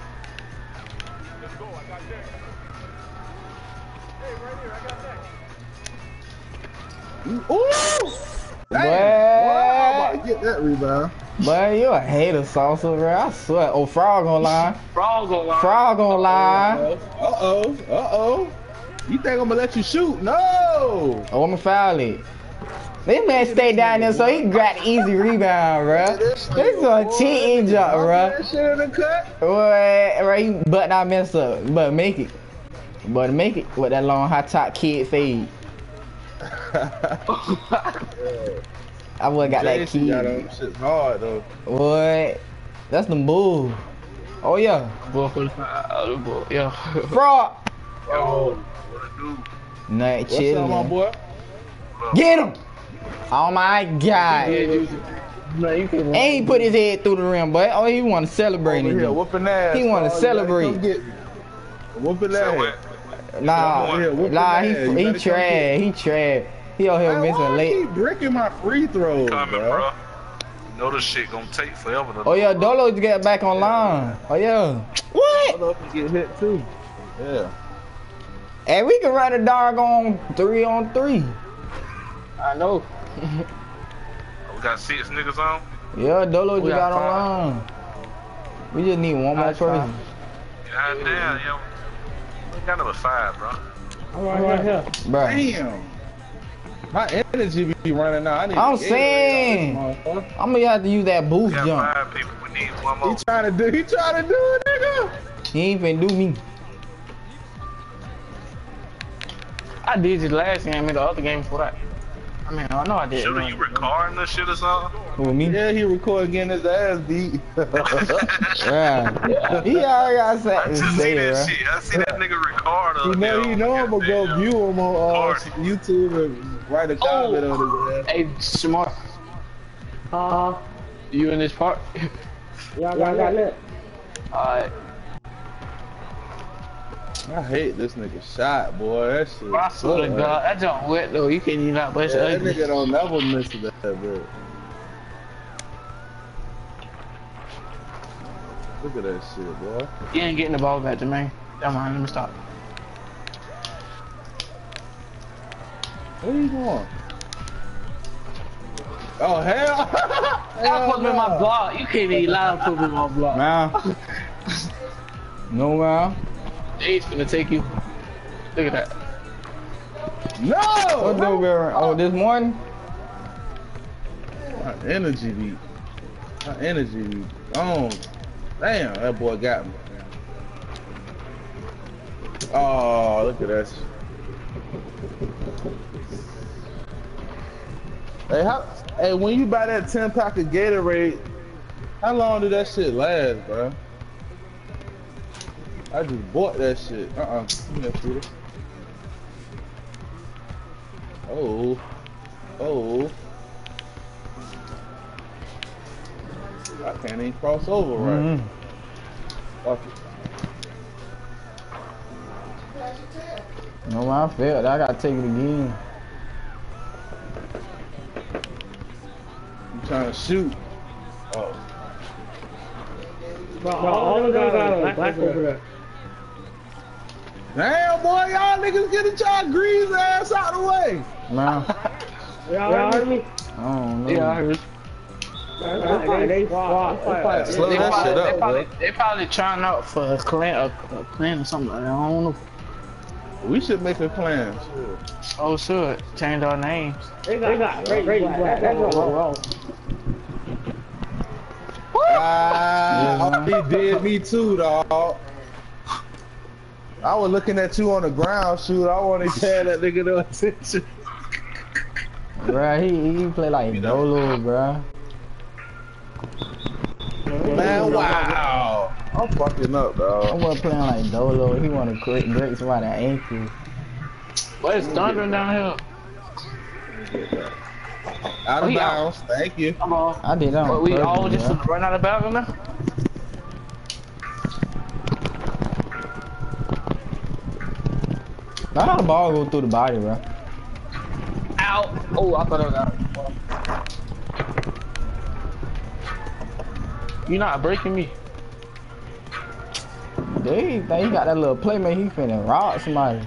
Ooh! Damn! Boy. Boy, I'm about to get that rebound. Boy, you a hater, salsa, bro. I swear. Oh, Frog gonna lie. Frog go line. Frog gonna lie. Uh oh, uh oh. You think I'm gonna let you shoot? No! Oh, I'ma foul it. This man stay down there so he got easy rebound, bro. This is a cheating jump, bro. That shit in the cut. Boy, right, you but not mess up. But make it. But make it with that long hot top kid fade. I would got that key. got them shit hard though. What? That's the move. Oh yeah. Boy, for the uh, boy, yeah. Bro. Yo, what it do? Nothing What's up, my chilling. boy? Get him. Oh my god. Man, you can And he put his head through the rim, but oh, he want to celebrate Over here, it. whooping ass. He wanna dog. You celebrate. gotta come. Whooping Say ass. What? Nah, Over here, whooping nah, he ass. He better trash, he trash. He out here Man, missing why late. keep breaking my free throws, Coming, bro? bro. You know this shit gonna take forever to Oh yeah, Dolo just got back online. Oh yeah. What? Hold up and get hit too. Yeah. And we can run a dog on three on three. I know. Oh, we got six niggas on. Yeah, Dolo just got got online. We just need one more That's person. God damn, yo. We got number five, bro. I'm right here. Bruh. Damn. My energy be running out. I need I'm saying. I'm gonna have to use that We boost got jump. five people. We need one He trying to do. He trying to do it, nigga. He ain't finna do me. I did this last game and the other game before that. I mean, I know I did. Shooter, you recording this shit or something? Who me? Yeah, he recording getting his ass beat. Yeah. He already got I something to just see that bruh. shit. I see that nigga record. You know, you know I'm gonna go view him on uh, YouTube and write a comment on his ass. Hey, Shamar. Uh, you in this part? yeah, I got lit. Alright. I hate this nigga shot, boy. That shit. I swear to. God, that jump wet though. You can't even out bust Yeah, that nigga don't never miss that, bro. Look at that shit, boy. You ain't getting the ball back to me. Never mind, let me stop. Where you going? Oh hell! I put him in my block. You can't even lie to put him in my block. Man. No man. He's gonna take you. Look at that. No! What do we Oh, this one? My energy beat. my energy beat. Oh, Damn, that boy got me. Oh, look at that. Hey, how? Hey, when you buy that ten pack of Gatorade, how long did that shit last, bro? I just bought that shit. Uh-uh. Give me that shooter. Oh. Oh. I can't even cross over right. Mm-hmm. Fuck it. No I failed. I gotta take it again. You trying to shoot. Oh. Bro, all of them got a black over there. Damn, boy, y'all niggas get y'all grease ass out of the way. Man, Y'all heard me? I don't know. Yeah, I heard. They, they, fought. Slow they, that probably, shit up, they, probably, bro. they probably trying out for a clan, a, a clan or something. like that. I don't know. We should make a plan. Oh, sure. Change our names. They got, they got great, great black. That's what wrong. Ah, he did me too, dog. I was looking at you on the ground, shoot. I want to tell that nigga no attention. Bruh, he, he play like Dolo, bruh. Man, wow. I'm fucking up, I dog. wasn't playing like Dolo. He wanna break, break somebody's ankle. But it's thundering down here. Out of bounds. Thank you. Come on. I did that on But we all just bruh. run out of bounds now? Now how the ball go through the body, bro. Ow! Oh, I thought it was out. You're not breaking me. Dude, he think he got that little playmate. He finna rob somebody.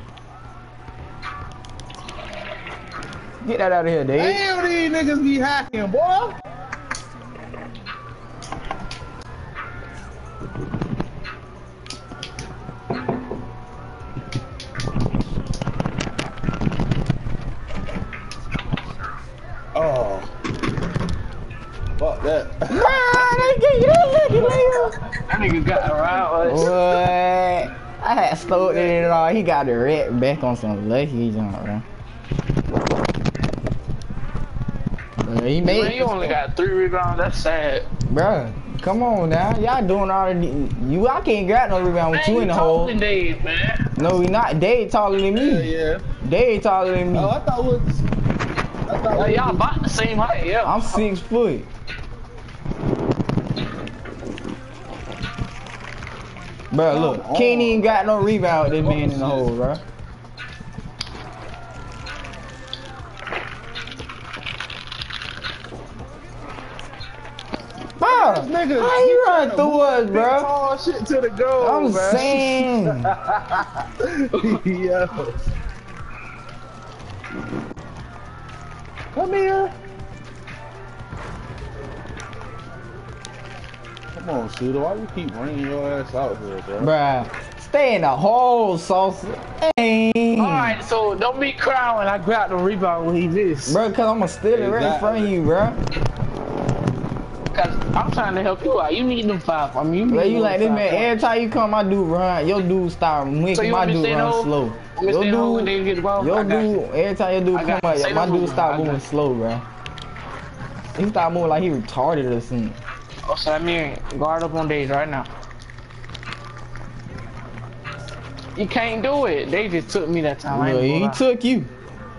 Get that out of here, Dave. Damn, these niggas be hacking, boy. Fuck that. Nah, that nigga, you nigga. That nigga got around us. What? I had stolen it all. He got the red back on some lucky jump, bro. But he made you only got three rebounds. That's sad. Bro, come on now. Y'all doing all the... You, I can't grab no rebound with man, you in the hole. Dave, man. No, we not. Dave taller than me. Yeah, yeah. Dave taller than me. Oh, I thought was... I thought like, y'all about the same height, yeah. I'm six foot. Bruh, look, oh. can't on. even got no rebound this oh, man in the hole, bruh. Bruh, Nigga, how you run through us, bruh? Tall shit to the goal, I'm man. saying. Yo. Come here. Come on, shooter. Why you keep bringing your ass out here, bro? Bruh, stay in the hole, salsa. Dang. Alright, so don't be crying when I grab the rebound when he missed. Bro, cause I'ma steal it right in front of you, bro. Cause I'm trying to help you out. You need them five I mean, You, Well, need you like this man, points. every time you come, my dude run, your dude start making So my want me to dude stay in the run hole? slow. Want Your stay in the hole and dude, then get the ball? I your got you. dude, every time your dude come out, my dude more. start moving slow, bro. He start moving like he retarded or something. Oh, so that mean guard up on days right now. You can't do it. They just took me that time. I Look, ain't he lie. took you.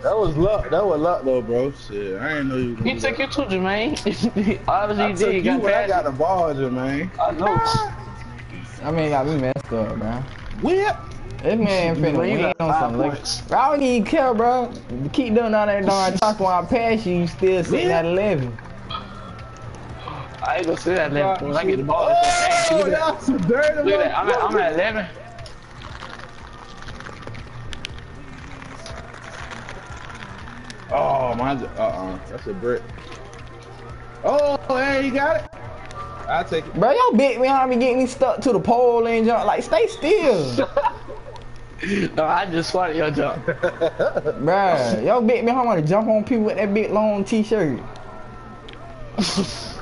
That was luck. That was luck, though, bro. Shit, I ain't know you. He took do you too, Jermaine. that. I Obviously, took he did. He you got when I got the ball, Jermaine. I know. I mean, got me messed up, bro. Whip. This man finna Bro, you win on five some liquor. points. Bro, I don't even care, bro. Keep doing all that darn talking while I pass you, you still sitting at 11. I ain't gonna say that level. When I get the ball, it's like, Oh, dang, look at that. that's some dirty Look at that. I'm at, I'm at 11. Oh, mine's uh-uh. That's a brick. Oh, hey, you got it. I take it. Bro, y'all bit behind me getting me stuck to the pole and jump. Like, stay still. No, I just swatted your jump. Bruh, y'all bit me. I want to jump on people with that big long t-shirt.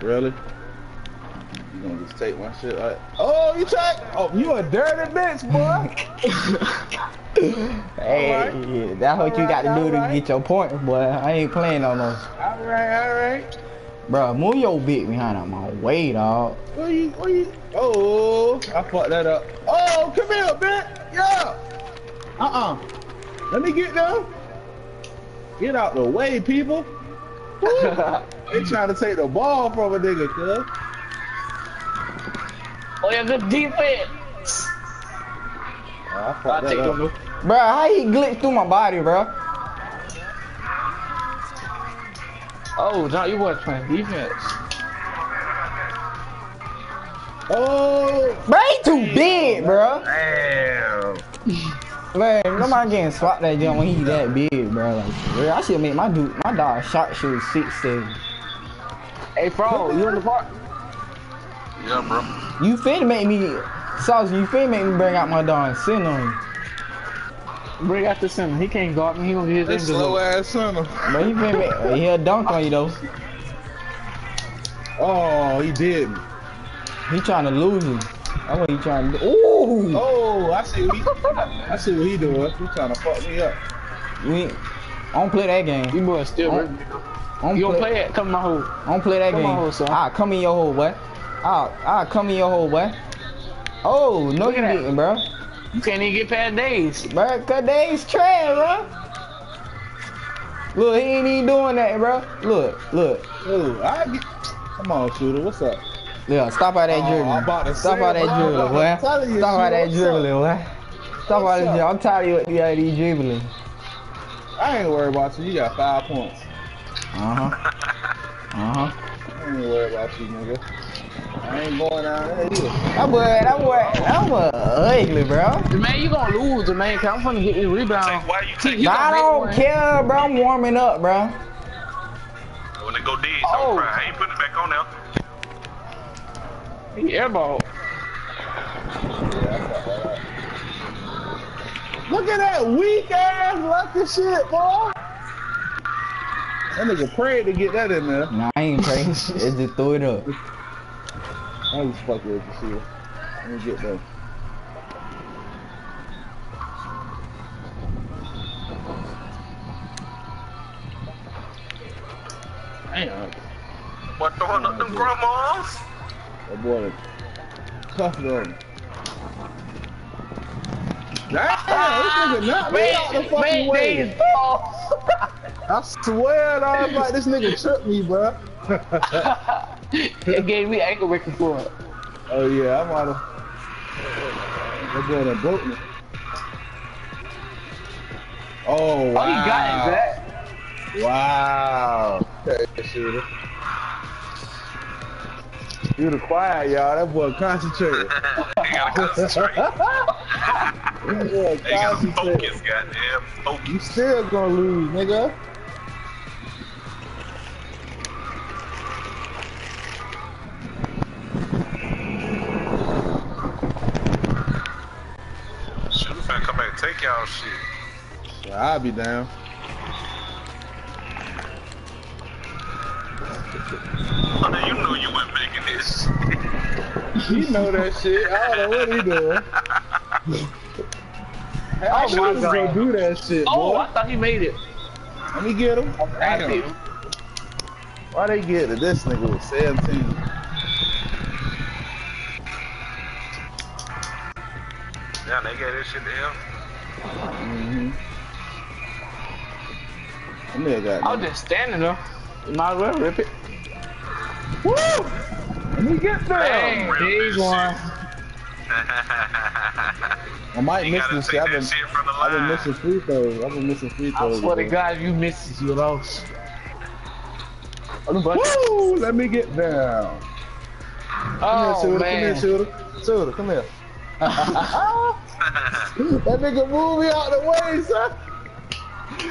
Really? You gonna just take my shit like? Oh, you take? Oh, you a dirty bitch, boy. Hey, that's what you got to do alright. to get your points, boy. I ain't playing on those. all right, all right. Bro, move your bit behind out my way, dog. Where you? Where you? Oh, I fucked that up. Oh, come here, bitch. Yeah. Uh-uh. Let me get them. Get out the way, people. They trying to take the ball from a nigga, cuz. Oh, yeah, good defense. Oh, I I fucked take that them. up. Bruh, how he glitched through my body, bro? Oh, John, you was playing defense. Oh, Bruh, he too big, bro. damn. Man, nobody getting swapped that jump when he that big, bro. Like, for real, I should make my dude, my dog shot shoot six seven. Hey, Fro, you in the park? Yeah, bro. You finna make me, Sauce, you finna make me bring out my dog and sit on you. Bring out the center. He can't guard me. He gonna get That his slow end. ass center. But he finna make, he'll dunk on you though. Oh, he did. He trying to lose you. That's what he trying to do. Ooh! Oh, I see what he, I see what he doing. He trying to fuck me up. We I don't play that game. You boys still. Oh. Don't You don't play, play it? Come in my hole. I don't play that Come game. on, son. I'll come in your hole, boy. I'll, I'll come in your hole, boy. Oh, no Look you didn't, bro. You can't even get past days. Bro, cause they's trash, bro. Look, he ain't even doing that, bro. Look, look. Ooh, I get. Come on, shooter. What's up? Yeah, stop all that Oh, dribbling. I'm about to stop all that dribbling, boy. you, Stop shooter, that dribbling, boy. Stop What's that dribbling. I'm tired of you You all these dribbling. I ain't worried about you. You got five points. Uh huh. Uh huh. I ain't worried about you, nigga. I ain't going down there either. That boy, that boy, that boy ugly, bro. Man, you gonna lose, the man. Cause I'm gonna get this rebound. Why you take You I don't one. care, bro. I'm warming up, bro. when they go dead? Oh. Don't cry. I ain't putting it back on now. He airball. Look at that weak ass lucky shit, boy. That nigga prayed to get that in there. Nah, I ain't praying. it just threw it up. I was fucking with you, see. Let me get that. Damn. What throwing up them grandmas? That boy cuffed on. Damn, this nigga knocked me out the fucking way. I swear, I was like, this nigga tripped me, bro. it gave me ankle breaking for it. Oh yeah, I'm out of. That boy done broke me. Oh wow. Oh, you got it, Zach. Wow. Okay, shooter. You the quiet, y'all. That boy concentrated. you gotta concentrate. that boy You gotta focus, goddamn. Focus. You still gonna lose, nigga. Shooter finna come back and take y'all shit. Well, I'll be down. Oh, you know you weren't making this. He know that shit. I don't know what he doing. Hey, I Oh, should my go God. do that shit, Oh, boy. I thought he made it. Let me get him. I Damn. see. Why they get it? This nigga was 17. Yeah, they gave this shit to him. Mm-hmm. That nigga got I was just standing there. You might as well rip it. Woo! Let me get there. Dang, he's one. I might You miss this take. I've been, shit from the I've been missing free throws. I've been missing free I throws. swear to bro. God, if you miss it, you lost. Woo! Let me get down. Come Oh, here, man. Come here, shooter. Shooter, come here. that nigga move me out the way, son.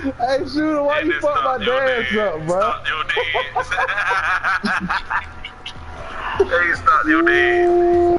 Hey, shooter, why you fuck my dance up, bro? Stop your dance. hey, stop your dance.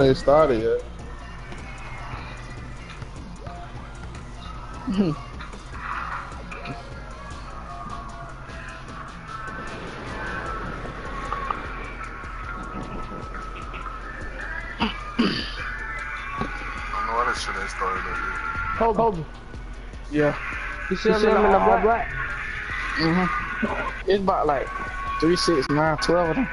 Ain't started yet. Hold, hold. Yeah. You see him in the all black? Mm-hmm. It's about like three, six, nine, twelve of them.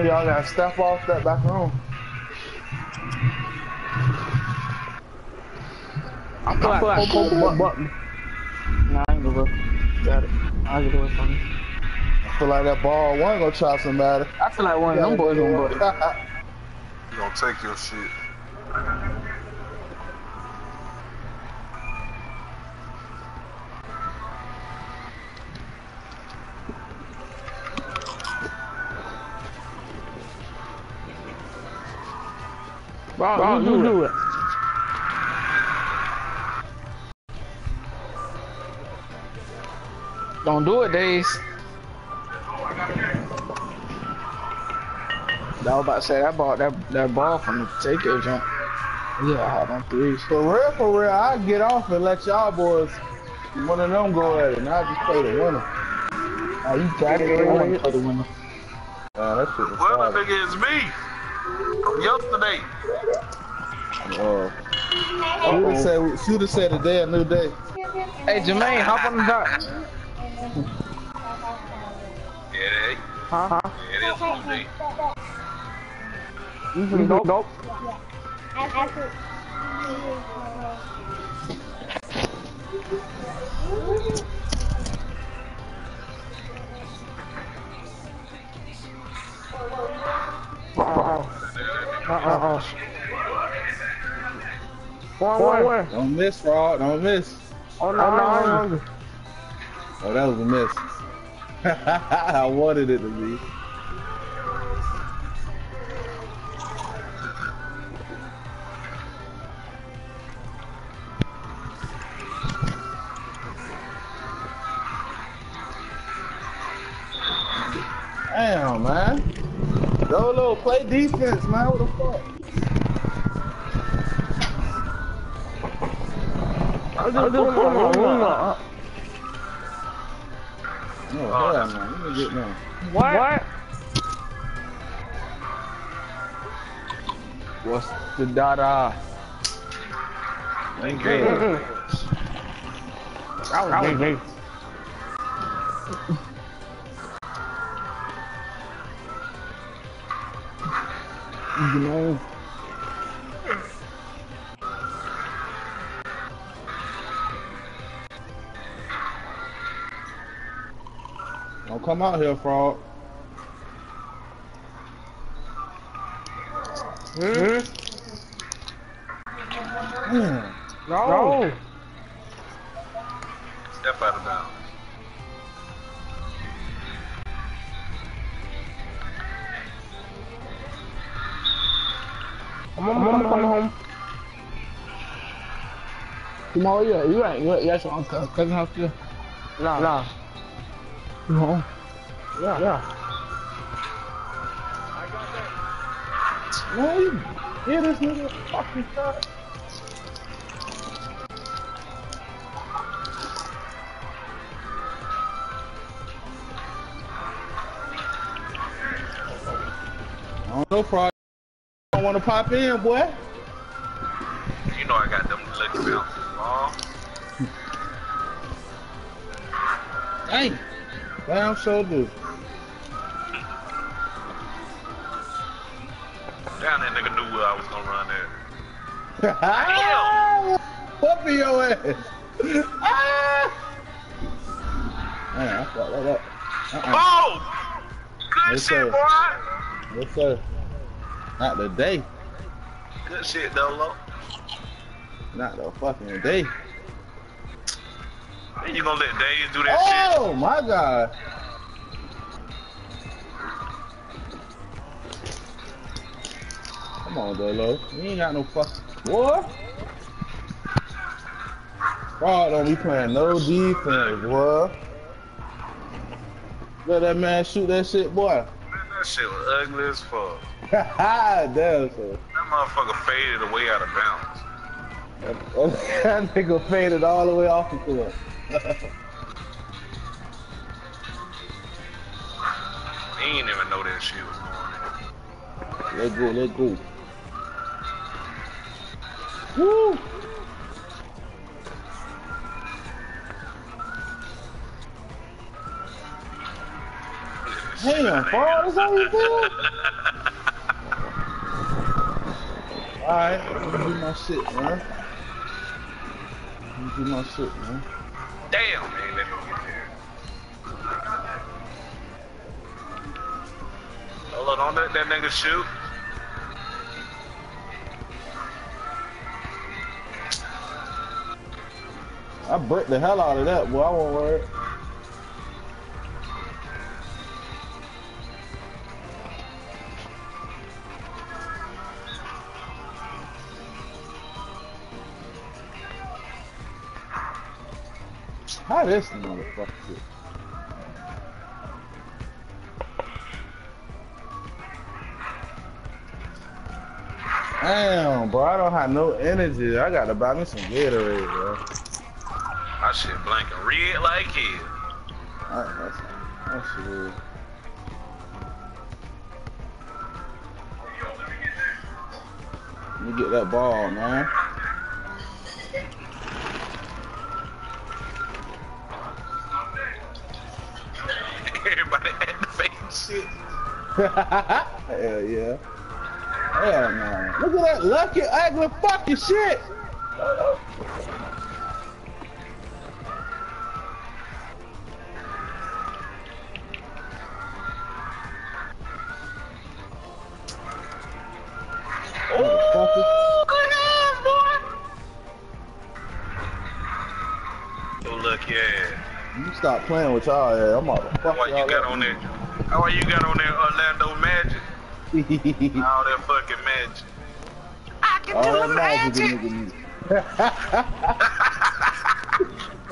Of y'all got to step off that back room. I feel like, like Popo Popo button. button. Nah, I ain't gonna go. Got it. I'll get away from you. I feel like that ball one gonna chop somebody. I feel like one of them boys gonna butt. You gonna take your shit. Don't do it, Days. I was about to say I bought that that ball from the takeover jump. Yeah, I hot on threes. For real, for real, I get off and let y'all boys, one of them go at it, and I just play the winner. Are you jacking away for the winner? Man, that shit was Well, fire. that nigga is me. Yesterday. Oh. Should have said, should have said today a new day. Hey, Jermaine, hop on the dock. Huh? Huh? yeah, it is one day. You can go. Nope. Uh-uh. Uh-uh. One, one, one. Don't miss, fraud. Don't miss. Oh, no, I'm hungry. Oh, that was a miss. I wanted it to be. Damn, man. Dolo, play defense, man. What the fuck? I'm just my room up. No, hell no. Let me get down. What? What? What's the dada? Thank Mm-mm. you. That was me. You know, Don't come out here, frog. Hmm? Damn. No. Step out of bounds. I'm on, I'm on, home. tomorrow you you ain't you that's on cousin house too. Nah. Nah. You home? Yeah. Yeah. Man, you hear this nigga fucking shot? I don't know, fraud. I don't want to pop in, boy. You know I got them lucky bounces, long. Dang. Damn, so do. Damn, that nigga knew where I was gonna run there. Puppy your ass. ah! Man, I fucked that up. Uh-uh. Oh! Good Yes, shit, sir. boy! Yes, sir. Not the day. Good shit, Dolo. Not the fucking day. You gonna let Dave do that shit? Oh my god. Come on, Dolo. You ain't got no fucking What? Fraud don't be playing no defense, boy. Let that man shoot that shit, boy. Man, that shit was ugly as fuck. Damn, so. That motherfucker faded away out of bounds. that nigga faded all the way off the court. He ain't even know that shit was going Let's go, let's go. Woo! Damn, Paul, that's how you feel? Alright, let me do my shit, man. Let me do my shit, man. Damn, man, let me get there. Hold on, don't let that nigga shoot. I bricked the hell out of that, boy. I won't worry. How this motherfucker shit? Damn, bro, I don't have no energy. I gotta buy me some Gatorade, bro. My shit blanking red like hell. Alright, that's That's weird. Let me get that ball, man. Shit. Hell yeah. Hell no. Look at that lucky, ugly fucking shit. Motherfucker. Yo, look, yeah. You stop playing with y'all ass. I'm about to fuck Why you got up. on there? Why you got on there Orlando Magic? All that fucking magic. I can All do that magic magic. a nigga need.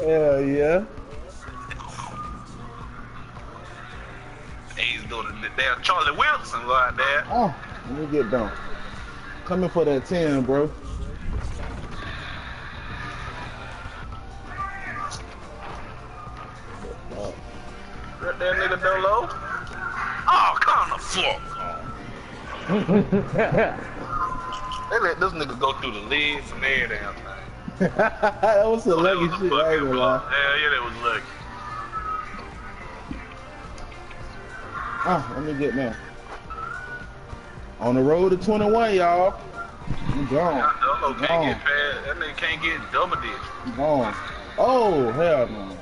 Hell yeah. He's doing the damn Charlie Wilson right there. Oh, let me get down. Coming for that 10, bro. Got that nigga Dolo. Oh, come on the floor. They let this nigga go through the legs and everything. that was some That lucky was a lucky shit, I ain't gonna lie. Hell yeah, that was lucky. Ah, let me get now. On the road to 21, y'all. I'm gone. That Dolo can't Gone. get past. That nigga can't get double digits. I'm gone. Oh, hell no.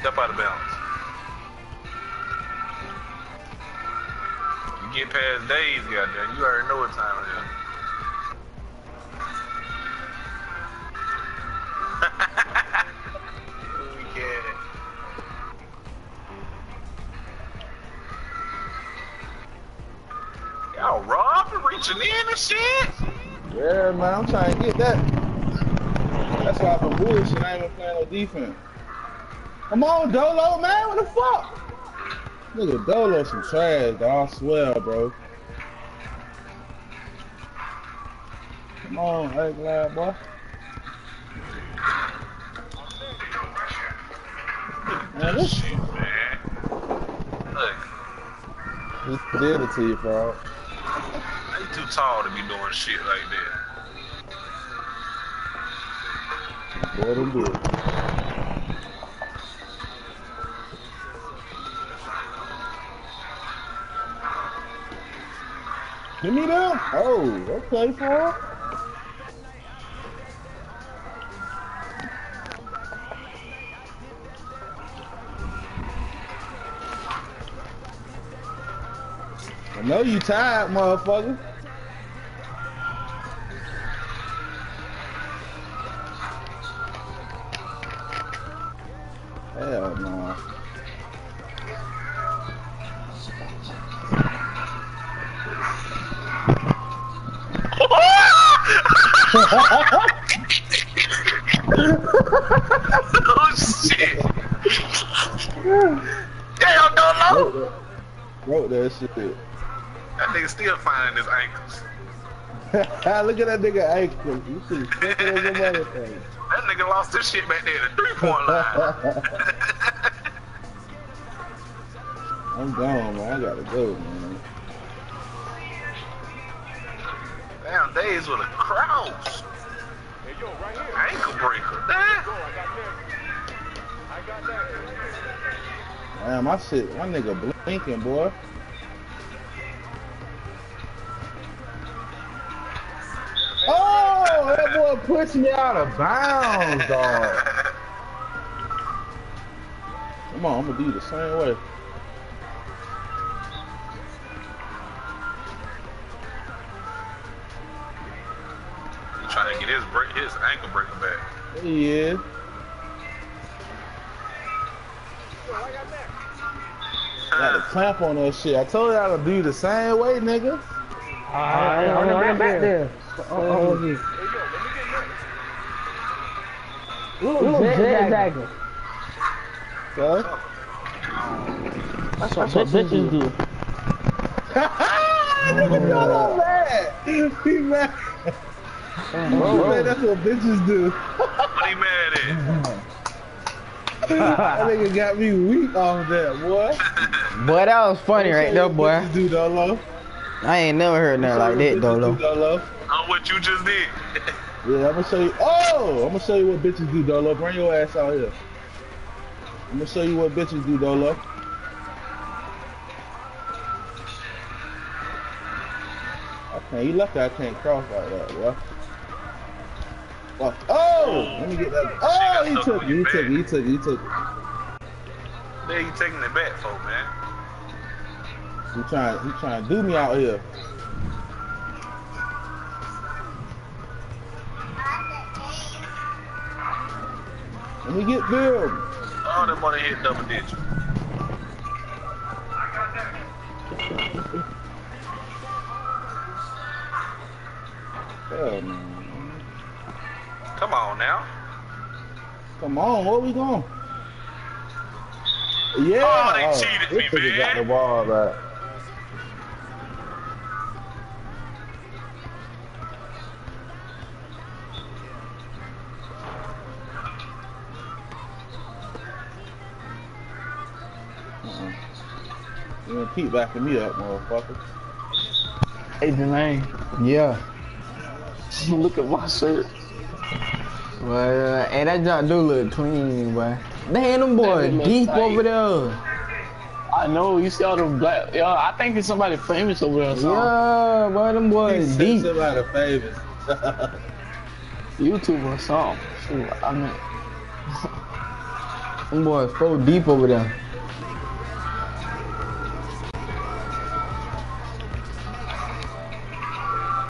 Step out of bounds. Get past days, goddamn. You already know what time it is. reaching in and shit. Yeah, man, I'm trying to get that. That's why I've been bullshit. I ain't been playing no defense. Come on, Dolo, man. What the fuck? Nigga, Dolo some trash, dog. I swear, bro. Come on, hey, glad boy. Man, this Shit, man. Look, he did it to you, bro. they too tall to be doing shit like that. Let him do Me. Oh, okay, for I know you tired, motherfucker. Shit. That nigga still finding his ankles. Look at that nigga ankle. You see, fucking as a motherfucker. That nigga lost his shit back there at the three point line. I'm gone, man. I gotta go, man. Damn, days with a cross. Ankle breaker. Damn. Damn, my shit, my nigga blinking, boy. Oh, that boy me out of bounds, dog. Come on, I'm gonna do the same way. He trying to get his break, his ankle breaker back. There he is. Got a clamp on that shit. I told y'all to do the same way, nigga. Alright, I'm running back there. Oh, oh, Little zigzagging. Okay? That's what bitches do. Nigga, y'all mad. He mad. Oh, he oh. mad. That's what bitches do. What he mad at? that nigga got me weak off that, boy. Boy, that was funny right there, boy. Do Dolo. I ain't never heard nothing like that, Dolo. Dolo. On what you just did. Yeah, I'm gonna show you. Oh, I'm gonna show you what bitches do, Dolo. Bring your ass out here. I'm gonna show you what bitches do, Dolo. Okay, you lucky I can't cross like that, boy. What? Oh, let me get that. Oh, he took it. He took it. He took it. He took it. There you taking it back for, man. He trying. He trying to do me out here. Let me get Bill. Oh, that money hit double digit. Man. Come on now. Come on, where we going? Yeah. Oh, they cheated me, this nigga got the ball back. You gonna keep backing me up, motherfucker. Hey, Delane, Yeah. look at my shirt. Well, uh, hey, that junk do look clean, boy. Damn, them boys That look deep tight. over there. I know, you see all them black. Yo, I think it's somebody famous over there. or something. Yeah, boy, them He boys said deep. somebody famous. YouTube or something. Shoot, I mean, Them boys so deep over there.